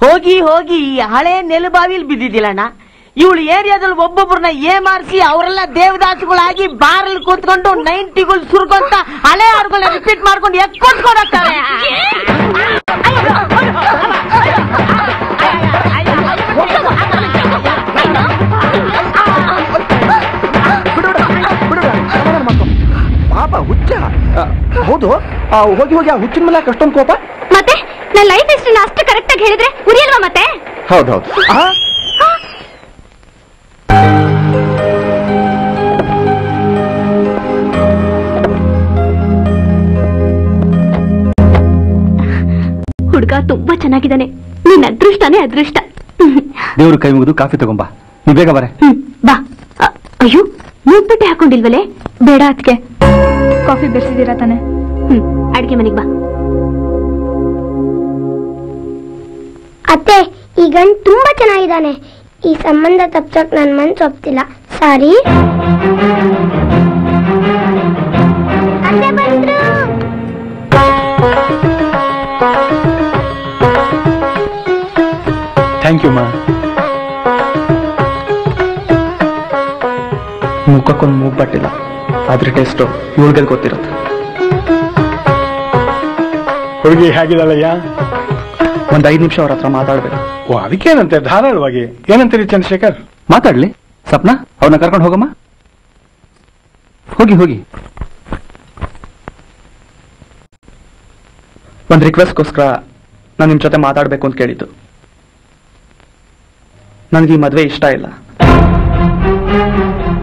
ಹೋಗಿ ಹೋಗಿ ಈ ಹಳೆ ನೆಲುಬಾವಿಲಿ ಬಿದ್ದಿದ್ದಿಲ್ಲಣ್ಣ. ಇವಳು ಏರಿಯಾದಲ್ಲಿ ಒಬ್ಬೊಬ್ಬರನ್ನ ಏಮಾರಿಸಿ ಅವರೆಲ್ಲ ದೇವದಾಸಿಗಳಾಗಿ ಬಾರಲ್ಲಿ ಕೂತ್ಕೊಂಡು ನೈಂಟಿಗಳು ಸುರ್ಕೊಂತ ಹಳೆ ಹಾಡುಗಳನ್ನ ರಿಪೀಟ್ ಮಾಡ್ಕೊಂಡು ಎಕ್ಕೊಂಡ್ಕೊಂಡು ಹೋಗ್ತಾರೆ. ಪಾಪ ಹುಚ್ಚ. ಹೌದು ಆ, ಹೋಗಿ ಹೋಗಿ ಆ ಹುಚ್ಚಿನ ಮೇಲೆ ಅಷ್ಟೊಂದು ಕೋಪ? ಮತ್ತೆ? ನನ್ನ ಲೈಫ್ ಹಿಸ್ಟ್ರಿನ ಅಷ್ಟು ಕರೆಕ್ಟ್ ಆಗಿ ಹೇಳಿದ್ರೆ ಉರಿಯಲ್ವಾ ಮತ್ತೆ? ಹೌದೌದು. ಹುಡುಗ ತುಂಬಾ ಚೆನ್ನಾಗಿದ್ದಾನೆ. ನಿನ್ನ ಅದೃಷ್ಟನೇ ಅದೃಷ್ಟ. ದೇವ್ರ ಕೈ ಮುಗಿದು ಕಾಫಿ ತಗೊಂಬಾ. ನೀ ಬೇಗ ಬರ. ಬಾ. ಅಯ್ಯೋ ಅಯ್ಯೋ ಬಟ್ಟೆ ಹಾಕೊಂಡಿಲ್ವಲೇ? ಬೇಡ ಅದಕ್ಕೆ ಕಾಫಿ ಬೆರೆಸಿದ್ದೀರಾ ತಾನೆ? ಹ್ಮ್ ಅಡಿಗೆ ಮನೆಗೆ ಬಾ. ಅತ್ತೆ, ಈ ಗಂಡ್ ತುಂಬಾ ಚೆನ್ನಾಗಿದ್ದಾನೆ. ಈ ಸಂಬಂಧ ತಪ್ಸಕ್ ನನ್ ಮನ್ಸು ಒಪ್ತಿಲ್ಲ. ಸಾರಿ ಥ್ಯಾಂಕ್ ಯು ಮಾ ಮುಖಕ್ಕೊಂದು ಮೂಗ್ ಬಟ್ಟಿಲ್ಲ. ಅದ್ರ ಟೇಸ್ಟು ಇವಳಿಗೆ ಗೊತ್ತಿರುತ್ತೆ. ಹುಡುಗಿ ಹೇಗಿದ್ದಾಳಯ್ಯ? ಒಂದ್ ಐದ್ ನಿಮಿಷ ಅವ್ರ ಹತ್ರ ಮಾತಾಡ್ಬೇಕು. ಓ ಅದಕ್ಕೇನಂತೆ? ಧಾರಾಳವಾಗಿ. ಏನಂತೀರಿ ಚಂದ್ರಶೇಖರ್? ಮಾತಾಡ್ಲಿ. ಸಪ್ನ ಅವ್ರನ್ನ ಕರ್ಕೊಂಡು ಹೋಗಮ್ಮ. ಹೋಗಿ ಹೋಗಿ. ಒಂದ್ ರಿಕ್ವೆಸ್ಟ್ಗೋಸ್ಕರ ನಾನು ನಿಮ್ ಜೊತೆ ಮಾತಾಡ್ಬೇಕು ಅಂತ ಕೇಳಿದ್ದು. ನನ್ಗೆ ಈ ಮದ್ವೆ ಇಷ್ಟ ಇಲ್ಲ.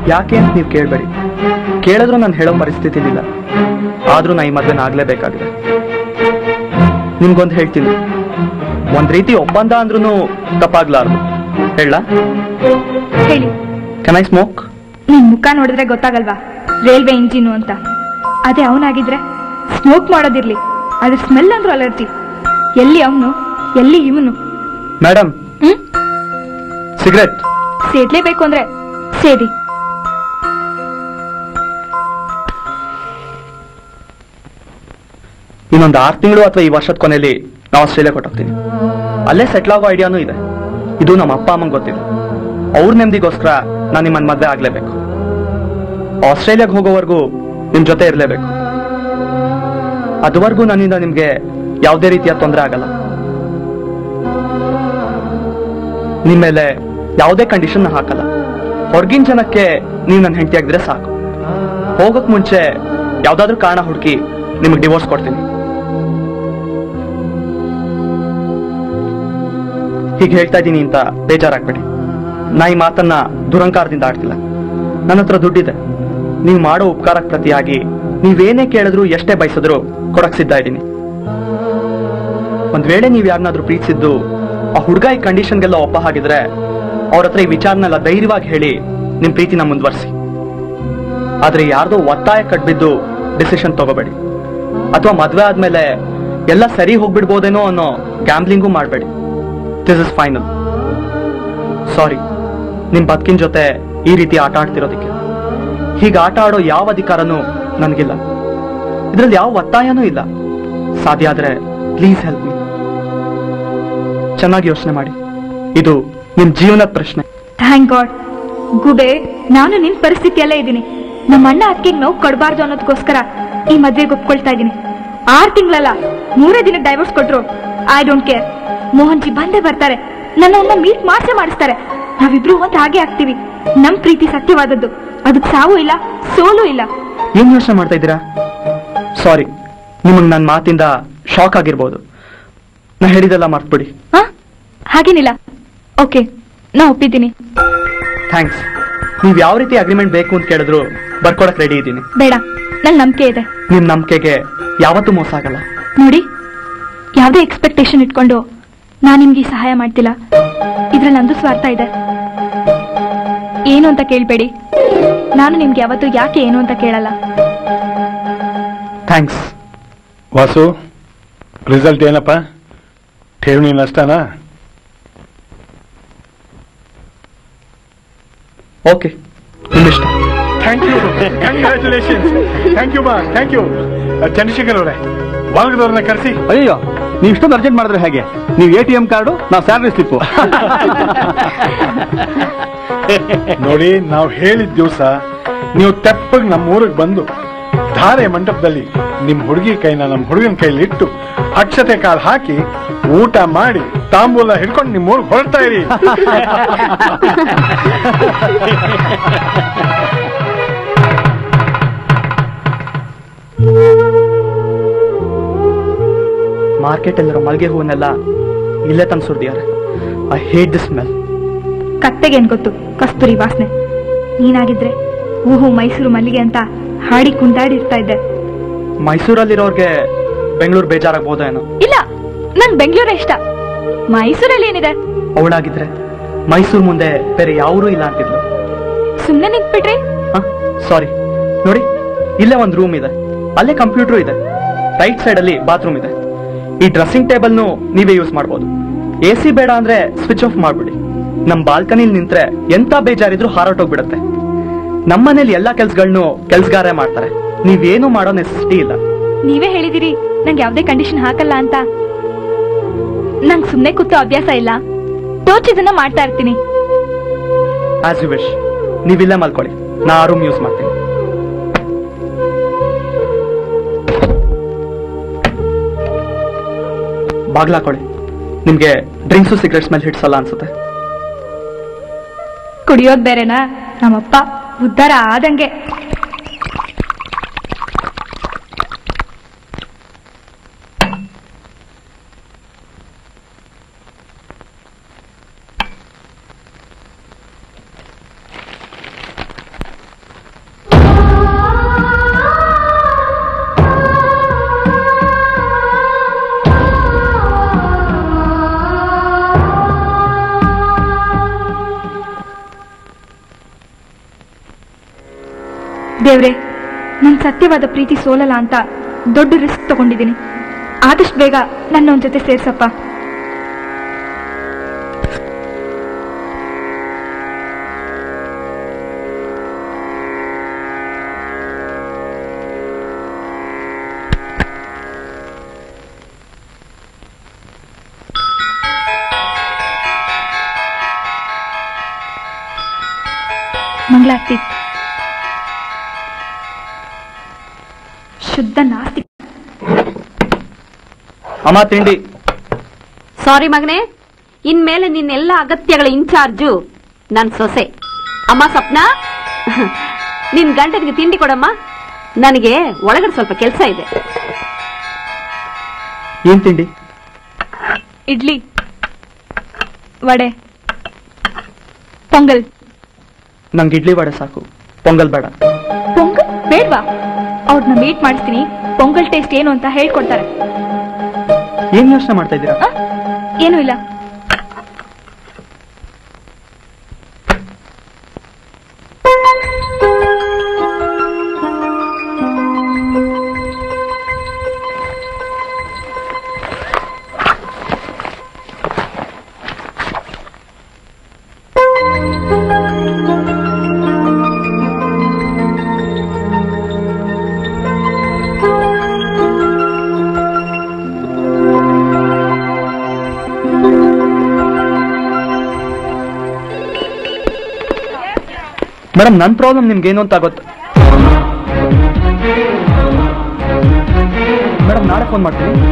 ಯಾಕೆ ಅಂತ ನೀವು ಕೇಳಬೇಡಿ. ಕೇಳಿದ್ರು ನಾನು ಹೇಳೋ ಪರಿಸ್ಥಿತಿ ಇಲ್ಲ ಆದ್ರೂ ನಾ ಈ ಮದ್ವೆನ ಆಗ್ಲೇಬೇಕಾಗಿದೆ. ನಿಮ್ಗೊಂದು ಹೇಳ್ತೀನಿ. ಒಂದ್ ರೀತಿ ಒಪ್ಪಂದ ಅಂದ್ರೂ ತಪ್ಪಾಗ್ಲಾರ್ದು. ಹೇಳ. ಹೇಳಿ. ಕೆನ್ ಐ ಸ್ಮೋಕ್ ನಿನ್ ಮುಖ ನೋಡಿದ್ರೆ ಗೊತ್ತಾಗಲ್ವಾ? ರೈಲ್ವೆ ಇಂಜಿನ್ ಅಂತ. ಅದೇ ಅವನಾಗಿದ್ರೆ. ಸ್ಮೋಕ್ ಮಾಡೋದಿರ್ಲಿ. ಅದ್ರ ಸ್ಮೆಲ್ ಅಂದ್ರೂ ಅಲರ್ಜಿ. ಎಲ್ಲಿ ಅವನು? ಎಲ್ಲಿ ಇವನು? ಮೇಡಮ್ ಸಿಗರೆಟ್ ಸೇದ್ಲೇಬೇಕು ಅಂದ್ರೆ ಸೇದಿ. ಇನ್ನೊಂದು ಆರು ತಿಂಗಳು ಅಥವಾ ಈ ವರ್ಷದ ಕೊನೆಯಲ್ಲಿ ನಾವು ಆಸ್ಟ್ರೇಲಿಯಾ ಕೊಟ್ಟೋಗ್ತೀವಿ. ಅಲ್ಲೇ ಸೆಟ್ಲ್ ಆಗೋ ಐಡಿಯಾನೂ ಇದೆ. ಇದು ನಮ್ಮ ಅಪ್ಪ, ಅಮ್ಮಂಗೆ ಗೊತ್ತಿದೆ ಅವ್ರ ನೆಮ್ಮದಿಗೋಸ್ಕರ ನಾನು ನಿಮ್ಮನ್ನ ಮದುವೆ ಆಗ್ಲೇಬೇಕು. ಆಸ್ಟ್ರೇಲಿಯಾಗೆ ಹೋಗೋವರೆಗೂ ನಿಮ್ ಜೊತೆ ಇರಲೇಬೇಕು. ಅದುವರೆಗೂ ನನ್ನಿಂದ ನಿಮ್ಗೆ ಯಾವುದೇ ರೀತಿಯ ತೊಂದರೆ ಆಗಲ್ಲ. ನಿಮ್ಮ ಮೇಲೆ ಯಾವುದೇ ಕಂಡೀಷನ್ ಹಾಕಲ್ಲ. ಹೊರಗಿನ ಜನಕ್ಕೆ ನೀವು ನನ್ನ ಹೆಂಡತಿ ಆಗಿದ್ರೆ ಸಾಕು. ಹೋಗಕ್ ಮುಂಚೆ ಯಾವ್ದಾದ್ರೂ ಕಾರಣ ಹುಡುಕಿ ನಿಮಗೆ ಡಿವೋರ್ಸ್ ಕೊಡ್ತೀನಿ. ಹೀಗೆ ಹೇಳ್ತಾ ಇದ್ದೀನಿ ಅಂತ ಬೇಜಾರಾಗ್ಬೇಡಿ. ನಾ ಈ ಮಾತನ್ನ ದುರಂಕಾರದಿಂದ ಆಡ್ತಿಲ್ಲ. ನನ್ನ ಹತ್ರ ದುಡ್ಡಿದೆ. ನೀವು ಮಾಡೋ ಉಪಕಾರಕ್ಕೆ ಪ್ರತಿಯಾಗಿ ನೀವೇನೇ ಕೇಳಿದ್ರು ಎಷ್ಟೇ ಬಯಸಿದ್ರು ಕೊಡಕ್ ಸಿದ್ಧ ಇದ್ದೀನಿ. ಒಂದ್ ವೇಳೆ ನೀವ್ ಯಾರನ್ನಾದ್ರೂ ಪ್ರೀತಿಸಿದ್ದು ಆ ಹುಡುಗ ಈ ಕಂಡೀಷನ್ಗೆಲ್ಲ ಒಪ್ಪ ಹಾಗಿದ್ರೆ ಅವ್ರ ಹತ್ರ ಈ ವಿಚಾರನೆಲ್ಲ ಧೈರ್ಯವಾಗಿ ಹೇಳಿ ನಿಮ್ ಪ್ರೀತಿನ ಮುಂದುವರಿಸಿ. ಆದ್ರೆ ಯಾರ್ದೋ ಒತ್ತಾಯ ಕಟ್ಬಿದ್ದು ಡಿಸಿಷನ್ ತಗೋಬೇಡಿ. ಅಥವಾ ಮದ್ವೆ ಆದ್ಮೇಲೆ ಎಲ್ಲ ಸರಿ ಹೋಗ್ಬಿಡ್ಬೋದೇನೋ ಅನ್ನೋ ಗ್ಯಾಂಬ್ಲಿಂಗು ಮಾಡಬೇಡಿ. ದಿಸ್ ಇಸ್ ಫೈನಲ್ ಸಾರಿ ನಿಮ್ ಬದುಕಿನ ಜೊತೆ ಈ ರೀತಿ ಆಟ ಆಡ್ತಿರೋದಕ್ಕೆ. ಹೀಗೆ ಆಟ ಆಡೋ ಯಾವ ಅಧಿಕಾರನೂ ನನಗಿಲ್ಲ. ಇದ್ರಲ್ಲಿ ಯಾವ ಒತ್ತಾಯನೂ ಇಲ್ಲ. ಸಾಧ್ಯ ಆದ್ರೆ ಪ್ಲೀಸ್ ಹೆಲ್ಪ್ ಮೀ ಚೆನ್ನಾಗಿ ಯೋಚನೆ ಮಾಡಿ. ಇದು ನಿಮ್ ಜೀವನದ ಪ್ರಶ್ನೆ. ಥ್ಯಾಂಕ್ ಗಾಡ್ ಗುಬೆ, ನಾನು ನಿನ್ ಪರಿಸ್ಥಿತಿಯಲ್ಲೇ ಇದ್ದೀನಿ. ನಮ್ಮ ಅಣ್ಣ ಅಕ್ಕಿಗೆ ನೋವು ಕೊಡಬಾರ್ದು ಅನ್ನೋದಕ್ಕೋಸ್ಕರ ಈ ಮದ್ವೆಗೆ ಒಪ್ಕೊಳ್ತಾ ಇದ್ದೀನಿ. ಆರು ತಿಂಗಳಲ್ಲ, ಮೂರೇ ದಿನ ಡೈವರ್ಸ್ ಕೊಟ್ರು. I don't care Mohan ji ಬಂದೇ ಬರ್ತಾರೆ. ನನ್ನ ಒಮ್ಮೆ ಮೀಟ್ ಮಾಡ್ಸೇ ಮಾಡಿಸ್ತಾರೆ. ನಾವಿಬ್ರು ಒಂದ್ ಹಾಗೆ ಆಗ್ತೀವಿ. ನಮ್ ಪ್ರೀತಿ ಸತ್ಯವಾದದ್ದು. ಅದಕ್ಕೆ ಸಾವು ಇಲ್ಲ ಸೋಲು ಇಲ್ಲ. ಏನ್ ಯೋಚನೆ ಮಾಡ್ತಾ ಇದ್ದೀರಾ? ಸಾರಿ ನಿಮಗ್ ನನ್ನ ಮಾತಿಂದ ಶಾಕ್ ಆಗಿರ್ಬೋದು. ನಾ ಹೇಳಿದೆಲ್ಲ ಮರ್ತ್ಬಿಡಿ. ಹಾ? ಹಾಗೇನಿಲ್ಲ. ಓಕೆ ನಾ ಒಪ್ಪಿದ್ದೀನಿ. ಥ್ಯಾಂಕ್ಸ್ ನೀವ್ ಯಾವ ರೀತಿ ಅಗ್ರಿಮೆಂಟ್ ಬೇಕು ಅಂತ ಕೇಳಿದ್ರು ಬರ್ಕೊಡಕ್ ರೆಡಿ ಇದ್ದೀನಿ. ಬೇಡ ನನ್ ನಂಬಿಕೆ ಇದೆ. ನಿಮ್ ನಂಬಿಕೆಗೆ ಯಾವತ್ತೂ ಮೋಸ ಆಗಲ್ಲ. ನೋಡಿ ಯಾವ್ದೇ ಎಕ್ಸ್ಪೆಕ್ಟೇಷನ್ ಇಟ್ಕೊಂಡು ನಾನು ನಿಮ್ಗೆ ಈ ಸಹಾಯ ಮಾಡ್ತಿಲ್ಲ. ಇದ್ರಲ್ಲಿ ನಂದು ಸ್ವಾರ್ಥ ಇದೆ. ಏನು ಅಂತ ಕೇಳ್ಬೇಡಿ. ನಾನು ನಿಮ್ಗೆ ಯಾವತ್ತು ಯಾಕೆ ಏನು ಅಂತ ಕೇಳಲ್ಲ. ಥ್ಯಾಂಕ್ಸ್. ವಾಸು ರಿಸಲ್ಟ್ ಏನಪ್ಪ? ಠೇವಣಿ ನಷ್ಟನಾ? Okay ನಿಮ್ಮಿಷ್ಟ. Thank you congratulations thank you ಬಾ ಥ್ಯಾಂಕ್ ಯು ಚಂದ್ರಶೇಖರ್ ಅವರೇ. ವರ್ಗದವ್ರನ್ನ ಕರೆಸಿ. ಅಯ್ಯೋ ನೀವು ಇಷ್ಟೊಂದು ಅರ್ಜೆಂಟ್ ಮಾಡಿದ್ರೆ ಹೇಗೆ? ನೀವು ಎ ಟಿ ಎಂ ಕಾರ್ಡು, ನಾವು ಸ್ಯಾಲ್ರಿ ಸ್ಲಿಪ್ಪು ನೋಡಿ, ನಾವು ಹೇಳಿದ ದಿವಸ ನೀವು ತೆಪ್ಪಗ್ ನಮ್ಮ ಊರಿಗೆ ಬಂದು ಧಾರೆ ಮಂಟಪದಲ್ಲಿ ನಿಮ್ಮ ಹುಡುಗಿ ಕೈನ ನಮ್ಮ ಹುಡುಗನ ಕೈಲಿ ಇಟ್ಟು ಅಕ್ಷತೆ ಕಾಲು ಹಾಕಿ ಊಟ ಮಾಡಿ ತಾಂಬೂಲ ಹಿಡ್ಕೊಂಡು ನಿಮ್ಮ ಊರಿಗೆ ಹೊರಡ್ತಾ ಇರಿ. ಮಾರ್ಕೆಟ್ ಅಲ್ಲಿರೋ ಮಲ್ಗೆ ಹೂವನ್ನೆಲ್ಲ ಇಲ್ಲೇ ತಂದು ಸುರಿದಿದ್ದಾರೆ ಐ ಹೇಟ್ ದಿಸ್ ಸ್ಮೆಲ್ ಕತ್ತೆಗೇನ್ ಗೊತ್ತು? ಕಸ್ತೂರಿ ವಾಸನೆ. ನೀನಾಗಿದ್ರೆ ಊಹು ಮೈಸೂರು ಮಲ್ಲಿಗೆ ಅಂತ ಹಾಡಿ ಕುಂದಾಡಿರ್ತಾ ಇದ್ದೆ. ಮೈಸೂರಲ್ಲಿರೋರ್ಗೆ ಬೆಂಗಳೂರು ಬೇಜಾರಾಗ್ಬೋದೇನೋ ಇಲ್ಲ ನನ್ ಬೆಂಗಳೂರೇ ಇಷ್ಟ. ಮೈಸೂರಲ್ಲಿ ಏನಿದೆ? ಅವಳಾಗಿದ್ರೆ ಮೈಸೂರು ಮುಂದೆ ಬೇರೆ ಯಾವರೂ ಇಲ್ಲ ಅಂತಿದ್ಲು. ಸುಮ್ಮನೆ ನಿಂತ್ಬಿಟ್ರಿ. ಸಾರಿ ನೋಡಿ ಇಲ್ಲೇ ಒಂದು ರೂಮ್ ಇದೆ. ಅಲ್ಲೇ ಕಂಪ್ಯೂಟರ್ ಇದೆ. ರೈಟ್ ಸೈಡ್ ಅಲ್ಲಿ ಬಾತ್ರೂಮ್ ಇದೆ. ಈ ಡ್ರೆಸ್ಸಿಂಗ್ ಟೇಬಲ್ನು ನೀವೇ ಯೂಸ್ ಮಾಡ್ಬೋದು. ಎ ಸಿ ಬೇಡ ಅಂದ್ರೆ ಸ್ವಿಚ್ ಆಫ್ ಮಾಡ್ಬಿಡಿ. ನಮ್ ಬಾಲ್ಕನಿಲ್ ನಿಂತ್ರೆ ಎಂತ ಬೇಜಾರಿದ್ರು ಹಾರಾಟೋಗ್ಬಿಡತ್ತೆ ನಮ್ಮನೇಲಿ ಎಲ್ಲಾ ಕೆಲ್ಸಗಳ್ನು ಕೆಲ್ಸಗಾರೇ ಮಾಡ್ತಾರೆ. ನೀವೇನು ಮಾಡೋ ನೆಸೆಸಿಟಿ ಇಲ್ಲ. ನೀವೇ ಹೇಳಿದಿರಿ ನಂಗೆ ಯಾವ್ದೇ ಕಂಡೀಷನ್ ಹಾಕಲ್ಲ ಅಂತ. ನಂಗ್ ಸುಮ್ನೆ ಕೂತು ಅಭ್ಯಾಸ ಇಲ್ಲ. ತೋಚಿದನ್ನ ಮಾಡ್ತಾ ಇರ್ತೀನಿ. ಆಸ್ ಯು ವಿಶ್ ನೀವಿಲ್ಲ ಮಲ್ಕೊಳ್ಳಿ. ನಾ ಆ ರೂಮ್ ಯೂಸ್ ಮಾಡ್ತೀನಿ. ಬಾಗ್ಲಾಕೊಳ್ಳಿ ನಿಮ್ಗೆ ಡ್ರಿಂಕ್ಸು ಸಿಗರೆಟ್ಸ್ ಮೇಲೆ ಹಿಡ್ಸಲ್ಲ ಅನ್ಸುತ್ತೆ. ಕುಡಿಯೋದ್ ಬೇರೆನಾ? ನಮ್ಮಪ್ಪ ಉದ್ಧಾರ ಆದಂಗೆ. ಸತ್ಯವಾದ ಪ್ರೀತಿ ಸೋಲಲ್ಲ ಅಂತ ದೊಡ್ಡ ರಿಸ್ಕ್ ತಗೊಂಡಿದ್ದೀನಿ. ಆದಷ್ಟು ಬೇಗ ನನ್ನ ಜೊತೆ ಸೇರ್ಸಪ್ಪ. ಅಮ್ಮ ತಿಂಡಿ. ಸಾರಿ ಮಗನೇ ಇನ್ಮೇಲೆ ನಿನ್ನೆಲ್ಲ ಅಗತ್ಯಗಳ ಇನ್ಚಾರ್ಜು ನನ್ ಸೊಸೆ. ಅಮ್ಮ ಸ್ವಪ್ನ? ನಿನ್ ಗಂಟೆಗೆ ತಿಂಡಿ ಕೊಡಮ್ಮ. ನನಗೆ ಒಳಗಡೆ ಸ್ವಲ್ಪ ಕೆಲಸ ಇದೆ. ಏನ್ ತಿಂಡಿ? ಇಡ್ಲಿ ವಡೆ ಪೊಂಗಲ್. ನಂಗೆ ಇಡ್ಲಿ ವಡೆ ಸಾಕು ಪೊಂಗಲ್ ಬೇಡ. ಪೊಂಗಲ್? ಬೇಡ್ವಾ? ಅವ್ರನ್ನ ಮೀಟ್ ಮಾಡಿಸ್ತೀನಿ ಪೊಂಗಲ್ ಟೇಸ್ಟ್ ಏನು ಅಂತ ಹೇಳ್ಕೊಡ್ತಾರೆ. ಏನ್ ಯೋಚನೆ ಮಾಡ್ತಾ ಇದ್ದೀರಾ? ಏನೂ ಇಲ್ಲ. ಮೇಡಮ್ ನನ್ ಪ್ರಾಬ್ಲಮ್ ನಿಮ್ಗೆ ಏನು ಅಂತ ಗೊತ್ತು ಮೇಡಮ್ ನಾಳೆ ಫೋನ್ ಮಾಡ್ತೀನಿ.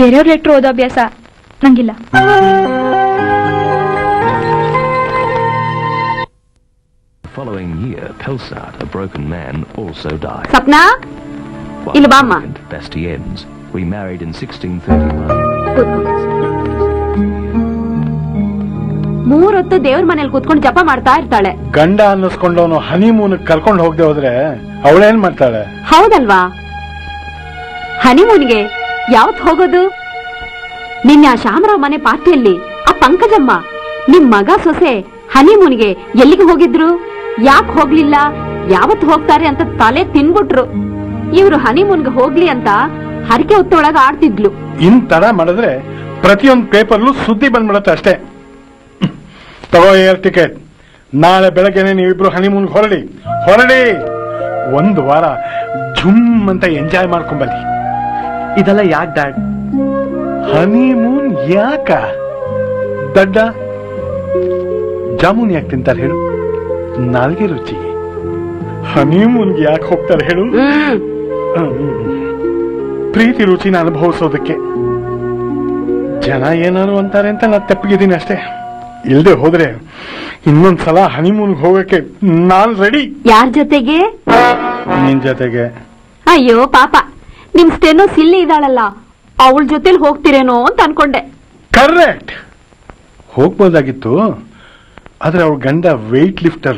ಬೇರೆಯವ್ರ ಲೆಟ್ರ್ ಓದೋ ಅಭ್ಯಾಸ? ನಂಗಿಲ್ಲ. Following year, Pelsart, a broken man, also died. brilliant Bastiennes remarried in 1631. ಮೂರೊತ್ತು ದೇವ್ರ ಮನೇಲಿ ಕೂತ್ಕೊಂಡು ಜಪ ಮಾಡ್ತಾ ಇರ್ತಾಳೆ. ಗಂಡ ಅನ್ನಿಸ್ಕೊಂಡವನು ಹನಿಮೂನ್ ಕರ್ಕೊಂಡು ಹೋಗದೆ ಹೋದ್ರೆ ಅವಳೇನ್ ಮಾಡ್ತಾಳೆ? ಹೌದಲ್ವಾ? ಹನಿಮೂನ್ಗೆ ಯಾವತ್ ಹೋಗೋದು? ನಿನ್ನೆ ಆ ಶಾಮರಾವ್ ಮನೆ ಪಾರ್ಟಿಯಲ್ಲಿ ಆ ಪಂಕಜಮ್ಮ ನಿಮ್ ಮಗ ಸೊಸೆ ಹನಿಮೂನ್ಗೆ ಎಲ್ಲಿಗೆ ಹೋಗಿದ್ರು? ಯಾಕೆ ಹೋಗ್ಲಿಲ್ಲ? ಯಾವತ್ ಹೋಗ್ತಾರೆ ಅಂತ ತಲೆ ತಿನ್ಬಿಟ್ರು. ಇವ್ರು ಹನಿಮೂನ್ಗೆ ಹೋಗ್ಲಿ ಅಂತ ಹರಕೆ ಹೊತ್ತೊಳಗ ಆಡ್ತಿದ್ಲು. ಇನ್ ತರ ಮಾಡಿದ್ರೆ ಪ್ರತಿಯೊಂದು ಪೇಪರ್ಲು ಸುದ್ದಿ ಬಂದ್ಬಿಡತ್ತೆ ಅಷ್ಟೇ. ತಗೋ ಏರ್ ಟಿಕೆಟ್. ನಾಳೆ ಬೆಳಗ್ಗೆನೆ ನೀವಿಬ್ರು ಹನಿಮೂನ್ಗೆ ಹೊರಡಿ. ಹೊರಡಿ. ಒಂದು ವಾರ ಝುಮ್ ಅಂತ ಎಂಜಾಯ್ ಮಾಡ್ಕೊಂಬಲ್ಲಿ ಇದೆಲ್ಲ ಯಾಕೆ ಡ್ಯಾಡ್? ಹನಿಮೂನ್ ಯಾಕ? ದಡ್ಡ ಜಾಮೂನ್ ಯಾಕೆ ತಿಂತಾರೆ ಹೇಳು? ನಾಲ್ಗೆ ರುಚಿ. ಹನಿಮೂನ್ ಯಾಕೆ ಹೋಗ್ತಾರೆ ಹೇಳು? ಪ್ರೀತಿ ರುಚಿನ ಅನುಭವಿಸೋದಕ್ಕೆ. ಜನ ಏನಾದ್ರು ಅಂತಾರೆ ಅಂತ ನಾ ತಪ್ಪಿಗಿದ್ದೀನಿ ಅಷ್ಟೇ. ಇಲ್ದೆ ಹೋದ್ರೆ ಇನ್ನೊಂದ್ಸಲ ಹನಿಮೂನ್ ಹೋಗಕ್ಕೆ ನಾನ್ ರೆಡಿ ಯಾರ್ ಜೊತೆಗೆ? ನಿನ್ ಜೊತೆಗೆ. ಅಯ್ಯೋ ಪಾಪ. ನಿಮ್ ಸ್ಟೆನೋ ಸಿಲ್ಲಿ ಇದ್ದಾಳಲ್ಲ, ಅವಳ ಜೊತೆಲಿ ಹೋಗ್ತಿರೇನೋ ಅಂತ ಅನ್ಕೊಂಡೆ. ಕರೆಕ್ಟ್. ಹೋಗ್ಬೋದಾಗಿತ್ತು, ಆದ್ರೆ ಅವಳ ಗಂಡ ವೆಯ್ಟ್ ಲಿಫ್ಟರ್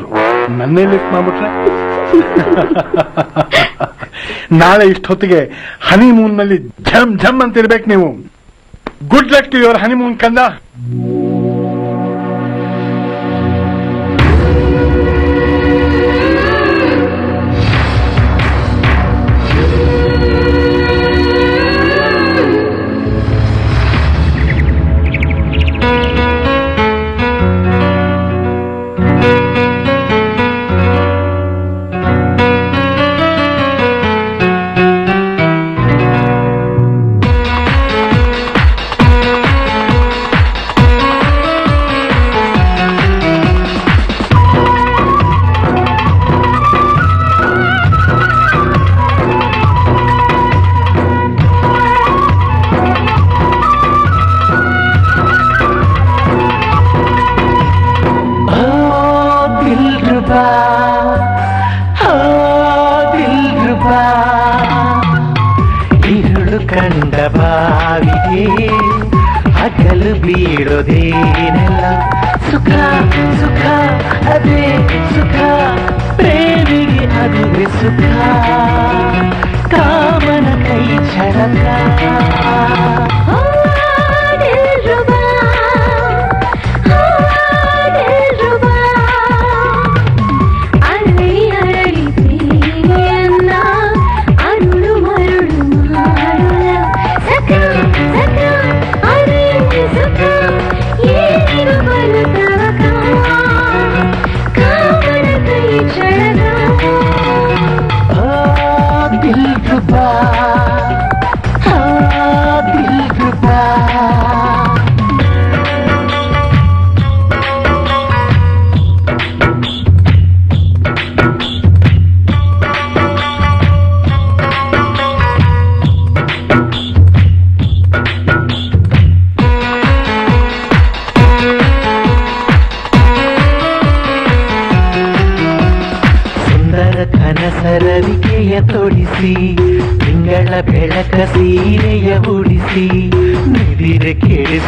ನನ್ನೇ ಲಿಫ್ಟ್ ಮಾಡ್ಬಿಟ್ರೆ? ನಾಳೆ ಇಷ್ಟೊತ್ತಿಗೆ ಹನಿಮೂನ್ನಲ್ಲಿ ಝಮ್ ಝಮ್ ಅಂತ ಇರ್ಬೇಕು ನೀವು. Good luck to your honeymoon ಕಂದ. ഇരുಳು ಕಂಡ ಬಾವಿಗೆ ಹಗಲು ಬೀಳೋದೇನೆಲ್ಲ ಸುಖ ಸುಖ ಅದೇ ಸುಖ. ಪ್ರೇಮಿಗೆ ಅದುವೆ ಸುಖ. ಕಾಮನ ಕೈ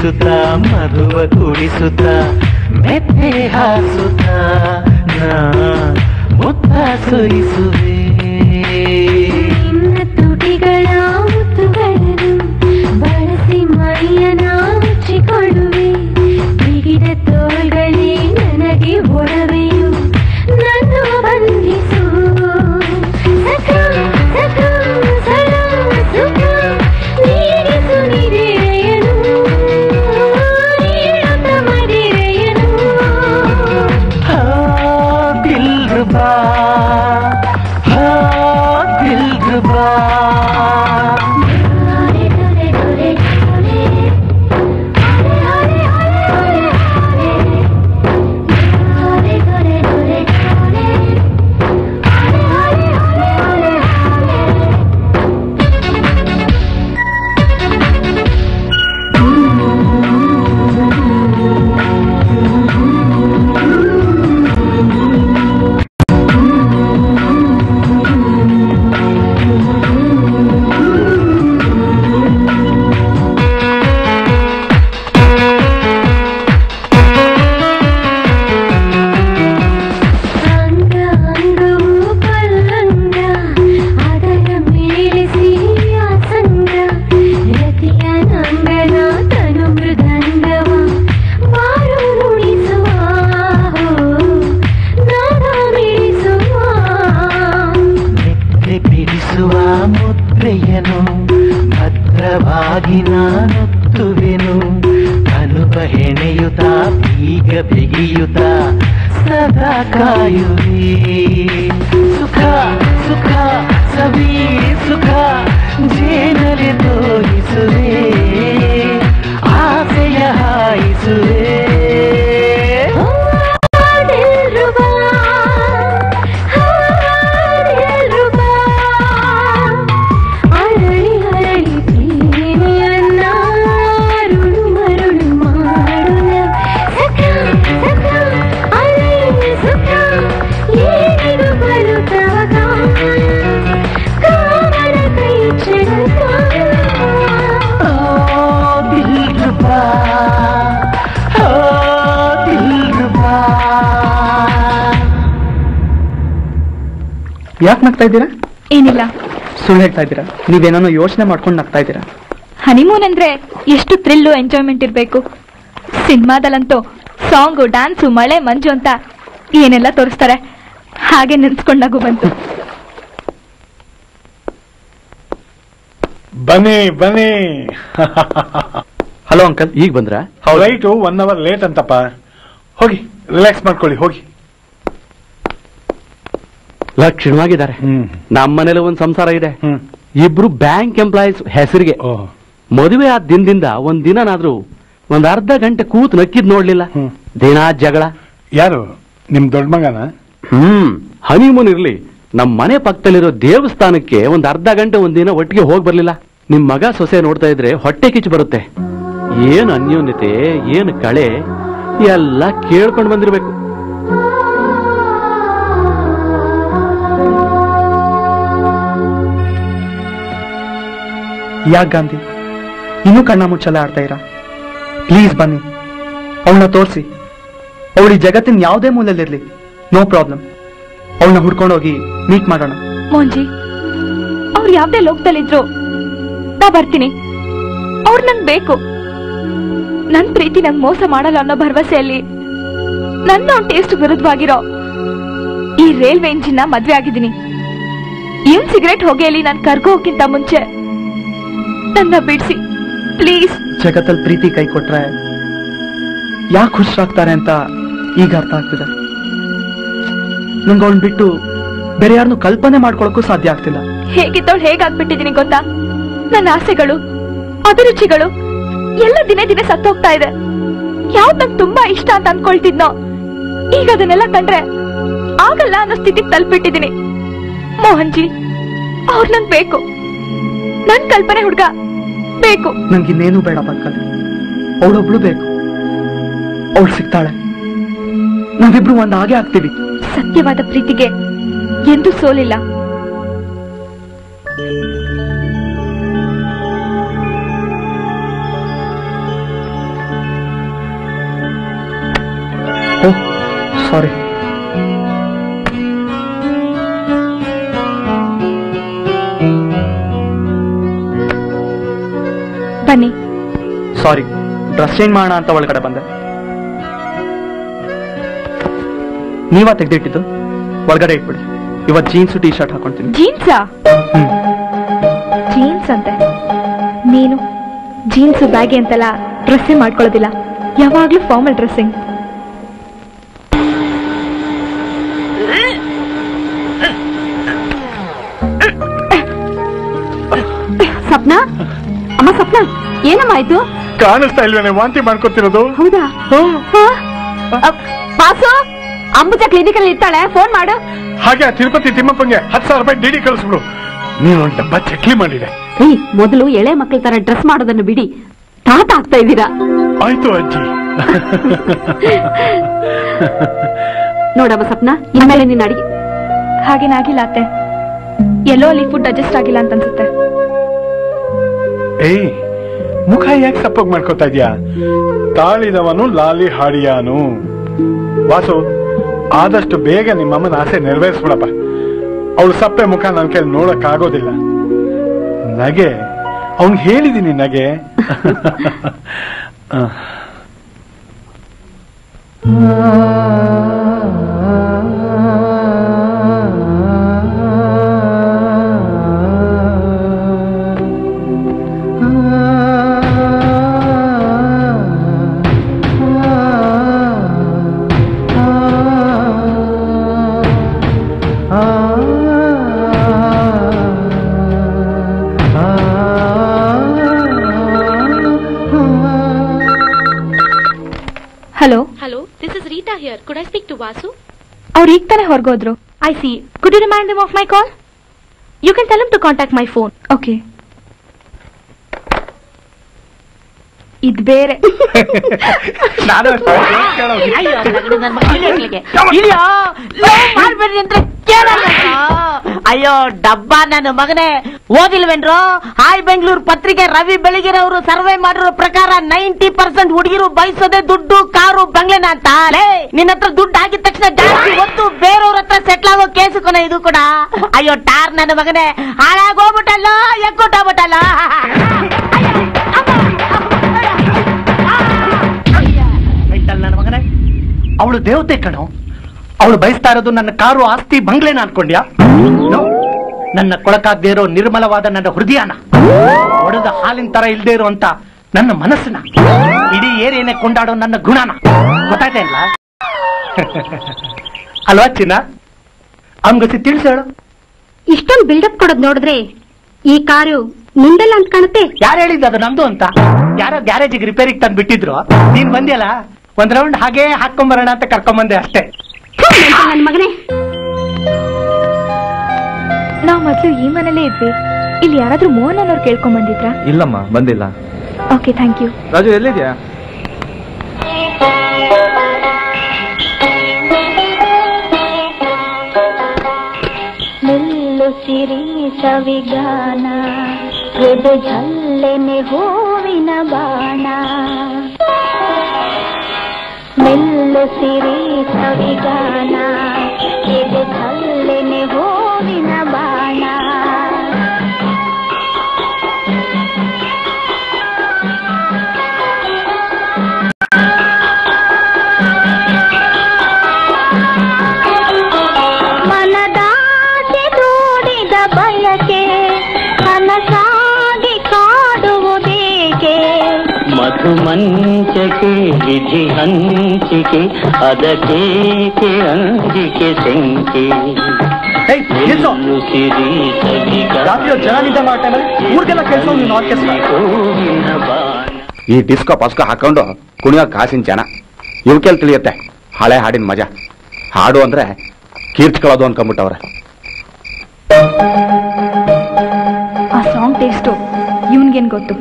ಕೇಳಿಸುತ್ತ ಮಧುವ ಕುಡಿಸುತ್ತ ಮೆತ್ತೆ ಹಾಸುತ್ತ ನಾ ಮುತ್ತ ಸುರಿಸುವೆ ಯಾಕೆ ನಗ್ತಾ ಇದ್ದೀರಾ? ಏನಿಲ್ಲ. ಸುಳ್ಳು ಹೇಳ್ತಾ ಇದ್ದೀರಾ? ನೀವೇನೋ ಯೋಚನೆ ಮಾಡ್ಕೊಂಡು ನಗ್ತಾ ಇದ್ದೀರಾ? ಹನಿಮೂನ್ ಅಂದ್ರೆ ಎಷ್ಟು ಥ್ರಿಲ್ಲು ಎಂಜಾಯ್ಮೆಂಟ್ ಇರಬೇಕು. ಸಿನಿಮಾದಲ್ಲಂತೂ ಸಾಂಗು ಡ್ಯಾನ್ಸು ಮಳೆ ಮಂಜು ಅಂತ ಏನೆಲ್ಲ ತೋರಿಸ್ತಾರೆ. ಹಾಗೆ ನೆನ್ಸ್ಕೊಂಡಾಗು ಬಂತು. ಬನ್ನಿ ಬನ್ನಿ. ಹಲೋ ಅಂಕಲ್ ಈಗ ಬಂದ್ರ? ರೈಟು ಒನ್ ಅವರ್ ಲೇಟ್ ಅಂತಪ್ಪ. ಹೋಗಿ ರಿಲ್ಯಾಕ್ಸ್ ಮಾಡ್ಕೊಳ್ಳಿ ಹೋಗಿ. ಲಕ್ಷಣವಾಗಿದ್ದಾರೆ. ನಮ್ಮ ಮನೇಲಿ ಒಂದು ಸಂಸಾರ ಇದೆ. ಇಬ್ರು ಬ್ಯಾಂಕ್ ಎಂಪ್ಲಾಯೀಸ್ ಹೆಸರಿಗೆ. ಮದುವೆ ಆದ ದಿನದಿಂದ ಒಂದ್ ದಿನನಾದ್ರೂ ಒಂದ್ ಅರ್ಧ ಗಂಟೆ ಕೂತ್ ನಕ್ಕಿದ್ ನೋಡ್ಲಿಲ್ಲ. ದಿನ ಜಗಳ. ಯಾರು? ನಿಮ್ ದೊಡ್ಡ ಮಗನ? ಹ್ಮ್. ಹನಿಮೂನ್ ಇರ್ಲಿ. ನಮ್ ಮನೆ ಪಕ್ಕದಲ್ಲಿರೋ ದೇವಸ್ಥಾನಕ್ಕೆ ಒಂದ್ ಅರ್ಧ ಗಂಟೆ ಒಂದ್ ದಿನ ಒಟ್ಟಿಗೆ ಹೋಗ್ ಬರ್ಲಿಲ್ಲ. ನಿಮ್ ಮಗ ಸೊಸೆ ನೋಡ್ತಾ ಇದ್ರೆ ಹೊಟ್ಟೆ ಕಿಚ್ಚು ಬರುತ್ತೆ. ಏನ್ ಅನ್ಯೋನ್ಯತೆ ಏನ್ ಕಳೆ ಎಲ್ಲ ಕೇಳ್ಕೊಂಡ್ ಬಂದಿರ್ಬೇಕು. ಯಾಕೆ ಗಾಂಧಿ? ಇನ್ನೂ ಕಣ್ಣ ಮುಚ್ಚಲ್ಲ ಆಡ್ತಾ ಇರಾ? ಪ್ಲೀಸ್ ಬನ್ನಿ. ಅವಳನ್ನ ತೋರಿಸಿ. ಅವಳು ಜಗತ್ತಿನ ಯಾವುದೇ ಮೂಲೆಯಲ್ಲಿರ್ಲಿ ನೋ ಪ್ರಾಬ್ಲಮ್ ಅವಳನ್ನ ಹುಡ್ಕೊಂಡೋಗಿ ಮೀಟ್ ಮಾಡೋಣ. ಮೋಂಜಿ ಅವ್ರು ಯಾವ್ದೇ ಲೋಕದಲ್ಲಿದ್ರು ನಾ ಬರ್ತೀನಿ. ಅವ್ರು ನಂಗ್ ಬೇಕು. ನನ್ ಪ್ರೀತಿ ನಂಗ್ ಮೋಸ ಮಾಡಲ್ಲ ಅನ್ನೋ ಭರವಸೆಯಲ್ಲಿ ನನ್ನ ಅವ್ನ ಟೇಸ್ಟ್ ವಿರುದ್ಧವಾಗಿರೋ ಈ ರೈಲ್ವೆ ಇಂಜಿನ್ನ ಮದ್ವೆ ಆಗಿದ್ದೀನಿ. ಇವನ್ ಸಿಗರೇಟ್ ಹೊಗೆಯಲ್ಲಿ ನಾನು ಕರ್ಗೋಕ್ಕಿಂತ ಮುಂಚೆ ನನ್ನ ಬಿಡಿಸಿ. ಪ್ಲೀಸ್. ಜಗತ್ತಲ್ಲಿ ಪ್ರೀತಿ ಕೈ ಕೊಟ್ರೆ ಯಾಕೆ ಖುಷಿಯಾಗ್ತಾರೆ ಅಂತ ಈಗ ಅರ್ಥ ಆಗ್ತಿದೆ. ನಂಗೆ ಅವಳನ್ನ ಬಿಟ್ಟು ಬೇರೆ ಯಾರನ್ನು ಕಲ್ಪನೆ ಮಾಡ್ಕೊಳಕ್ಕೂ ಸಾಧ್ಯ ಆಗ್ತಿಲ್ಲ. ಹೇಗಿದ್ದವಳು ಹೇಗಾಗ್ಬಿಟ್ಟಿದೀನಿ ಗೊತ್ತಾ? ನನ್ನ ಆಸೆಗಳು ಅಭಿರುಚಿಗಳು ಎಲ್ಲ ದಿನೇ ದಿನೇ ಸತ್ತೋಗ್ತಾ ಇದೆ. ಯಾವ್ದು ನಂಗೆ ತುಂಬಾ ಇಷ್ಟ ಅಂತ ಅನ್ಕೊಳ್ತಿದ್ನೋ? ಈಗ ಅದನ್ನೆಲ್ಲ ಕಂಡ್ರೆ ಆಗಲ್ಲ ಅನ್ನೋ ಸ್ಥಿತಿಗೆ ಮೋಹನ್ ಮೋಹನ್ಜಿ ಅವ್ರು ನಂಗೆ ಬೇಕು. ನನ್ ಕಲ್ಪನೆ ಹುಡ್ಗ. ಬೇಕು. ನಂಗೆ ಇನ್ನೇನು ಬೇಡ ಬದುಕಲ್ಲಿ ಅವಳೊಬ್ಳು ಬೇಕು. ಅವಳು ಸಿಗ್ತಾಳೆ. ನಾವಿಬ್ರು ಒಂದ್ ಹಾಗೆ ಆಗ್ತೀವಿ. ಸತ್ಯವಾದ ಪ್ರೀತಿಗೆ ಎಂದು ಸೋಲಿಲ್ಲ. ಸಾರಿ. ಸಾರಿ ಡ್ರೆಸ್ ಚೇಂಜ್ ಮಾಡೋಣ ಅಂತ ಒಳಗಡೆ ಬಂದೆ. ನೀವಾ ತೆಗ್ದಿಟ್ಟಿದ್ದು? ಒಳಗಡೆ ಇಟ್ಬಿಡಿ. ಇವತ್ತು ಜೀನ್ಸ್ ಟೀ ಶರ್ಟ್ ಹಾಕೊಂತೀನಿ ಜೀನ್ಸಾ ಜೀನ್ಸ್ ಅಂತೆ. ನೀನು ಜೀನ್ಸ್ ಬ್ಯಾಗಿ ಅಂತೆಲ್ಲ ಡ್ರೆಸ್ಸೇ ಮಾಡ್ಕೊಳ್ಳೋದಿಲ್ಲ. ಯಾವಾಗ್ಲೂ ಫಾರ್ಮಲ್ ಡ್ರೆಸ್ಸಿಂಗ್ ಸಪ್ನಾ? ಅಮ್ಮ ಸಪ್ನಾ? ಏನಮ್ಮ ಆಯ್ತು? ಕಾಣಿಸ್ತಾ ಇಲ್ವೇನೆ ವಾಂತಿ ಮಾಡ್ಕೊತಿರೋದು? ಹೌದಾ? ಬಾಸು ಅಂಬುಜ ಕ್ಲಿನಿಕ್ ಅಲ್ಲಿ ಇರ್ತಾಳೆ. ಫೋನ್ ಮಾಡು. ಹಾಗೆ ಆ ತಿರುಪತಿ ತಿಮ್ಮಪ್ಪಂಗೆ ಹತ್ತು ಸಾವಿರ ರೂಪಾಯಿ ಡಿಡಿ ಕಳಿಸ್ಬಿಡು. ನೀನು ಒಂದು ಡಬ್ಬ ಚಕ್ಲಿ ಮಾಡಿದೆ. ರೀ ಮೊದಲು ಎಳೆ ಮಕ್ಕಳ ತರ ಡ್ರೆಸ್ ಮಾಡೋದನ್ನು ಬಿಡಿ. ತಾತ ಆಗ್ತಾ ಇದ್ದೀರಾ? ಆಯ್ತು ಅಜ್ಜಿ. ನೋಡಮ್ಮ ಸ್ವಪ್ನ ಇನ್ಮೇಲೆ ನೀನ್ ಅಡಿಗೆ. ಹಾಗೇನಾಗಿಲ್ಲ ಅತ್ತೆ. ಎಲ್ಲೋ ಅಲ್ಲಿ ಫುಡ್ ಅಡ್ಜಸ್ಟ್ ಆಗಿಲ್ಲ ಅಂತ ಅನ್ಸುತ್ತೆ. ಏಯ್ ಮುಖ ಯಾಕೆ ಸಪ್ಪಗ್ ಮಾಡ್ಕೋತಾ ಇದ್ಯಾ? ತಾಳಿದವನು ಲಾಲಿ ಹಾಡಿಯಾನು. ವಾಸು ಆದಷ್ಟು ಬೇಗ ನಿಮ್ಮಮ್ಮನ ಆಸೆ ನೆರವೇರಿಸ್ಬಿಡಪ್ಪ. ಅವಳು ಸಪ್ಪೆ ಮುಖ ನನ್ನ ಕೈಲಿ ನೋಡಕ್ ಆಗೋದಿಲ್ಲ ನಗೆ ಅವನ್ ಹೇಳಿದೀನಿ ನಗೆ. ಆ. Vasu? ಅವ್ರು ಈಗ ತಾನೇ ಹೊರಗೋದ್ರು. I see could you remind them of my call you can tell to contact my phone okay ಇದ್ ಬೇರೆ. ನಾನು ಅಯ್ಯೋ ಡಬ್ಬ ನನ್ನ ಮಗನೇ. ಓದಿಲ್ವೇನ್ರು? ಹಾಯ್ ಬೆಂಗಳೂರು ಪತ್ರಿಕೆ ರವಿ ಬೆಳಗಿರವರು ಸರ್ವೆ ಮಾಡಿರೋ ಪ್ರಕಾರ ನೈಂಟಿ ಪರ್ಸೆಂಟ್ ಹುಡುಗಿರು ಬಯಸದೆ ದುಡ್ಡು, ಕಾರು, ಬಂಗ್ಲೆನ ಅಂತ. ನಿನ್ನ ಹತ್ರ ದುಡ್ಡು ಆಗಿದ ತಕ್ಷಣ ಜಾಸ್ತಿ ಒತ್ತು ಬೇರೆಯವ್ರ ಹತ್ರ ಸೆಟ್ಲ್ ಆಗೋ ಕೇಸು ಕೊನೆ ಇದು ಕೂಡ. ಅಯ್ಯೋ, ಟಾರ್ ನನ್ನ ಮಗನೇ. ಹಾಳಾಗೋಗ್ಬಿಟ್ಟಲ್ಲ ಎಕ್ಕೊಟ್ಟಾಗ್ಬಿಟ್ಟಲ್ಲ ಅವಳು ದೇವತೆ ಕಣು. ಅವಳು ಬಯಸ್ತಾ ಇರೋದು ನನ್ನ ಕಾರು, ಆಸ್ತಿ, ಬಂಗ್ಲೆನ ಅನ್ಕೊಂಡ್ಯಾ. ನನ್ನ ಕೊಳಕಾಗದೇ ಇರೋ ನಿರ್ಮಲವಾದ ನನ್ನ ಹೃದಯನ. ಒಡೆದ ಹಾಲಿನ ತರ ಇಲ್ದೇ ಇರುವಂತ ನನ್ನ ಮನಸ್ಸನ್ನ ಇಡೀ ಏರಿಯನ್ನೇ ಕೊಂಡಾಡೋ ನನ್ನ ಗುಣನ. ಗೊತ್ತಾಯ್ತಾ ಇಲ್ಲ ಅಲ್ವಾ ಚಿನ್ನ? ಅಂಗಸಿ ತಿಳಿಸೋಳು ಹೇಳು. ಇಷ್ಟೊಂದು ಬಿಲ್ಡಪ್ ಕೊಡೋದ್ ನೋಡಿದ್ರೆ ಈ ಕಾರು ನಿಂದಲ್ಲ ಅಂತ ಕಾಣುತ್ತೆ? ಯಾರು ಹೇಳಿದ್ದು ಅದು ನಮ್ದು ಅಂತ? ಯಾರೋ ಗ್ಯಾರೇಜಿಗೆ ರಿಪೇರಿಗೆ ತಂದು ಬಿಟ್ಟಿದ್ರು. ನೀನ್ ಬಂದಿಯಲ್ಲ? ಒಂದ್ ರೌಂಡ್ ಹಾಗೆ ಹಾಕೊಂಬರೋಣ ಅಂತ ಕರ್ಕೊಂಬಂದೆ ಅಷ್ಟೇ. ನನ್ನ ಮಗನೇ. ನಾವು ಮೊದಲು ಈ ಮನೇಲೇ ಇದ್ವಿ. ಇಲ್ಲಿ ಯಾರಾದ್ರೂ ಮೋಹನ್ ಅನ್ನೋರು ಕೇಳ್ಕೊಂಡ್ ಬಂದಿದ್ರಾ? ಇಲ್ಲಮ್ಮ ಬಂದಿಲ್ಲ. ಓಕೆ ಥ್ಯಾಂಕ್ ಯು ರಾಜು ಎಲ್ಲಿದ್ಯಾ? ನಿಲ್ಲು ಸಿರಿ ಸವಿಗಾನ ಎದೆ ಜಲ್ಲೆನೆ ಹೂವಿನ ಬಾಣ. ಮೆಲ್ಲು ಸಿರಿ ಸವಿಗಾನ ಮಧುಮಂಚಕೆ ವಿಧಿ ಹಂಚಿಕೆ ಅದಕ್ಕೇಕೆ ಅಂಜಿಕೆ ಶಂಕೆ ನಿಲ್ಲು ಸಿರಿ ಜನ ಮಾಡ್ತಾನೆ ಊರಿಗೆಲ್ಲ ಕೆಲಸ ನೀನು ಆರ್ಕೆಸ್ಟ್ರಾ ಹೂವಿನ ಬಾಣ ಈ ಡಿಸ್ಕೋ ಪಸ್ಕೋ ಹಾಕೊಂಡು ಕುಣಿಯೋ ಕಾಸಿನ ಜನ. ಇವಕ್ಕೆಲ್ ತಿಳಿಯುತ್ತೆ. ಹಳೆ ಹಾಡಿನ ಮಜಾ. ಹಾಡು ಅಂದ್ರೆ ಕೀರ್ತಿಕೊಳ್ಳೋದು ಅನ್ಕೊಂಬಿಟ್ಟವ್ರೆ ಆ ಸಾಂಗ್ ಟೇಸ್ಟು ಇವನ್ಗೇನ್ ಗೊತ್ತು?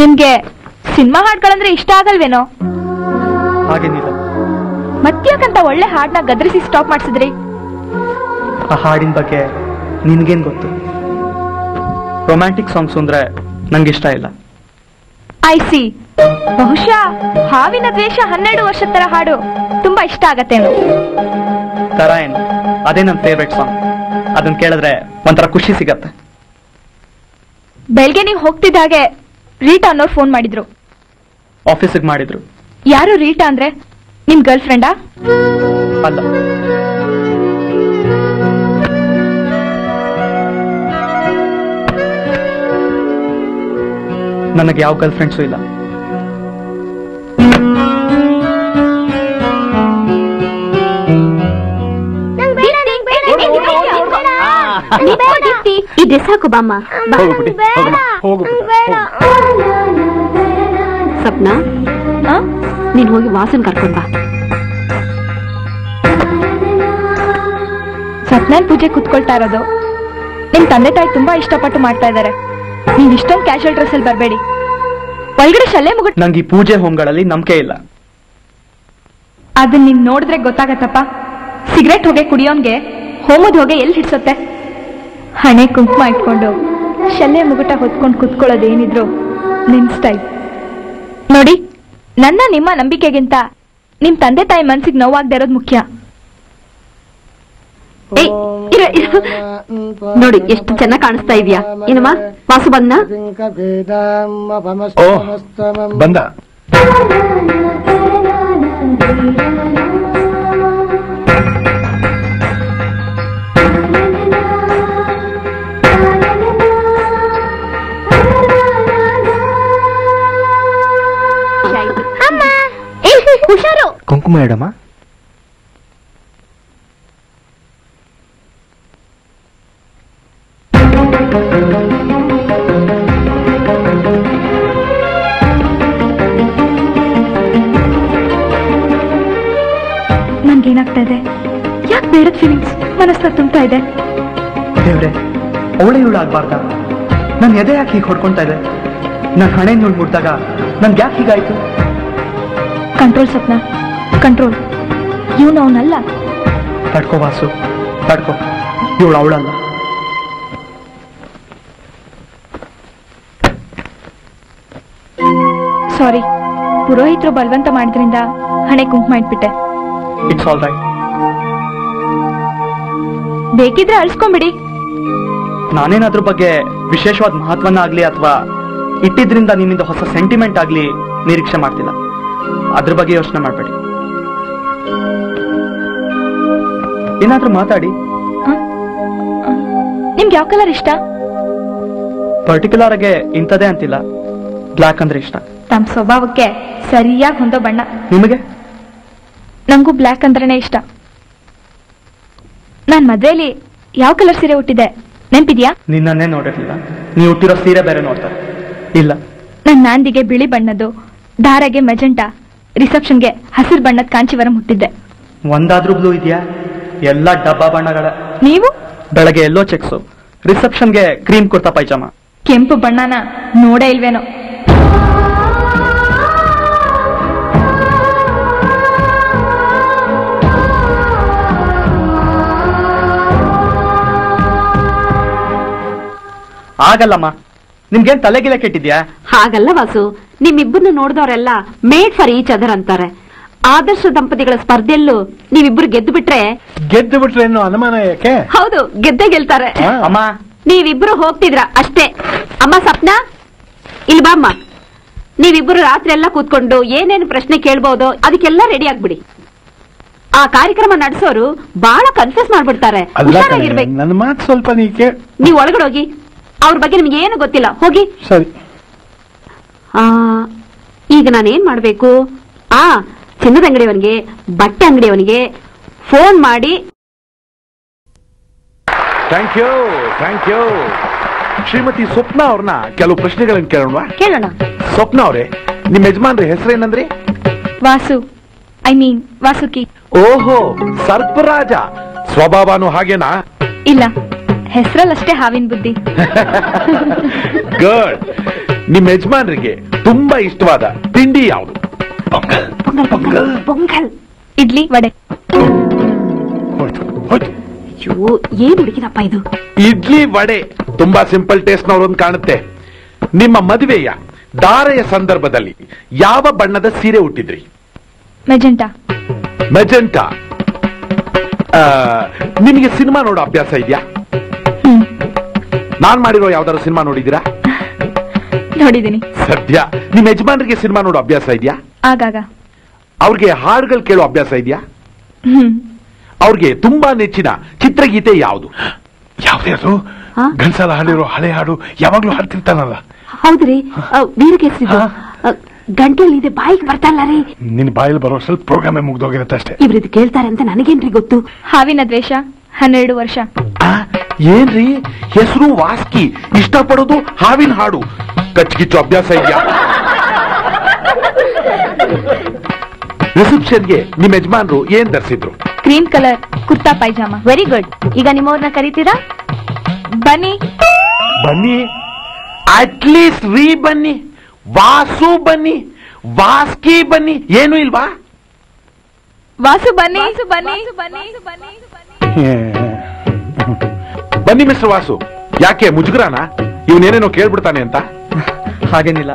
ನಿಮ್ಗೆ ಸಿನಿಮಾ ಹಾಡ್ಗಳಂದ್ರೆ ಇಷ್ಟ ಆಗಲ್ವೇನೋ? ಹಾಗೇನಿಲ್ಲ ಮತ್ಯಾಕಂತ ಒಳ್ಳೆ ಹಾಡ್ನ ಗದ್ರಿಸಿ ಸ್ಟಾಪ್ ಮಾಡ್ಸಿದ್ರಿ? ಆ ಹಾಡಿನ ಬಗ್ಗೆ ನಿನ್ಗೇನ್ ಗೊತ್ತು? ರೊಮ್ಯಾಂಟಿಕ್ ಸಾಂಗ್ಸ್ ಅಂದ್ರೆ ನಂಗೆ ಇಷ್ಟ ಇಲ್ಲ. ಐ ಸಿ ಬಹುಶಃ ಹಾವಿನ ದ್ವೇಷ ಹನ್ನೆರಡು ವರ್ಷದ ತರ ಹಾಡು ತುಂಬಾ ಇಷ್ಟ ಆಗತ್ತೇನೋ? ತರ ಏನು? ಅದೇ ನನ್ನ ಫೇವ್ರೆಟ್ ಸಾಂಗ್ ಅದನ್ನ ಕೇಳಿದ್ರೆ ಒಂಥರ ಖುಷಿ ಸಿಗತ್ತೆ. ಬೆಳ್ಗೆ ನೀವು ಹೋಗ್ತಿದ್ದಾಗೆ ರೀಟಾ ಅನ್ನೋರು ಫೋನ್ ಮಾಡಿದ್ರು. ಆಫೀಸಿಗೆ ಮಾಡಿದ್ರು. ಯಾರು ರೀಟಾ ಅಂದ್ರೆ? ನಿಮ್ ಗರ್ಲ್ ಫ್ರೆಂಡಾ ಅಲ್ಲ. ನನಗೆ ಯಾವ ಗರ್ಲ್ ಫ್ರೆಂಡ್ಸು ಇಲ್ಲ. ಈ ಡ್ರೆಸ್ ಹಾಕು ಬಾಮ್ಮ. ಬಾ. ಸಪ್ನ ನೀನ್ ಹೋಗಿ ವಾಸನ್ ಕರ್ಕೊಂಡ್ ಬಾ. ಸತ್ಯನಾರಾಯಣ ಪೂಜೆ ಕುತ್ಕೊಳ್ತಾ ಇರೋದು. ನಿಮ್ ತಂದೆ ತಾಯಿ ತುಂಬಾ ಇಷ್ಟಪಟ್ಟು ಮಾಡ್ತಾ ಇದ್ದಾರೆ ನೀವ್ ಇಷ್ಟೊಂದು ಕ್ಯಾಶುವಲ್ ಡ್ರೆಸ್ ಅಲ್ಲಿ ಬರ್ಬೇಡಿ. ಒಳಗಡೆ ಶಲ್ಲೆ ಮುಗುಟ್ ನಂಗೆ ಈ ಪೂಜೆ ಹೋಮ್ಗಳಲ್ಲಿ ನಂಬಿಕೆ ಇಲ್ಲ. ಅದನ್ನ ನೀನ್ ನೋಡಿದ್ರೆ ಗೊತ್ತಾಗತ್ತಪ್ಪ. ಸಿಗರೆಟ್ ಹೊಗೆ ಕುಡಿಯೋನ್ಗೆ ಹೋಮದ ಹೊಗೆ ಎಲ್ಲಿ ಹಿಡ್ಸತ್ತೆ? ಹಣೆ ಕುಂಕುಮ ಇಟ್ಕೊಂಡು, ಶಲ್ಯ ಮುಗುಟ ಹೊತ್ಕೊಂಡು ಕುತ್ಕೊಳ್ಳೋದು ಏನಿದ್ರು ನಿನ್ ಸ್ಟೈಲ್ ನೋಡಿ, ನನ್ನ ನಿಮ್ಮ ನಂಬಿಕೆಗಿಂತ ನಿಮ್ ತಂದೆ ತಾಯಿ ಮನ್ಸಿಗೆ ನೋವಾಗ್ದೇ ಇರೋದು ಮುಖ್ಯ. ನೋಡಿ, ಎಷ್ಟು ಚೆನ್ನಾಗಿ ಕಾಣಿಸ್ತಾ ಇದೀಯಾ? ಏನಮ್ಮ, ವಾಸು ಬಂದ ಬಂದ. ಇಡಮ್ಮ ನನ್ಗೇನಾಗ್ತಾ ಇದೆ? ಯಾಕೆ ಬೇರೆ ಫೀಲಿಂಗ್ಸ್ ಮನಸ್ಸ ತುಂಬ್ತಾ ಇದೆ. ದೇವ್ರೆ ಅವಳೇ ಇವಳು ಆಗ್ಬಾರ್ದ? ನನ್ನ ಎದೆ ಯಾಕೆ ಹೀಗೆ ಹೊಡ್ಕೊಂತಾ ಇದೆ? ನನ್ನ ಹಣೆ ನೋಡ್ಬಿಡ್ದಾಗ ಮುಟ್ದಾಗ ನನ್ಗೆ ಯಾಕೆ ಹೀಗಾಯ್ತು? ಕಂಟ್ರೋಲ್ ಸಪ್ನ. ಕಂಟ್ರೋಲ್ ಇವನು ಅವನಲ್ಲ. ತಡ್ಕೋ ವಾಸು ತಡ್ಕೋ ಇವಳು ಅವಳಲ್ಲ. ಸಾರಿ ಪುರೋಹಿತರು ಬಲವಂತ ಮಾಡಿದ್ರಿಂದ ಹಣೆ ಕುಂಕುಮ ಇಟ್ಬಿಟ್ಟೆ. ಇಟ್ಸ್ ಆಲ್ ರೈಟ್ ಬೇಕಿದ್ರೆ ಅಳಿಸ್ಕೊಂಬಿಡಿ. ನಾನೇನ್ ಅದ್ರ ಬಗ್ಗೆ ವಿಶೇಷವಾದ ಮಹತ್ವನ ಆಗ್ಲಿ ಅಥವಾ ಇಟ್ಟಿದ್ರಿಂದ ನಿಮ್ಮಿಂದ ಹೊಸ ಸೆಂಟಿಮೆಂಟ್ ಆಗ್ಲಿ ನಿರೀಕ್ಷೆ ಮಾಡ್ತಿಲ್ಲ. ಅದ್ರ ಬಗ್ಗೆ ಯೋಚನೆ ಮಾಡ್ಬೇಡಿ. ಏನಾದ್ರೂ ಮಾತಾಡಿ. ನಿಮ್ಗೆ ಯಾವ ಕಲರ್ ಇಷ್ಟ? ಪರ್ಟಿಕ್ಯುಲರ್ ಆಗಿ ಇಂಥದೇ ಅಂತಿಲ್ಲ. ಬ್ಲ್ಯಾಕ್ ಅಂದ್ರೆ ಇಷ್ಟ. ತಮ್ಮ ಸ್ವಭಾವಕ್ಕೆ ಸರಿಯಾಗಿ ಹೊಂದೋ ಬಣ್ಣ. ನಿಮಗೆ? ನಂಗೂ ಬ್ಲ್ಯಾಕ್ ಅಂದ್ರೇನೆ ಇಷ್ಟ. ನಾನ್ ಮದ್ವೆಲಿ ಯಾವ ಕಲರ್ ಸೀರೆ ಹುಟ್ಟಿದೆ ನೆನ್ಪಿದ್ಯಾ? ನಿನ್ನನ್ನೇ ನೋಡಿರ್ಲಿಲ್ಲ. ನೀವು ಹುಟ್ಟಿರೋ ಸೀರೆ ಬೇರೆ ನೋಡ್ತಾರೆ. ಇಲ್ಲ. ನನ್ನ ನಾಂದಿಗೆ ಬಿಳಿ ಬಣ್ಣದ್ದು ದಾರಗೆ ಮೆಜೆಂಟಾ. ರಿಸೆಪ್ಷನ್ಗೆ ಹಸಿರು ಬಣ್ಣದ ಕಾಂಚಿವರಂ ಮುಟ್ಟಿದ್ದೆ ಒಂದಾದ್ರೂ ಬ್ಲೂ ಇದೆಯಾ? ಎಲ್ಲ ಡಬ್ಬಾ ಬಣ್ಣಗಳ. ನೀವು? ಬೆಳಗ್ಗೆ ಎಲ್ಲೋ ಚೆಕ್ಸು. ರಿಸೆಪ್ಷನ್ಗೆ ಕ್ರೀಮ್ ಕುರ್ತಾ ಪೈಜಾಮ. ಕೆಂಪು ಬಣ್ಣನ ನೋಡೇ ಇಲ್ವೇನೋ. ಆಗಲ್ಲಮ್ಮ. ನಿಮ್ಗೇನ್ ತಲೆಗಿಲೆ ಕೆಟ್ಟಿದ್ಯಾ? ಹಾಗಲ್ಲ ವಾಸು. ನಿಮ್ಮಿಬ್ಬರನ್ನು ನೋಡಿದವರೆಲ್ಲ ಮೇಡ್ ಫಾರ್ ಈಚ್ ಅದರ್ ಅಂತಾರೆ. ಆದರ್ಶ ದಂಪತಿಗಳ ಸ್ಪರ್ಧೆಯಲ್ಲೂ ನೀವಿಬ್ರು ಗೆದ್ದು ಬಿಟ್ರೆ ಗೆದ್ದು ಬಿಟ್ರೆ ಏನು ಅನುಮಾನ ಯಾಕೆ? ಹೌದು ಗೆದ್ದೆ ಗೆಲ್ತಾರೆ. ಅಮ್ಮ. ನೀವಿಬ್ರು ಹೋಗ್ತಿದ್ರ ಅಷ್ಟೇ. ಅಮ್ಮ ಸಪ್ನ ಇಲ್ಲಿ ಬಾಮ್ಮ ನೀವಿಬ್ರು ರಾತ್ರಿ ಎಲ್ಲ ಕೂತ್ಕೊಂಡು ಏನೇನು ಪ್ರಶ್ನೆ ಕೇಳ್ಬಹುದು ಅದಕ್ಕೆಲ್ಲ ರೆಡಿ ಆಗ್ಬಿಡಿ. ಆ ಕಾರ್ಯಕ್ರಮ ನಡೆಸೋರು ಬಹಳ ಕನ್ಫ್ಯೂಸ್ ಮಾಡ್ಬಿಡ್ತಾರೆ. ನೀವು ಕಣೆ, ಹುಷಾರಾಗಿರ್ಬೇಕು. ನನ್ನ ಮಾತು ಸ್ವಲ್ಪ ನೀ ಒಳಗಡೆ ಹೋಗಿ. ಅವ್ರ ಬಗ್ಗೆ ನಿಮ್ಗೆ ಏನು ಗೊತ್ತಿಲ್ಲ. ಹೋಗಿ. ಸರಿ. ಈಗ ನಾನೇನ್ ಮಾಡ್ಬೇಕು? ಆ ಚಿನ್ನದ ಅಂಗಡಿಯವನಿಗೆ ಬಟ್ಟೆ ಅಂಗಡಿಯವನಿಗೆ ಫೋನ್ ಮಾಡಿ. Thank you thank you Shrimati Swapna ಅವ್ರನ್ನ ಕೆಲವು ಪ್ರಶ್ನೆಗಳನ್ನು ಕೇಳೋಣ ಕೇಳೋಣ. ಸ್ವಪ್ನ ಅವರೇ ನಿಮ್ಮ ಯಜಮಾನ್ರ ಹೆಸರೇನಂದ್ರಿ? Vasu I mean Vasuki. ಓಹೋ ಸರ್ಪರಾಜ. ಸ್ವಭಾವನು ಹಾಗೇನಾ? ಇಲ್ಲ ಹೆಸರಲ್ಲಷ್ಟೇ ಹಾವಿನ ಬುದ್ಧಿ. ಗಡ್ ನಿಮ್ಮ ಯಜಮಾನರಿಗೆ ತುಂಬಾ ಇಷ್ಟವಾದ ತಿಂಡಿ ಯಾವುದು? ಪೊಂಗಲ್. ಇಡ್ಲಿ ವಡೆ. ಅಯ್ಯೋ ಏನ್ ಹುಡುಗಿನಪ್ಪ ಇದು? ಇಡ್ಲಿ ವಡೆ ತುಂಬಾ ಸಿಂಪಲ್ ಟೇಸ್ಟ್ ನವರೊಂದು ಕಾಣುತ್ತೆ. ನಿಮ್ಮ ಮದುವೆಯ ಧಾರೆಯ ಸಂದರ್ಭದಲ್ಲಿ ಯಾವ ಬಣ್ಣದ ಸೀರೆ ಹುಟ್ಟಿದ್ರಿ ಮೆಜೆಂಟಾ. ಮೆಜೆಂಟಾ? ನಿಮಗೆ ಸಿನಿಮಾ ನೋಡೋ ಅಭ್ಯಾಸ ಇದೆಯಾ? ನಾನ್ ಮಾಡಿರೋ ಯಾವ್ದಾದ್ರು ಸಿನಿಮಾ ನೋಡಿದ್ದೀರಾ? ನೋಡಿದೀನಿ ಸದ್ಯ? ನಿಮ್ಮ ಯಜಮಾನರಿಗೆ ಸಿನಿಮಾ ನೋಡೋ ಅಭ್ಯಾಸ ಇದೆಯಾ? ಆಗಾಗ. ಅವ್ರಿಗೆ ಹಾಡುಗಳು ಕೇಳೋ ಅಭ್ಯಾಸ ಇದೆಯಾ? ಹ್ಮ್. ಅವ್ರಿಗೆ ತುಂಬಾ ನೆಚ್ಚಿನ ಚಿತ್ರಗೀತೆ ಯಾವುದು? ಯಾವ್ದೇ ಅದು? ಗನ್ಸಾಲ ಹಾಡಿರೋ ಹಳೆ ಹಾಡು ಯಾವಾಗ್ಲೂ ಹಾಡ್ತಿರ್ತಾನಲ್ಲ ಹೌದ್ರಿ. ವೀರಕೇಸರಿದು ಗಂಟೆಯಲ್ಲಿ ಇದೆ ಬಾಯಿಗೆ ಬರ್ತಾಲ್ಲ ರೀ. ನಿನ್ ಬಾಯಲ್ಲಿ ಬರೋ ಸ್ವಲ್ಪ ಪ್ರೋಗ್ರಾಮೇ ಮುಗ್ದೋಗಿರುತ್ತೆ ಅಷ್ಟೇ. ಇವ್ರಿದ್ ಕೇಳ್ತಾರೆ ಅಂತ ನನಗೇನ್ರಿ ಗೊತ್ತು? ಹಾವಿನ ದ್ವೇಷ ಹನ್ನೆರಡು ವರ್ಷ. ಏನ್ರಿ? ಹೆಸರು ವಾಸ್ಕಿ. ಇಷ್ಟಪಡೋದು ಹಾವಿನ ಹಾಡು. ಕಚ್ಕಿಚ್ಚು ಅಭ್ಯಾಸ ಇದೆಯಾ? ರಿಸೆಪ್ಷನ್ಗೆ ನಿಮ್ಮ ಯಜಮಾನ್ರು ಏನ್ ಧರಿಸಿದ್ರು? Cream colour kurta pyjama. Very good ಈಗ ನಿಮ್ಮವ್ರನ್ನ ಕರೀತೀರಾ? ಬನ್ನಿ. ಬನ್ನಿ. ಅಟ್ಲೀಸ್ಟ್ ರೀ ಬನ್ನಿ. ವಾಸು ಬನ್ನಿ. ವಾಸ್ಕಿ ಬನ್ನಿ. ಏನು ಇಲ್ವಾ? ವಾಸು ಬನ್ನಿ. ಬನ್ನಿ. ಬನ್ನಿ ಮಿಸ್ಟರ್ ವಾಸು. ಯಾಕೆ ಮುಜುಗರಾನ? ಇವನೇನೇನೋ ಕೇಳ್ಬಿಡ್ತಾನೆ ಅಂತ? ಹಾಗೇನಿಲ್ಲ.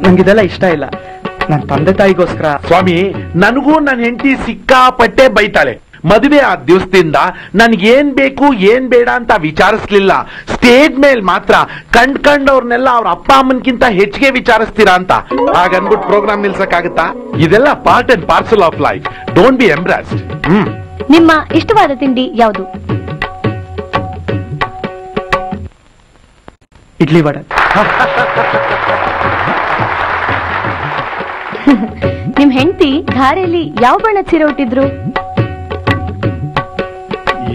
ನಂಗಿದೆಲ್ಲ ಇಷ್ಟ ಇಲ್ಲ. ನನ್ ತಂದೆ ತಾಯಿಗೋಸ್ಕರ. ಸ್ವಾಮಿ ನನಗೂ ನನ್ನ ಹೆಂಡತಿ ಸಿಕ್ಕಾಪಟ್ಟೆ ಬೈತಾಳೆ. ಮದುವೆ ಆ ದಿವಸದಿಂದ ಏನ್ ಬೇಕು ಏನ್ ಬೇಡ ಅಂತ ವಿಚಾರಿಸ್ಲಿಲ್ಲ. ಸ್ಟೇಜ್ ಮೇಲ್ ಮಾತ್ರ ಕಂಡ್ ಕಂಡವ್ರನ್ನೆಲ್ಲ ಅವ್ರ ಅಪ್ಪ ಅಮ್ಮನ್ಕಿಂತ ಹೆಚ್ಚಿಗೆ ವಿಚಾರಿಸ್ತೀರಾ ಅಂತ. ಹಾಗನ್ಬಿಟ್ಟು ಪ್ರೋಗ್ರಾಮ್ ನಿಲ್ಸಕ್ಕಾಗತ್ತಾ? ಇದೆಲ್ಲ part and parcel of life don't be embarrassed ಹ್ಮ್. ನಿಮ್ಮ ಇಷ್ಟವಾದ ತಿಂಡಿ ಯಾವುದು? ಇಡ್ಲಿ ವಡೆ. ನಿಮ್ ಹೆಂಡತಿ ಧಾರೆಯಲ್ಲಿ ಯಾವ ಬಣ್ಣ ಸೀರೆ ಉಟ್ಟಿದ್ರು?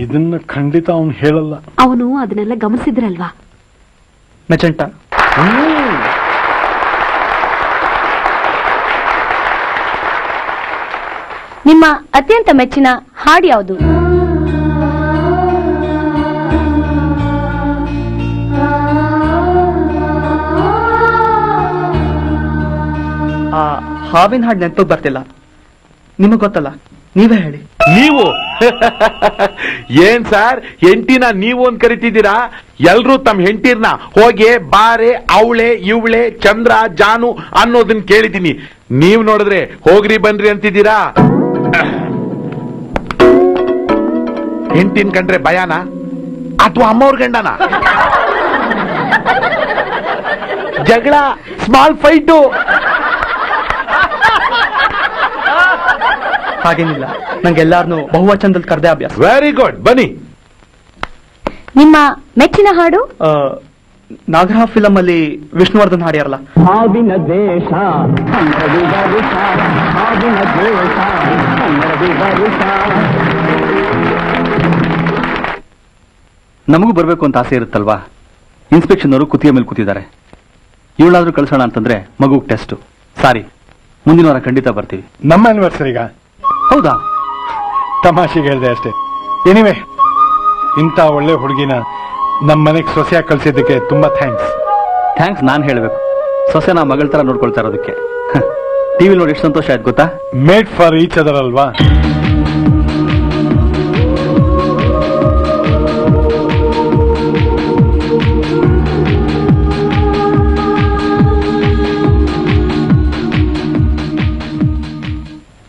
ಇದನ್ನ ಖಂಡಿತ ಅವನು ಹೇಳಲ್ಲ. ಅವನು ಅದನ್ನೆಲ್ಲ ಗಮನಿಸಿದ್ರಲ್ವಾ? ಮೆಚಂಟ ನಿಮ್ಮ ಅತ್ಯಂತ ಮೆಚ್ಚಿನ ಹಾಡು ಯಾವುದು? ಹಾವಿನ ಹಾಡು ನೆನಪಿಗೆ ಬರ್ತಿಲ್ಲ. ನಿಮಗ್ ಗೊತ್ತಲ್ಲ, ನೀವೇ ಹೇಳಿ. ನೀವು? ಏನ್ ಸರ್ ಹೆಂಟಿನ ನೀವು ಅಂತ ಕರಿತಿದ್ದೀರಾ? ಎಲ್ರೂ ತಮ್ಮ ಹೆಂಟಿರ್ನ ಹೋಗಿ ಬಾರೆ, ಅವಳೆ, ಇವಳೆ, ಚಂದ್ರ, ಜಾನು ಅನ್ನೋದನ್ನ ಕೇಳಿದ್ದೀನಿ. ನೀವ್ ನೋಡಿದ್ರೆ ಹೋಗ್ರಿ, ಬನ್ರಿ ಅಂತಿದ್ದೀರಾ? ಹೆಂಟಿನ್ ಕಂಡ್ರೆ ಭಯಾನ? ಅಥವಾ ಅಮ್ಮವ್ರ ಗಂಡನ? ಜಗಳ ಸ್ಮಾಲ್ ಫೈಟು ಹಾಗೇನಿಲ್ಲ. ನಂಗೆ ಎಲ್ಲಾರನು ಬಹುವಚನದಲ್ಲಿ ಕರೆದೇ ಅಭ್ಯಾಸ. ವೆರಿ ಗುಡ್ ಬನ್ನಿ. ನಿಮ್ಮ ಮೆಚ್ಚಿನ ಹಾಡು? ಆ, ನಾಗರಹ ಫಿಲಂ ಅಲ್ಲಿ ವಿಷ್ಣುವರ್ಧನ್ ಹಾಡ್ಯಾರಲ್ಲ. ಹಾವಿನ ದೇಶ ಹಾವಿನ ದೇಶ ನಮಗೂ ಬರಬೇಕು ಅಂತ ಆಸೆ ಇರುತ್ತಲ್ವಾ? ಇನ್ಸ್ಪೆಕ್ಷನ್ ಅವರು ಕುತಿಯ ಮೇಲೆ ಕೂತಿದ್ದಾರೆ. ಇವಳಾದ್ರೂ ಕಳಿಸೋಣ ಅಂತಂದ್ರೆ ಮಗುಗ್ ಟೆಸ್ಟ್. ಸಾರಿ ಮುಂದಿನ ವಾರ ಖಂಡಿತ ಬರ್ತೀವಿ. ನಮ್ಮ ಆನಿವರ್ಸರಿಗ ಹೌದಾ? ತಮಾಷೆಗೆ ಹೇಳಿದೆ ಅಷ್ಟೇ. ಎನಿವೆ ಇಂಥ ಒಳ್ಳೆ ಹುಡುಗಿನ ನಮ್ಮ ಮನೆಗೆ ಸೊಸೆಯಾಗಿ ಕಳಿಸಿದ್ದಕ್ಕೆ ತುಂಬಾ ಥ್ಯಾಂಕ್ಸ್ ಥ್ಯಾಂಕ್ಸ್ ನಾನು ಹೇಳಬೇಕು. ಸೊಸೆ ನಾ ಮಗಳ ತರ ನೋಡ್ಕೊಳ್ತಾ ಇರೋದಕ್ಕೆ. ಟಿವಿ ನೋಡಿ ಎಷ್ಟು ಸಂತೋಷ ಆಯ್ತು ಗೊತ್ತಾ? ಮೇಡ್ ಫಾರ್ ಈಚ್ ಅದರ್ ಅಲ್ವಾ?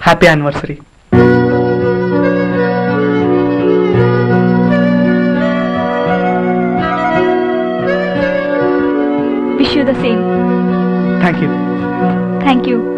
Happy anniversary Wish you the same. Thank you. Thank you.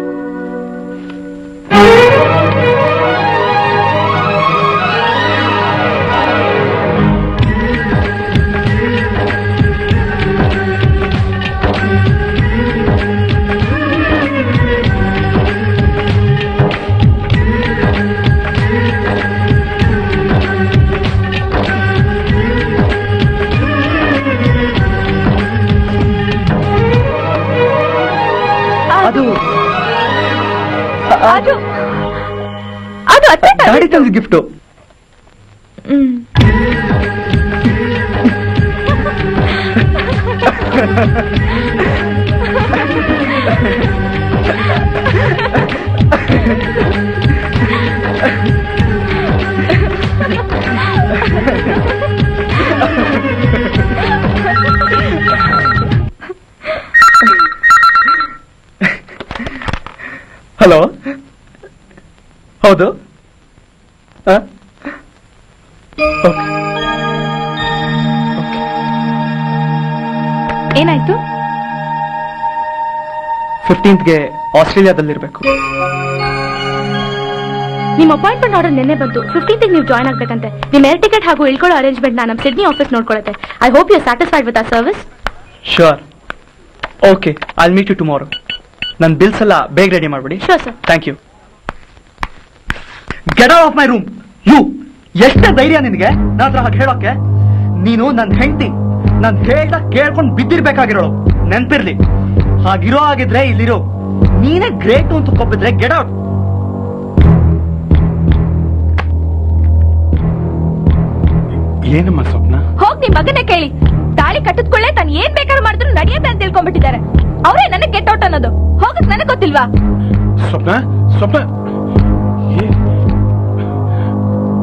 ಅತ್ತೆ ಗಾಡಿ ತಂದ ಗಿಫ್ಟು ಹ್ಮ್ ಹಲೋ ಹೌದು? ಫಿಫ್ಟೀನ್ತ್ಗೆ ಆಸ್ಟ್ರೇಲಿಯಾದಲ್ಲಿರ್ಬೇಕು. ನಿಮ್ಮ ಅಪಾಯಿಂಟ್ಮೆಂಟ್ ಆರ್ಡರ್ ನಿನ್ನೆ ಬಂತು. ಫಿಫ್ಟೀನ್ತ್ ನೀವು ಜಾಯ್ನ್ ಆಗಬೇಕಂತೆ. ನಿಮ್ಮ ಏರ್ ಟಿಕೆಟ್ ಹಾಗೂ ಇಳ್ಕೊಳ್ಳೋ ಅರೇಂಜ್ಮೆಂಟ್ ನಾನು Sydney office ನೋಡ್ಕೊಳ್ಳುತ್ತೆ I hope you satisfied with a service sure okay I meet you tomorrow ನನ್ನ ಬಿಲ್ಸ್ ಎಲ್ಲ ಬೇಗ ರೆಡಿ ಮಾಡ್ಬಿಡಿ. Sure sir thank you get off my room you ಎಷ್ಟೇ ಧೈರ್ಯ ನಿನಗೆ? ನನ್ನ ಹತ್ರ ಹಾಗೆ ಹೇಳೋಕೆ ನೀನು ನನ್ನ ಹೆಂಡತಿ. ನಾನು ಹೇಳ್ದ ಕೇಳ್ಕೊಂಡು ಬಿದ್ದಿರ್ಬೇಕಾಗಿರೋಳು. ನೆನ್ಪಿರ್ಲಿ. ಹಾಗಿರೋ ಆಗಿದ್ರೆ ಇಲ್ಲಿರೋ. ನೀನೇ ಗ್ರೇಟ್ ಅಂತ ಕೊಬ್ಬಿದ್ರೆ ಗೆಟ್ ಔಟ್ ಏನಮ್ಮ ಸ್ವಪ್ನ? ಹೋಗ್ ನಿಮ್ ಮಗನ ಕೇಳಿ. ತಾಳಿ ಕಟ್ಟಿದ್ಕೊಳ್ಳೆ ತಾನು ಏನ್ ಬೇಕಾದ್ರೂ ಮಾಡಿದ್ರು ನಡೆಯುತ್ತೆ ಅಂತ ತಿಳ್ಕೊಂಡ್ಬಿಟ್ಟಿದ್ದಾರೆ. ಅವರೇ ನನಗೆ ಗೆಟ್ ಔಟ್ ಅನ್ನೋದು. ಹೋಗಕ್ ನನಗ್ ಗೊತ್ತಿಲ್ವಾ? ಸ್ವಪ್ನ? ಸ್ವಪ್ನ? ಏ-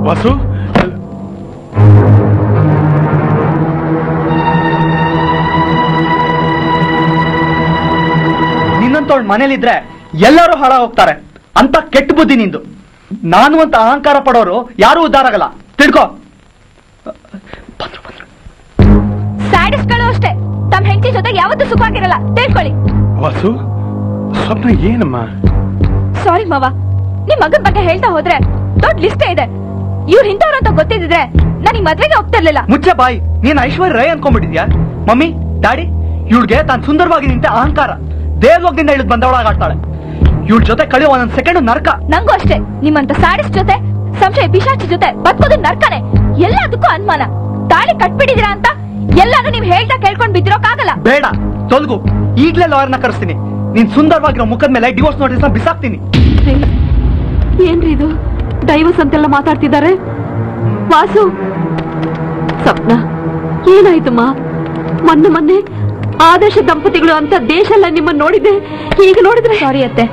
ವಾಸು? ನಿನ್ನಂತವಳು ಮನೇಲಿದ್ರೆ ಎಲ್ಲರೂ ಹಾಳ ಹೋಗ್ತಾರೆ ಅಂತ ಕೆಟ್ಟ ಬುದ್ಧಿ ನಿಂದು. ನಾನು ಅಂತ ಅಹಂಕಾರ ಪಡೋರು ಯಾರು ಉದ್ಧಾರ ಆಗಲ್ಲ. ತಿಳ್ಕೊ. ಸ್ಯಾಡಿಸ್ಟ್ಗಳು ಅಷ್ಟೇ. ತಮ್ಮ ಹೆಂಡತಿ ಜೊತೆ ಯಾವತ್ತೂ ಸುಖವಾಗಿರಲ್ಲ ತಿಳ್ಕೊಳ್ಳಿ. ವಾಸು ಸ್ವಪ್ನ ಏನಮ್ಮ? ಸಾರಿ ಮಾವ. ನಿಮ್ ಮಗನ್ ಬಗ್ಗೆ ಹೇಳ್ತಾ ಹೋದ್ರೆ ದೊಡ್ಡ ಲಿಸ್ಟೇ ಇದೆ. ಇವ್ರು ಇಂಥವ್ರು ಅಂತ ಗೊತ್ತಿದ್ರೆ ಈ ಮದ್ವೆಗೆ ಹೋಗ್ತಿರ್ಲಿಲ್ಲ ಮುಚ್ಚೆ ಬಾಯಿ. ನೀನ್ ಐಶ್ವರ್ಯ ರೈ ಅನ್ಕೊಂಡ್ಬಿಟ್ಟಿದ್ಯಾ? ಮಮ್ಮಿ ಡ್ಯಾಡಿ ಇವಳಿಗೆ ತಾನು ಸುಂದರವಾಗಿ ನಿಂತ ಅಹಂಕಾರ. ದೇವಲೋಕದಿಂದ ಇಳಿದು ಬಂದವಳಾಗ ಆಡ್ತಾಳೆ ಇವಳ ಜೊತೆ ಕಳೆಯುವ ಒಂದೊಂದ್ ಸೆಕೆಂಡ್ ನರಕ. ನಂಗೂ ಅಷ್ಟೇ. ನಿಮ್ಮಂತ ಸ್ಯಾಡಿಸ್ಟ್ ಜೊತೆ ಸಂಶಯ ಪಿಶಾಚಿ ಜೊತೆ ಬದುಕೋದು ನರ್ಕನೆ. ಎಲ್ಲದಕ್ಕೂ ಅನುಮಾನ. ತಾಳಿ ಕಟ್ಬಿಟ್ಟಿದೀರಾ ಅಂತ ಎಲ್ಲಾನು ನೀವ್ ಹೇಳ್ತಾ ಕೇಳ್ಕೊಂಡ್ ಬಿದ್ದಿರೋಕ್ಕಾಗಲ್ಲ. ಬೇಡ ತೊಲ್ಗು. ಈಗ್ಲೇ ಲಾಯರ್ನ ಕರೆಸ್ತೀನಿ. ನೀನ್ ಸುಂದರವಾಗಿರೋ ಮುಖದ ಮೇಲೆ ಡಿವೋರ್ಸ್ ನೋಟಿಸ್ ಬಿಸಾಕ್ತೀನಿ. ಏನ್ರಿ ಇದು? ಡೈವರ್ಸ್ ಅಂತೆಲ್ಲ ಮಾತಾಡ್ತಿದ್ದಾರೆ? ವಾಸು ಸ್ವಪ್ನ ಏನಾಯ್ತಮ್ಮ? ಮೊನ್ನೆ ಮೊನ್ನೆ ಆದರ್ಶ ದಂಪತಿಗಳು ಅಂತ ದೇಶ ಎಲ್ಲ ನಿಮ್ಮನ್ನ ನೋಡಿದ್ದೆ. ಈಗ ನೋಡಿದ್ರೆ ಸಾರಿ ಅತ್ತೆ.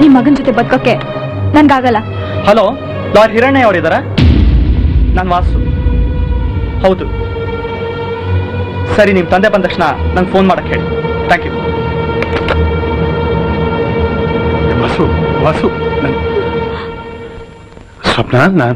ನಿಮ್ ಮಗನ್ ಜೊತೆ ಬದುಕೋಕೆ ನನ್ಗಾಗಲ್ಲ ಹಲೋ ಲಾರ್ಡ್ ಹಿರಣ್ಯ ಅವರಿದಾರ? ನಾನು ವಾಸು. ಹೌದು. ಸರಿ ನಿಮ್ ತಂದೆ ಬಂದ ತಕ್ಷಣ ನಂಗೆ ಫೋನ್ ಮಾಡಕ್ ಹೇಳಿ. ಥ್ಯಾಂಕ್ ಯು ವಾಸು ವಾಸು ಸ್ವಪ್ನ ನಾನು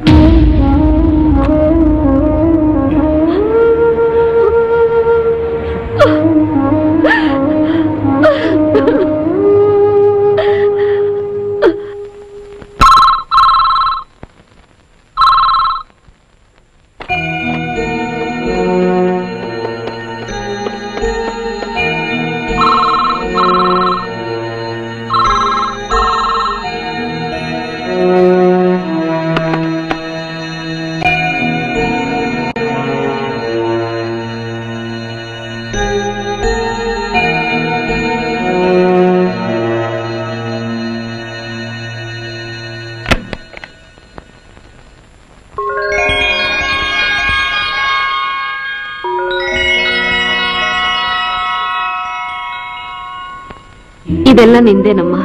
ಇದೆಲ್ಲ ನಿಂದೇನಮ್ಮ?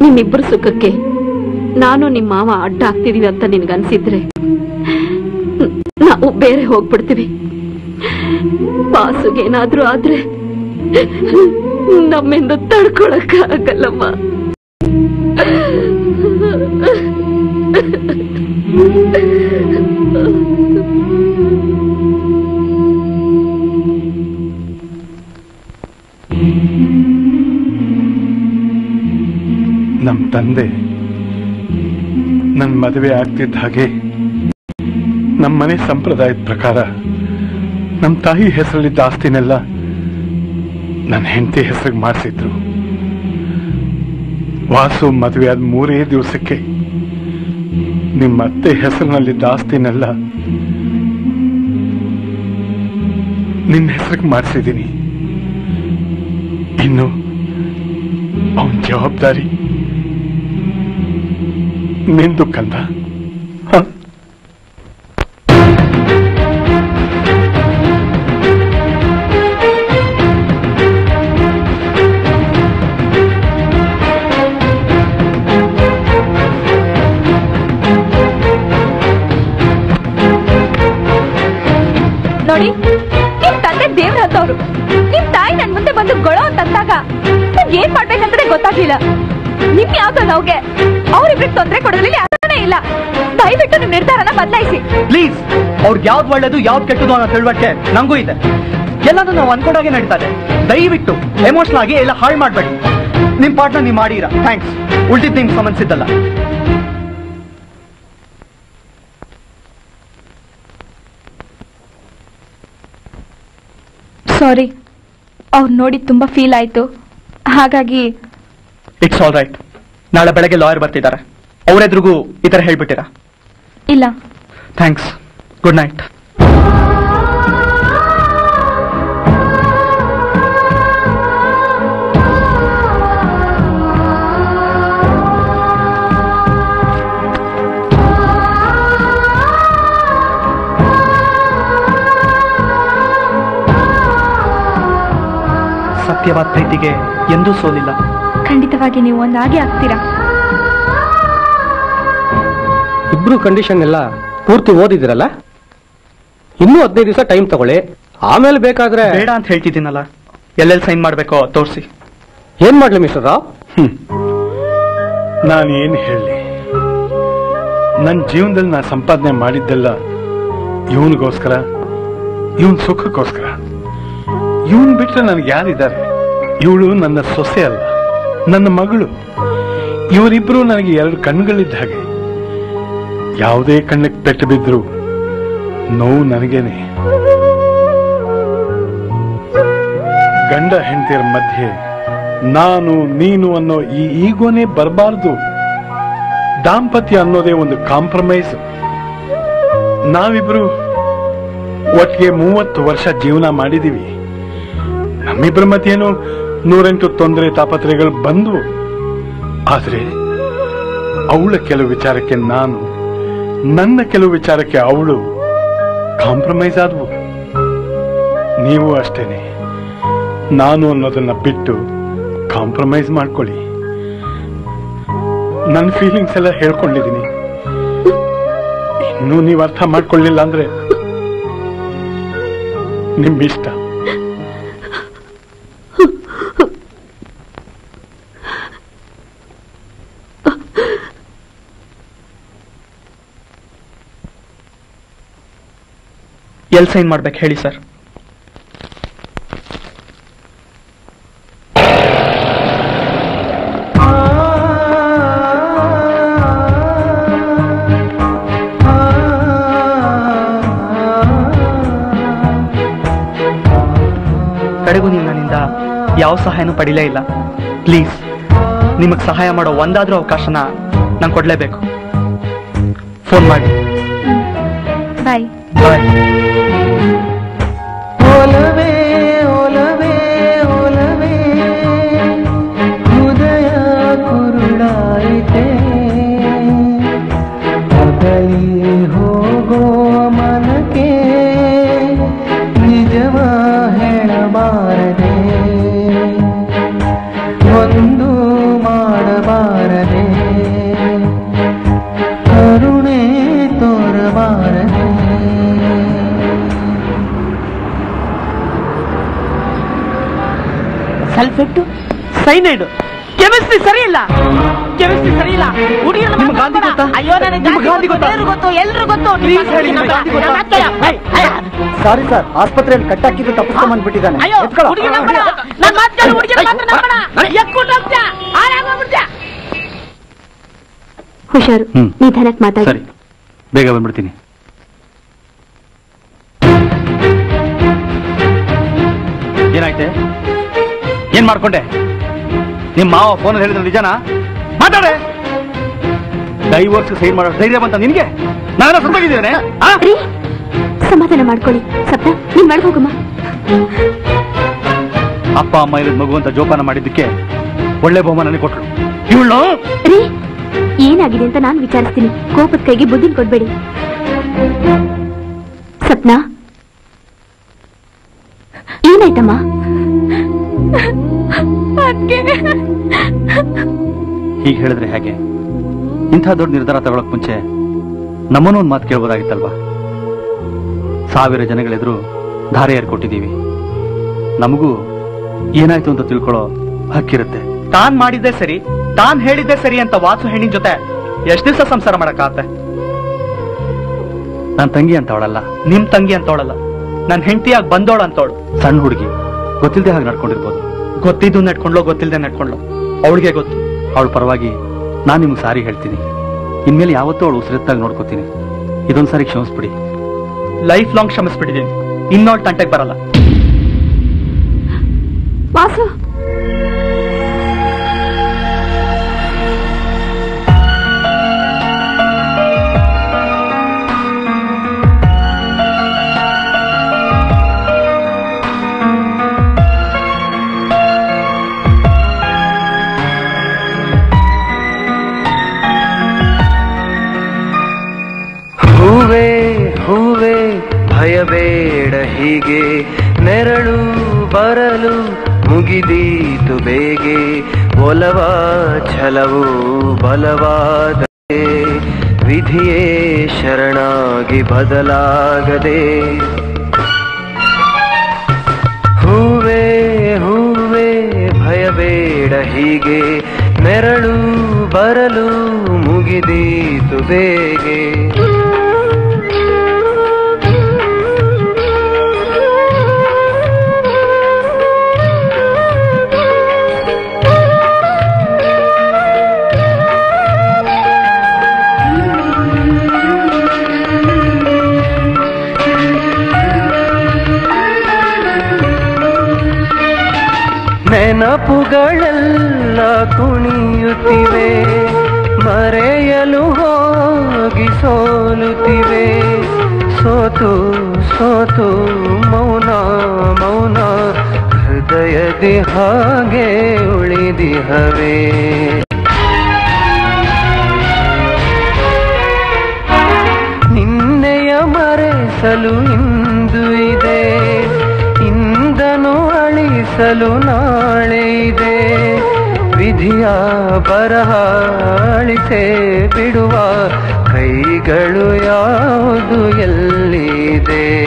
ನಿಮ್ಮಿಬ್ಬರ ಸುಖಕ್ಕೆ ನಾನು ನಿಮ್ಮ ಮಾವ ಅಡ್ಡ ಆಗ್ತಿದೀವಿ ಅಂತ ನಿನ್ಗನ್ಸಿದ್ರೆ ನಾವು ಬೇರೆ ಹೋಗ್ಬಿಡ್ತೀವಿ. ಬಾಸುಗೇನಾದ್ರೂ ಆದ್ರೆ ನಮ್ಮಿಂದ ತಡ್ಕೊಳಕ್ ಆಗಲ್ಲಮ್ಮ ತಂದೆ. ನನ್ನ ಮದುವೆ ಆಗ್ತಿದ್ದ ಹಾಗೆ ನಮ್ಮ ಮನೆ ಸಂಪ್ರದಾಯದ ಪ್ರಕಾರ ನಮ್ಮ ತಾಯಿ ಹೆಸರಲ್ಲಿದ್ದ ಆಸ್ತಿನೆಲ್ಲ ನನ್ನ ಹೆಂಡತಿ ಹೆಸರಿಗೆ ಮಾಡಿಸಿದ್ರು. ವಾಸು ಮದುವೆ ಆದ ಮೂರೇ ದಿವಸಕ್ಕೆ ನಿಮ್ಮ ಅತ್ತೆ ಹೆಸರಿನಲ್ಲಿದ್ದ ಆಸ್ತಿನೆಲ್ಲ ನಿನ್ನ ಹೆಸರಿಗೆ ಮಾಡಿಸಿದ್ದೀನಿ ಇನ್ನು ಅವನ ಜವಾಬ್ದಾರಿ ನಿಂದು ಕಂದ ಅವ್ರಿಗೆ ಯಾವ್ದು ಒಳ್ಳೇದು ಯಾವ್ದು ಕೆಟ್ಟದು ಅನ್ನೋ ತಿಳುವಳಿಕೆ ನಂಗೂ ಇದೆ. ಎಲ್ಲಾನು ನಾವು ಅನ್ಕೊಂಡಾಗೆ ನಡೀತಾರೆ ದಯವಿಟ್ಟು ಎಮೋಷನಲ್ ಆಗಿ ಎಲ್ಲ ಹಾಳು ಮಾಡ್ಬೇಡಿ. ನಿಮ್ ಪಾರ್ಟ್ನ ನೀವು ಮಾಡೀರಾ. ಥ್ಯಾಂಕ್ಸ್ ಉಳ್ದಿದ್ದು ನಿಮ್ಗೆ ಸಂಬಂಧಿಸಿದ್ದಲ್ಲ. ಸಾರಿ ಅವ್ರು ನೋಡಿ ತುಂಬಾ ಫೀಲ್ ಆಯ್ತು. ಹಾಗಾಗಿ ಇಟ್ಸ್ ಆಲ್ ರೈಟ್ ನಾಳೆ ಬೆಳಗ್ಗೆ ಲಾಯರ್ ಬರ್ತಿದ್ದಾರೆ. ಅವರೆದ್ರಿಗೂ ಈ ತರ ಹೇಳ್ಬಿಟ್ಟಿರಾ? ಇಲ್ಲ. ಥ್ಯಾಂಕ್ಸ್ ಗುಡ್ ನೈಟ್ ಸತ್ಯವಾದ ಪ್ರೀತಿಗೆ ಎಂದೂ ಸೋಲಿಲ್ಲ. ಖಂಡಿತವಾಗಿ ನೀವು ಒಂದಾಗಿ ಆಗ್ತೀರಾ? ಇಬ್ರು ಕಂಡೀಷನ್ ಎಲ್ಲ ಪೂರ್ತಿ ಓದಿದಿರಲ್ಲ? ಇನ್ನೂ ಹದಿನೈದು ದಿವಸ ಟೈಮ್ ತಗೊಳ್ಳಿ. ಆಮೇಲೆ ಬೇಕಾದ್ರೆ ಬೇಡ ಅಂತ ಹೇಳ್ತಿದ್ದೀನಲ್ಲ. ಎಲ್ಲೆಲ್ಲಿ ಸೈನ್ ಮಾಡ್ಬೇಕೋ ತೋರಿಸಿ. ಏನ್ ಮಾಡ್ಲಿ ಮಿಸ್ಟರ್ ರಾವ್? ನಾನು ಏನು ಹೇಳಿ ನನ್ನ ಜೀವನದಲ್ಲಿ ನಾನು ಸಂಪಾದನೆ ಮಾಡಿದ್ದೆಲ್ಲ ಇವನಿಗೋಸ್ಕರ ಇವನ್ ಸುಖಕ್ಕೋಸ್ಕರ. ಇವನ್ ಬಿಟ್ರೆ ನನಗೆ ಯಾರಿದ್ದಾರೆ? ಇವಳು ನನ್ನ ಸೊಸೆ ಅಲ್ಲ ನನ್ನ ಮಗಳು. ಇವರಿಬ್ರು ನನಗೆ ಎರಡು ಕಣ್ಗಳಿದ್ದ ಹಾಗೆ. ಯಾವುದೇ ಕಣ್ಣಕ್ಕೆ ಪೆಟ್ಟು ಬಿದ್ರು ನೋವು ನನಗೇನೆ. ಗಂಡ ಹೆಂಡತಿಯರ ಮಧ್ಯೆ ನಾನು ನೀನು ಅನ್ನೋ ಈ ಈಗೋನೇ ಬರಬಾರ್ದು. ದಾಂಪತ್ಯ ಅನ್ನೋದೇ ಒಂದು ಕಾಂಪ್ರಮೈಸ್. ನಾವಿಬ್ರು ಒಟ್ಟಿಗೆ ಮೂವತ್ತು ವರ್ಷ ಜೀವನ ಮಾಡಿದೀವಿ. ನಮ್ಮಿಬ್ಬರ ಮಧ್ಯೇನು ನೂರೆಂಟು ತೊಂದರೆ ತಾಪತ್ರೆಗಳು ಬಂದವು. ಆದ್ರೆ ಅವಳ ಕೆಲವು ವಿಚಾರಕ್ಕೆ ನಾನು ನನ್ನ ಕೆಲವು ವಿಚಾರಕ್ಕೆ ಅವಳು ಕಾಂಪ್ರಮೈಸ್ ಆದವು. ನೀವು ಅಷ್ಟೇನೆ. ನಾನು ಅನ್ನೋದನ್ನ ಬಿಟ್ಟು ಕಾಂಪ್ರಮೈಸ್ ಮಾಡ್ಕೊಳ್ಳಿ. ನನ್ನ ಫೀಲಿಂಗ್ಸ್ ಎಲ್ಲ ಹೇಳ್ಕೊಂಡಿದ್ದೀನಿ. ಇನ್ನೂ ನೀವು ಅರ್ಥ ಮಾಡ್ಕೊಳ್ಳಿಲ್ಲ ಅಂದ್ರೆ ನಿಮ್ಮಿಷ್ಟ. ಎಲ್ ಸೈನ್ ಮಾಡ್ಬೇಕು ಹೇಳಿ ಸರ್. ಕಡೆಗೂ ನೀವು ನನ್ನಿಂದ ಯಾವ ಸಹಾಯನೂ ಪಡಿಲೇ ಇಲ್ಲ. ಪ್ಲೀಸ್ ನಿಮಗೆ ಸಹಾಯ ಮಾಡೋ ಒಂದಾದ್ರೂ ಅವಕಾಶನ ನಾನು ಕೊಡ್ಲೇಬೇಕು. ಫೋನ್ ಮಾಡಿ. ಬಾಯ್. ಬಾಯ್. ಸಲ್ಫೆಟ್ಟು ಸೈನೈಡ್. ಕೆಮಿಸ್ಟ್ರಿ ಸರಿ ಇಲ್ಲ ಕೆಮಿಸ್ಟ್ರಿ ಸರಿ ಇಲ್ಲ ಗಾಂಧಿ ಗೊತ್ತಾ? ಅಯ್ಯೋ ನನಗೆ ಗಾಂಧಿ ಗೊತ್ತಾ? ಎಲ್ಲರೂ ಗೊತ್ತು ಎಲ್ರು ಗೊತ್ತು. Please ಹೇಳಿ, ನಿಮ್ಗೆ ಗಾಂಧಿ ಗೊತ್ತಾ? ಸಾರಿ ಸರ್ ಆಸ್ಪತ್ರೆಯಲ್ಲಿ ಕಟ್ಟಾಕಿದ್ದು ತಪ್ಪು ಬಂದ್ಬಿಟ್ಟಿದ್ದಾನೆ ಅಯ್ಯೋ ಹುಡುಗಿ ನಂಬಣ. ನನ್ನ ಮಾತು ಕೇಳು ಹುಡುಗಿಯರು ಮಾತ್ರ ನಂಬಣ. ಎಕ್ಕು ನಂಬ್ತ್ಯಾ ಹಾಳಾಗೋಗ್ಬಿಡ್ತ್ಯಾ ಹುಷಾರು ಮಾತಾಡಿ. ಸರಿ. ಬೇಗ ಬಂದ್ಬಿಡ್ತೀನಿ. ಏನಾಯ್ತೆ? ಏನ್ ಮಾಡ್ಕೊಂಡೆ? ನಿಮ್ ಮಾವ ಫೋನ್ ಹೇಳಿದ್ರೆ ನಿಜನಾ? ಮಾತಾಡೆ ಡೈವರ್ಸ್ ಸೈನ್ ಮಾಡೋ ಧೈರ್ಯ ಬಂತ ನಿನ್ಗೆ? ನಾನು ಸತ್ತೋಗಿದ್ದೇನೆ ಸಮಾಧಾನ ಮಾಡ್ಕೊಳ್ಳಿ ಸಪ್ತ. ನೀನ್ ಮಾಡ್ಕೋಗಮ್ಮ ಅಪ್ಪ ಅಮ್ಮ ಇರೋದ್ ಮಗು ಅಂತ ಜೋಪಾನ ಮಾಡಿದ್ದಕ್ಕೆ ಒಳ್ಳೆ ಬಹುಮಾನ ಕೊಟ್ರು. ಇವಳು? ರೀ ಏನಾಗಿದೆ ಅಂತ ನಾನು ವಿಚಾರಿಸ್ತೀನಿ. ಕೋಪದ ಕೈಗೆ ಬುದ್ಧಿನ ಕೊಡ್ಬೇಡಿ. ಸಪ್ನಾ ಹೀಗೆ ಹೇಳಿದ್ರೆ ಹೇಗೆ? ಇಂಥ ದೊಡ್ಡ ನಿರ್ಧಾರ ತಗೊಳಕ್ ಮುಂಚೆ ನಮ್ಮನ್ನು ಒಂದು ಮಾತು ಕೇಳ್ಬೋದಾಗಿತ್ತಲ್ವಾ? ಸಾವಿರ ಜನಗಳೆದುರು ಧಾರೆ ಏರ್ಕೊಟ್ಟಿದ್ದೀವಿ. ನಮಗೂ ಏನಾಯ್ತು ಅಂತ ತಿಳ್ಕೊಳ್ಳೋ ಹಕ್ಕಿರುತ್ತೆ. ತಾನ್ ಮಾಡಿದ್ದೆ ಸರಿ ತಾನ್ ಹೇಳಿದ್ದೆ ಸರಿ ಅಂತ ವಾಸು ಹೆಣ್ಣಿನ ಜೊತೆ ಎಷ್ಟ್ ದಿವಸ ಸಂಸಾರ ಮಾಡಕ್ಕಾಗತ್ತೆ? ನನ್ ತಂಗಿ ಅಂತವಳಲ್ಲ. ನಿಮ್ ತಂಗಿ ಅಂತವಳಲ್ಲ. ನನ್ ಹೆಂಡತಿಯಾಗಿ ಬಂದೋಳ ಅಂತವಳು. ಸಣ್ಣ ಹುಡುಗಿ. ಗೊತ್ತಿಲ್ಲದೆ ಹಾಗೆ ನಡ್ಕೊಂಡಿರ್ಬೋದು. ಗೊತ್ತಿದ್ದು ನಡ್ಕೊಂಡ್ಲೋ ಗೊತ್ತಿಲ್ಲದೆ ನಡ್ಕೊಂಡ್ಲೋ. ಅವಳಿಗೆ ಗೊತ್ತು. ಅವಳ ಪರವಾಗಿ ನಾನು ನಿಮ್ಗೆ ಸಾರಿ ಹೇಳ್ತೀನಿ. ಇನ್ಮೇಲೆ ಯಾವತ್ತೂ ಅವಳು ಉಸಿರೆತ್ತಾಗಿ ನೋಡ್ಕೋತೀನಿ. ಇದೊಂದ್ಸಾರಿ ಕ್ಷಮಿಸ್ಬಿಡಿ. Life long ಕ್ಷಮಿಸ್ಬಿಟ್ಟಿದ್ದೀನಿ. ಇನ್ನೊಳ್ ತಂಟೆಗೆ ಬರಲ್ಲ. ವಾಸು ಭಯಬೇಡ ಹೀಗೆ ನೆರಳು ಬರಲು ಮುಗಿದೀತು ಬೇಗೆ. ಒಲವ ಛಲವು ಬಲವಾದ ವಿಧಿಯೇ ಶರಣಾಗಿ ಬದಲಾಗದೆ. ಹೂವೇ ಹೂವೇ, ಭಯಬೇಡ ಹೀಗೆ ನೆರಳು ಬರಲು ಮುಗಿದೀತು ಬೇಗೆ. ನೆನಪುಗಳೆಲ್ಲ ಕುಣಿಯುತ್ತಿವೆ, ಮರೆಯಲು ಹೋಗಿ ಸೋಲುತ್ತಿವೆ. ಸೋತು ಸೋತು, ಮೌನ ಮೌನ, ಹೃದಯದಿ ಹಾಗೆ ಉಳಿದಿಹವೇ ನಿನ್ನೆಯ ಮರೆಸಲು ಇಂದು ಇದೆ, ಇಂದನು ಅಳಿಸಲು ನಾಳೆ ಇದೆ ವಿಧಿ ವಿಧಿಯ ಬರಹ ಅಳಿಸೇ ಬಿಡುವ ಕೈಗಳು ಯಾವುದು ಎಲ್ಲಿದೆ?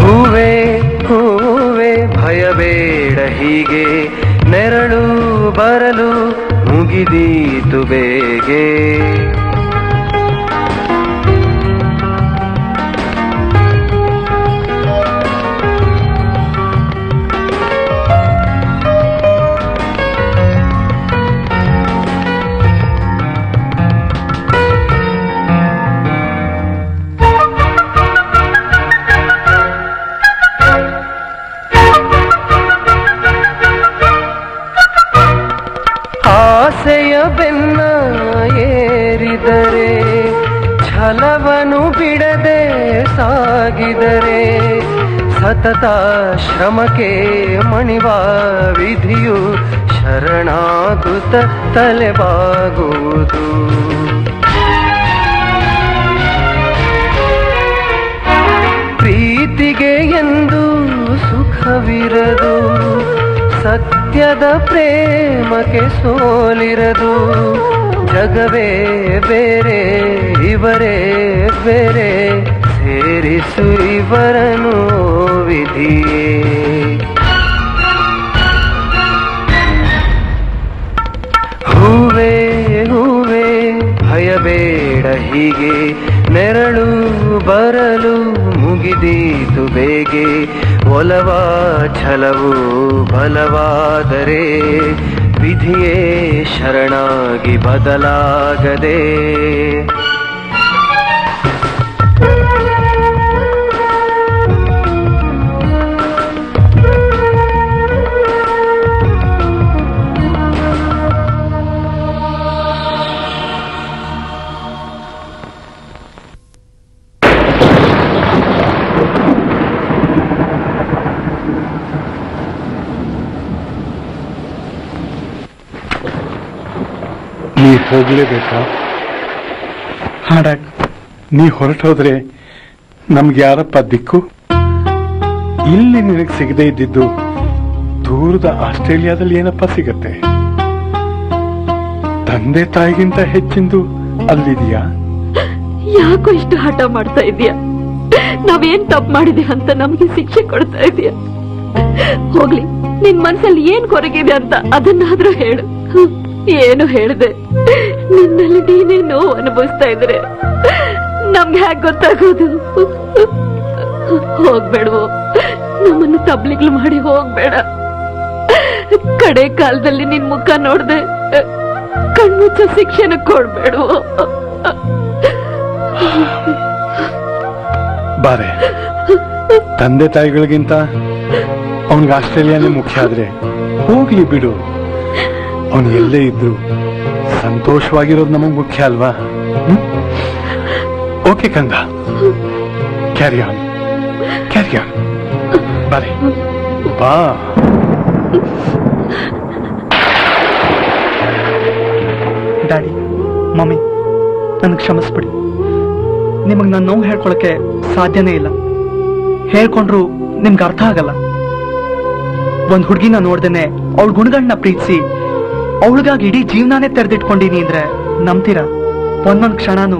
ಹೂವೆ ಹೂವೆ, ಭಯಬೇಡ ಹೀಗೆ ನೆರಳು, ಬರಲು ಮುಗಿದೀತು ಬೇಗೆ. ಸಾಗಿದರೆ ಸತತ ಶ್ರಮಕ್ಕೆ ಮಣಿವ ವಿಧಿಯು ಶರಣಾಗುತ್ತ ತಲೆಬಾಗುವುದು. ಪ್ರೀತಿಗೆ ಎಂದು ಸುಖವಿರದು, ಸತ್ಯದ ಪ್ರೇಮಕ್ಕೆ ಸೋಲಿರದು, ಜಗವೇ ಬೇರೆ, ಇವರೇ ಬೇರೆ ಸೇರಿಸು ಇವರನು ವಿಧಿಯೇ ಹೂವೇ ಹೂವೇ, ಭಯಬೇಡ ಹೀಗೆ ನೆರಳು ಬರಲು ಮುಗಿದೀತು ಬೇಗೆ. ಒಲವ, ಛಲವು, ಬಲವಾದರೆ ವಿಧಿಯೇ ಶರಣಾಗಿ ಬದಲಾಗದೆ. ನೀ ಹೋಗ್ಲೇಬೇಕಾ? ಹಾಡಾಗ ನೀ ಹೊರಟೋದ್ರೆ ನಮ್ಗೆ ಯಾರಪ್ಪ ದಿಕ್ಕು? ಇಲ್ಲಿ ನಿನಗೆ ಸಿಗದೆ ಇದ್ದಿದ್ದು ದೂರದ ಆಸ್ಟ್ರೇಲಿಯಾದಲ್ಲಿ ಏನಪ್ಪ ಸಿಗತ್ತೆ? ತಂದೆ ತಾಯಿಗಿಂತ ಹೆಚ್ಚಿಂದು ಅಲ್ಲಿದೆಯಾ? ಯಾಕೋ ಇಷ್ಟು ಹಠ ಮಾಡ್ತಾ ಇದೀಯ? ನಾವೇನ್ ತಪ್ಪು ಮಾಡಿದೀವಿ ಅಂತ ನಮ್ಗೆ ಶಿಕ್ಷೆ ಕೊಡ್ತಾ ಇದೀಯ? ಹೋಗ್ಲಿ ನಿನ್ ಮನ್ಸಲ್ಲಿ ಏನ್ ಕೊರಗಿದೆ ಅಂತ ಅದನ್ನಾದ್ರೂ ಹೇಳು. ಹ್ಮ್, ಏನು ಹೇಳ್ದೆ? ನಿನ್ನಲ್ಲಿ ನೀನೇ ನೋವು ಅನುಭವಿಸ್ತಾ ಇದ್ರೆ ನಮ್ಗೆ ಹ್ಯಾಕ್ ಗೊತ್ತಾಗೋದು? ಹೋಗ್ಬೇಡವೋ, ನಮ್ಮನ್ನು ತಬ್ಲಿಗ್ಲು ಮಾಡಿ ಹೋಗ್ಬೇಡ. ಕಡೆ ಕಾಲದಲ್ಲಿ ನಿನ್ ಮುಖ ನೋಡ್ದೆ ಕಣ್ಮುಚ್ಚ ಶಿಕ್ಷಣ ಕೊಡ್ಬೇಡವೋ. ಬಾರೆ, ತಂದೆ ತಾಯಿಗಳಿಗಿಂತ ಅವನಿಗೆ ಆಸ್ಟ್ರೇಲಿಯಾನೇ ಮುಖ್ಯ ಆದ್ರೆ ಹೋಗ್ಲಿ ಬಿಡು. ಅವನು ಎಲ್ಲೇ ಇದ್ರು ಸಂತೋಷವಾಗಿರೋದು ನಮಗ್ ಮುಖ್ಯ ಅಲ್ವಾ? ಓಕೆ ಕಂದ ಕ್ಯಾರಿ ಆನ್ ಕ್ಯಾರಿ ಆನ್ ಬಾರೆ. ಬಾ. ಡ್ಯಾಡಿ ಮಮ್ಮಿ ನನಗೆ ಕ್ಷಮಿಸ್ಬಿಡಿ. ನಿಮಗೆ ನಾನು ನೋವು ಹೇಳ್ಕೊಳಕ್ಕೆ ಸಾಧ್ಯನೇ ಇಲ್ಲ. ಹೇಳ್ಕೊಂಡ್ರು ನಿಮ್ಗೆ ಅರ್ಥ ಆಗಲ್ಲ. ಒಂದು ಹುಡುಗಿನ ನೋಡ್ದೇನೆ ಅವಳ ಗುಣಗಳನ್ನ ಪ್ರೀತಿಸಿ ಅವಳಿಗಾಗಿ ಇಡೀ ಜೀವನಾನೇ ತೆರೆದಿಟ್ಕೊಂಡಿನಿ ಅಂದ್ರೆ ನಂಬ್ತೀರಾ? ಒಂದೊಂದ್ ಕ್ಷಣನು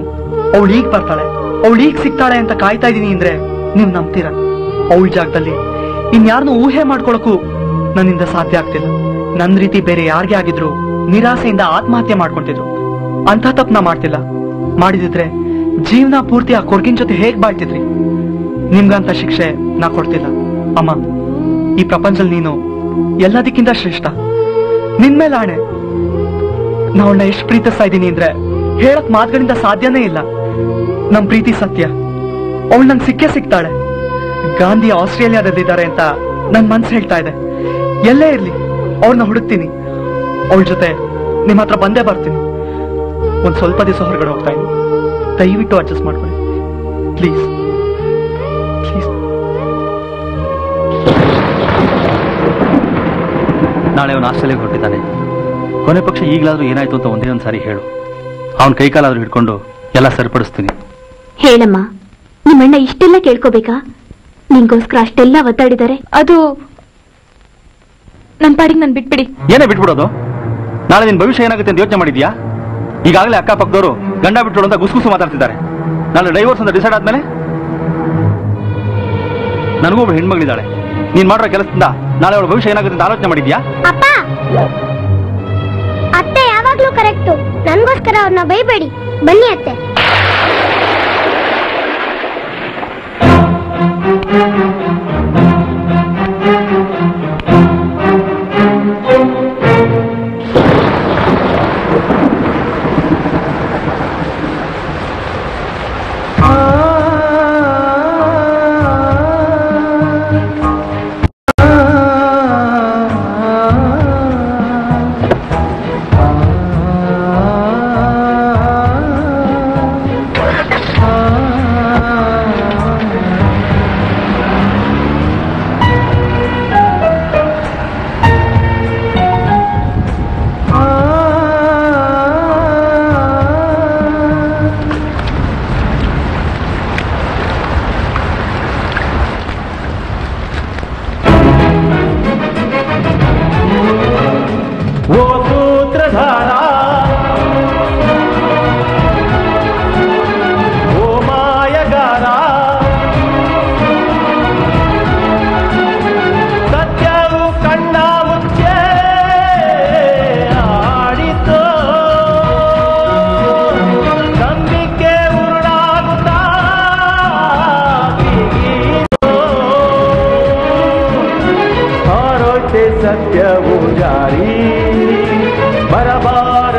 ಅವಳು ಈಗ ಬರ್ತಾಳೆ. ಅವಳು ಈಗ ಸಿಗ್ತಾಳೆ ಅಂತ ಕಾಯ್ತಾ ಇದೀನಿ ಅಂದ್ರೆ ನೀವ್ ನಂಬ್ತೀರಾ? ಅವಳ ಜಾಗದಲ್ಲಿ ಇನ್ಯಾರನ್ನೂ ಊಹೆ ಮಾಡ್ಕೊಳಕ್ಕೂ ನನ್ನಿಂದ ಸಾಧ್ಯ ಆಗ್ತಿಲ್ಲ. ನನ್ ರೀತಿ ಬೇರೆ ಯಾರಿಗೆ ಆಗಿದ್ರು ನಿರಾಸೆಯಿಂದ ಆತ್ಮಹತ್ಯೆ ಮಾಡ್ಕೊಂತಿದ್ರು ಅಂತ ತಪ್ಪು ಮಾಡ್ತಿಲ್ಲ. ಮಾಡಿದಿದ್ರೆ ಜೀವನ ಪೂರ್ತಿ ಆ ಕೊರ್ಗಿನ ಜೊತೆ ಹೇಗ್ ಬಾಳ್ತಿದ್ರಿ? ನಿಮ್ಗಂತ ಶಿಕ್ಷೆ ನಾ ಕೊಡ್ತಿಲ್ಲ. ಅಮ್ಮ, ಈ ಪ್ರಪಂಚದಲ್ಲಿ ನೀನು ಎಲ್ಲದಕ್ಕಿಂತ ಶ್ರೇಷ್ಠ. ನಿನ್ಮೇಲೆ ಆಣೆ. ನಾ ಅವಳನ್ನ ಎಷ್ಟು ಪ್ರೀತಿಸ್ತಾ ಇದ್ದೀನಿ ಅಂದ್ರೆ ಹೇಳಕ್ ಮಾತುಗಳಿಂದ ಸಾಧ್ಯನೇ ಇಲ್ಲ. ನಮ್ ಪ್ರೀತಿ ಸತ್ಯ. ಅವಳು ನಂಗೆ ಸಿಕ್ಕೇ ಸಿಗ್ತಾಳೆ ಗಾಂಧಿ ಆಸ್ಟ್ರೇಲಿಯಾದಲ್ಲಿದ್ದಾರೆ ಅಂತ ನನ್ ಮನ್ಸು ಹೇಳ್ತಾ ಇದೆ. ಎಲ್ಲೇ ಇರ್ಲಿ ಅವ್ರನ್ನ ಹುಡುಕ್ತೀನಿ. ಅವಳ ಜೊತೆ ನಿಮ್ಮ ಹತ್ರ ಬಂದೇ ಬರ್ತೀನಿ. ಒಂದ್ ಸ್ವಲ್ಪ ದಿವಸ ಹೊರಗಡೆ ಹೋಗ್ತಾ ಇದ್ದೀನಿ ದಯವಿಟ್ಟು ಅಡ್ಜಸ್ಟ್ ಮಾಡ್ಕೊಳ್ಳಿ. ಪ್ಲೀಸ್. ಪ್ಲೀಸ್. ನಾಳೆ ಅವನು ಆಸ್ಟ್ರೇಲಿಯಾಗೆ ಹೊರಟಿದ್ದಾನೆ. ಕೊನೆ ಪಕ್ಷ ಈಗಲಾದ್ರೂ ಏನಾಯ್ತು ಅಂತ ಒಂದೇ ಒಂದು ಸಾರಿ ಹೇಳು. ಅವನ ಕೈಕಾಲಾದ್ರೂ ಹಿಡ್ಕೊಂಡು ಎಲ್ಲ ಸರಿಪಡಿಸ್ತೀನಿ. ಹೇಳಮ್ಮ ನಿಮ್ಮಣ್ಣ ಇಷ್ಟೆಲ್ಲ ಕೇಳ್ಕೋಬೇಕಾ? ನಿಂಗೋಸ್ಕರ ಅಷ್ಟೆಲ್ಲ ಒತ್ತಾಡಿದ್ದಾರೆ ಅದು ನನ್ನ ಪಾಡಿಗೆ ನನ್ ಬಿಟ್ಬಿಡಿ. ಏನೇ ಬಿಟ್ಬಿಡೋದು? ನಾಳೆ ನಿನ್ ಭವಿಷ್ಯ ಏನಾಗುತ್ತೆ ಅಂತ ಯೋಚನೆ ಮಾಡಿದ್ಯಾ? ಈಗಾಗಲೇ ಅಕ್ಕಪಕ್ಕದವರು ಗಂಡ ಬಿಟ್ಬಿಡು ಅಂತ ಗುಸುಗುಸು ಮಾತಾಡ್ತಿದ್ದಾರೆ. ನಾಳೆ ಡೈವರ್ಸ್ ಅಂತ ಡಿಸೈಡ್ ಆದ್ಮೇಲೆ? ನನಗೂ ಒಬ್ಬಳು ಹೆಣ್ಮಗಳಿದ್ದಾಳೆ. ನೀನ್ ಮಾಡಿರೋ ಕೆಲಸದಿಂದ ನಾಳೆ ಅವಳ ಭವಿಷ್ಯ ಏನಾಗುತ್ತೆ ಅಂತ ಆಲೋಚನೆ ಮಾಡಿದ್ಯಾ? ಯಾವಾಗ್ಲೂ ಕರೆಕ್ಟು. ನನ್ಗೋಸ್ಕರ ಅವ್ರನ್ನ ಬೈಬೇಡಿ. ಬನ್ನಿ ಅತ್ತೆ.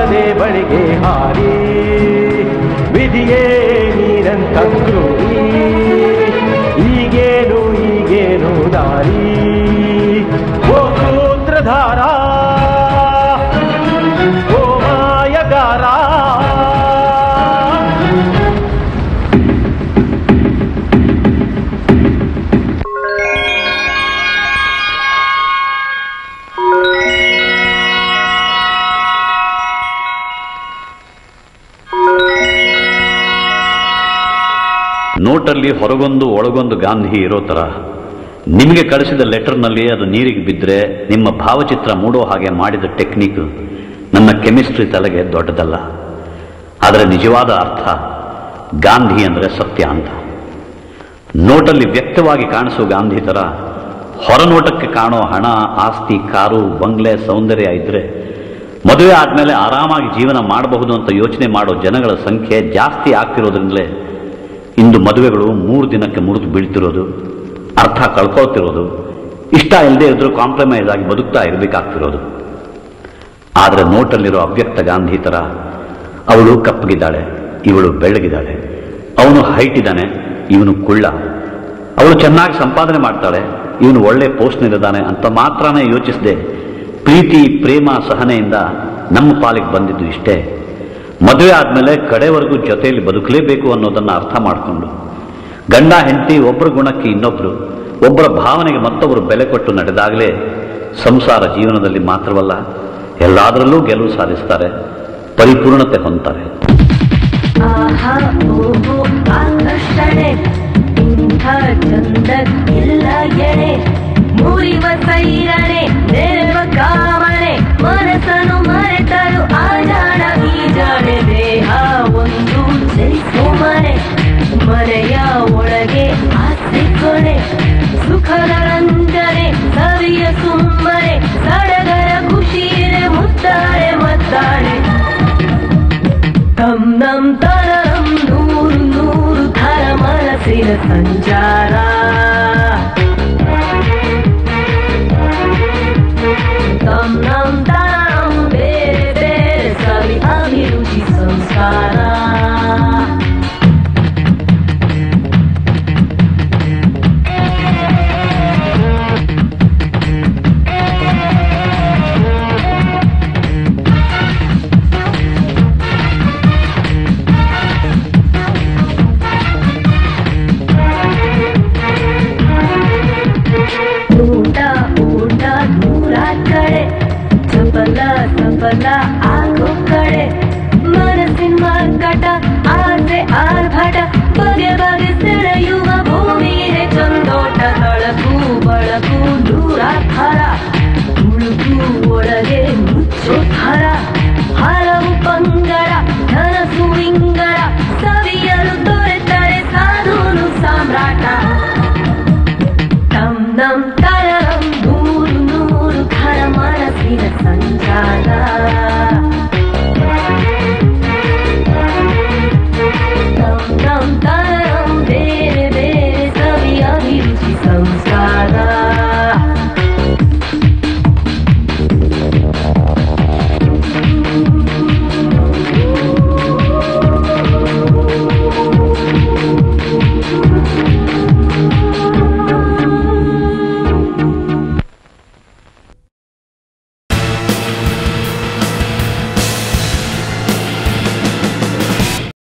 ಬರಬಾರದೆ ಬಳಿಗೆ ಹಾರಿ. ವಿಧಿಯೇ ನೀರಂತ ಕ್ರೂರಿ ಈಗೇನು ಈಗೇನು ದಾರಿ. ನೋಟಲ್ಲಿ ಹೊರಗೊಂದು ಒಳಗೊಂದು ಗಾಂಧಿ ಇರೋ ಥರ ನಿಮಗೆ ಕಳಿಸಿದ ಲೆಟರ್ನಲ್ಲಿ ಅದು ನೀರಿಗೆ ಬಿದ್ದರೆ ನಿಮ್ಮ ಭಾವಚಿತ್ರ ಮೂಡೋ ಹಾಗೆ ಮಾಡಿದ ಟೆಕ್ನಿಕ್ ನನ್ನ ಕೆಮಿಸ್ಟ್ರಿ ತಲೆಗೆ ದೊಡ್ಡದಲ್ಲ. ಆದರೆ ನಿಜವಾದ ಅರ್ಥ, ಗಾಂಧಿ ಅಂದರೆ ಸತ್ಯ ಅಂತ. ನೋಟಲ್ಲಿ ವ್ಯಕ್ತವಾಗಿ ಕಾಣಿಸೋ ಗಾಂಧಿ ಥರ ಹೊರನೋಟಕ್ಕೆ ಕಾಣೋ ಹಣ, ಆಸ್ತಿ, ಕಾರು, ಬಂಗ್ಲೆ, ಸೌಂದರ್ಯ ಇದ್ರೆ ಮದುವೆ ಆದಮೇಲೆ ಆರಾಮಾಗಿ ಜೀವನ ಮಾಡಬಹುದು ಅಂತ ಯೋಚನೆ ಮಾಡೋ ಜನಗಳ ಸಂಖ್ಯೆ ಜಾಸ್ತಿ ಆಗ್ತಿರೋದ್ರಿಂದಲೇ ಇಂದು ಮದುವೆಗಳು ಮೂರು ದಿನಕ್ಕೆ ಮುರಿದು ಬೀಳ್ತಿರೋದು, ಅರ್ಥ ಕಳ್ಕೊಳ್ತಿರೋದು ಇಷ್ಟ ಇಲ್ಲದೆ ಇದ್ರೂ ಕಾಂಪ್ರಮೈಸ್ ಆಗಿ ಬದುಕ್ತಾ ಇರಬೇಕಾಗ್ತಿರೋದು. ಆದರೆ ನೋಟಲ್ಲಿರೋ ಅವ್ಯಕ್ತ ಗಾಂಧಿ ಥರ ಅವಳು ಕಪ್ಪಗಿದ್ದಾಳೆ, ಇವಳು ಬೆಳ್ಳಗಿದ್ದಾಳೆ. ಅವನು ಹೈಟ್ ಇದ್ದಾನೆ, ಇವನು ಕುಳ್ಳ. ಅವಳು ಚೆನ್ನಾಗಿ ಸಂಪಾದನೆ ಮಾಡ್ತಾಳೆ, ಇವನು ಒಳ್ಳೆ ಪೋಸ್ಟ್ನಲ್ಲಿದ್ದಾನೆ ಅಂತ ಮಾತ್ರನೇ ಯೋಚಿಸದೆ, ಪ್ರೀತಿ, ಪ್ರೇಮ, ಸಹನೆಯಿಂದ ನಮ್ಮ ಪಾಲಿಗೆ ಬಂದಿದ್ದು ಇಷ್ಟೇ. ಮದುವೆ ಆದಮೇಲೆ ಕಡೆವರೆಗೂ ಜೊತೆಯಲ್ಲಿ ಬದುಕಲೇಬೇಕು ಅನ್ನೋದನ್ನು ಅರ್ಥ ಮಾಡಿಕೊಂಡು, ಗಂಡ, ಹೆಂಡತಿ ಒಬ್ಬರ ಗುಣಕ್ಕೆ ಇನ್ನೊಬ್ಬರು ಒಬ್ಬರ ಭಾವನೆಗೆ ಮತ್ತೊಬ್ಬರು ಬೆಲೆ ಕೊಟ್ಟು ನಡೆದಾಗಲೇ ಸಂಸಾರ ಜೀವನದಲ್ಲಿ ಮಾತ್ರವಲ್ಲ, ಎಲ್ಲದರಲ್ಲೂ ಗೆಲುವು ಸಾಧಿಸ್ತಾರೆ, ಪರಿಪೂರ್ಣತೆ ಹೊಂತಾರೆ ಓಹೋ, ಆಕರ್ಷಣೆ. ಸುಖದ ರಂಜನೆ ಸವಿಯ ಸುಮ್ಮನೆ ಸಡಗರ ಖುಷಿಯರೆ ಮುತ್ತಾಳೆ ಮತ್ತಾಳೆ ತಮ್ ನಮ್ ತರಂ ನೂರು ನೂರು ಥರ ಮನಸ್ಸಿನ ಸಂಚಾರ ಊಟ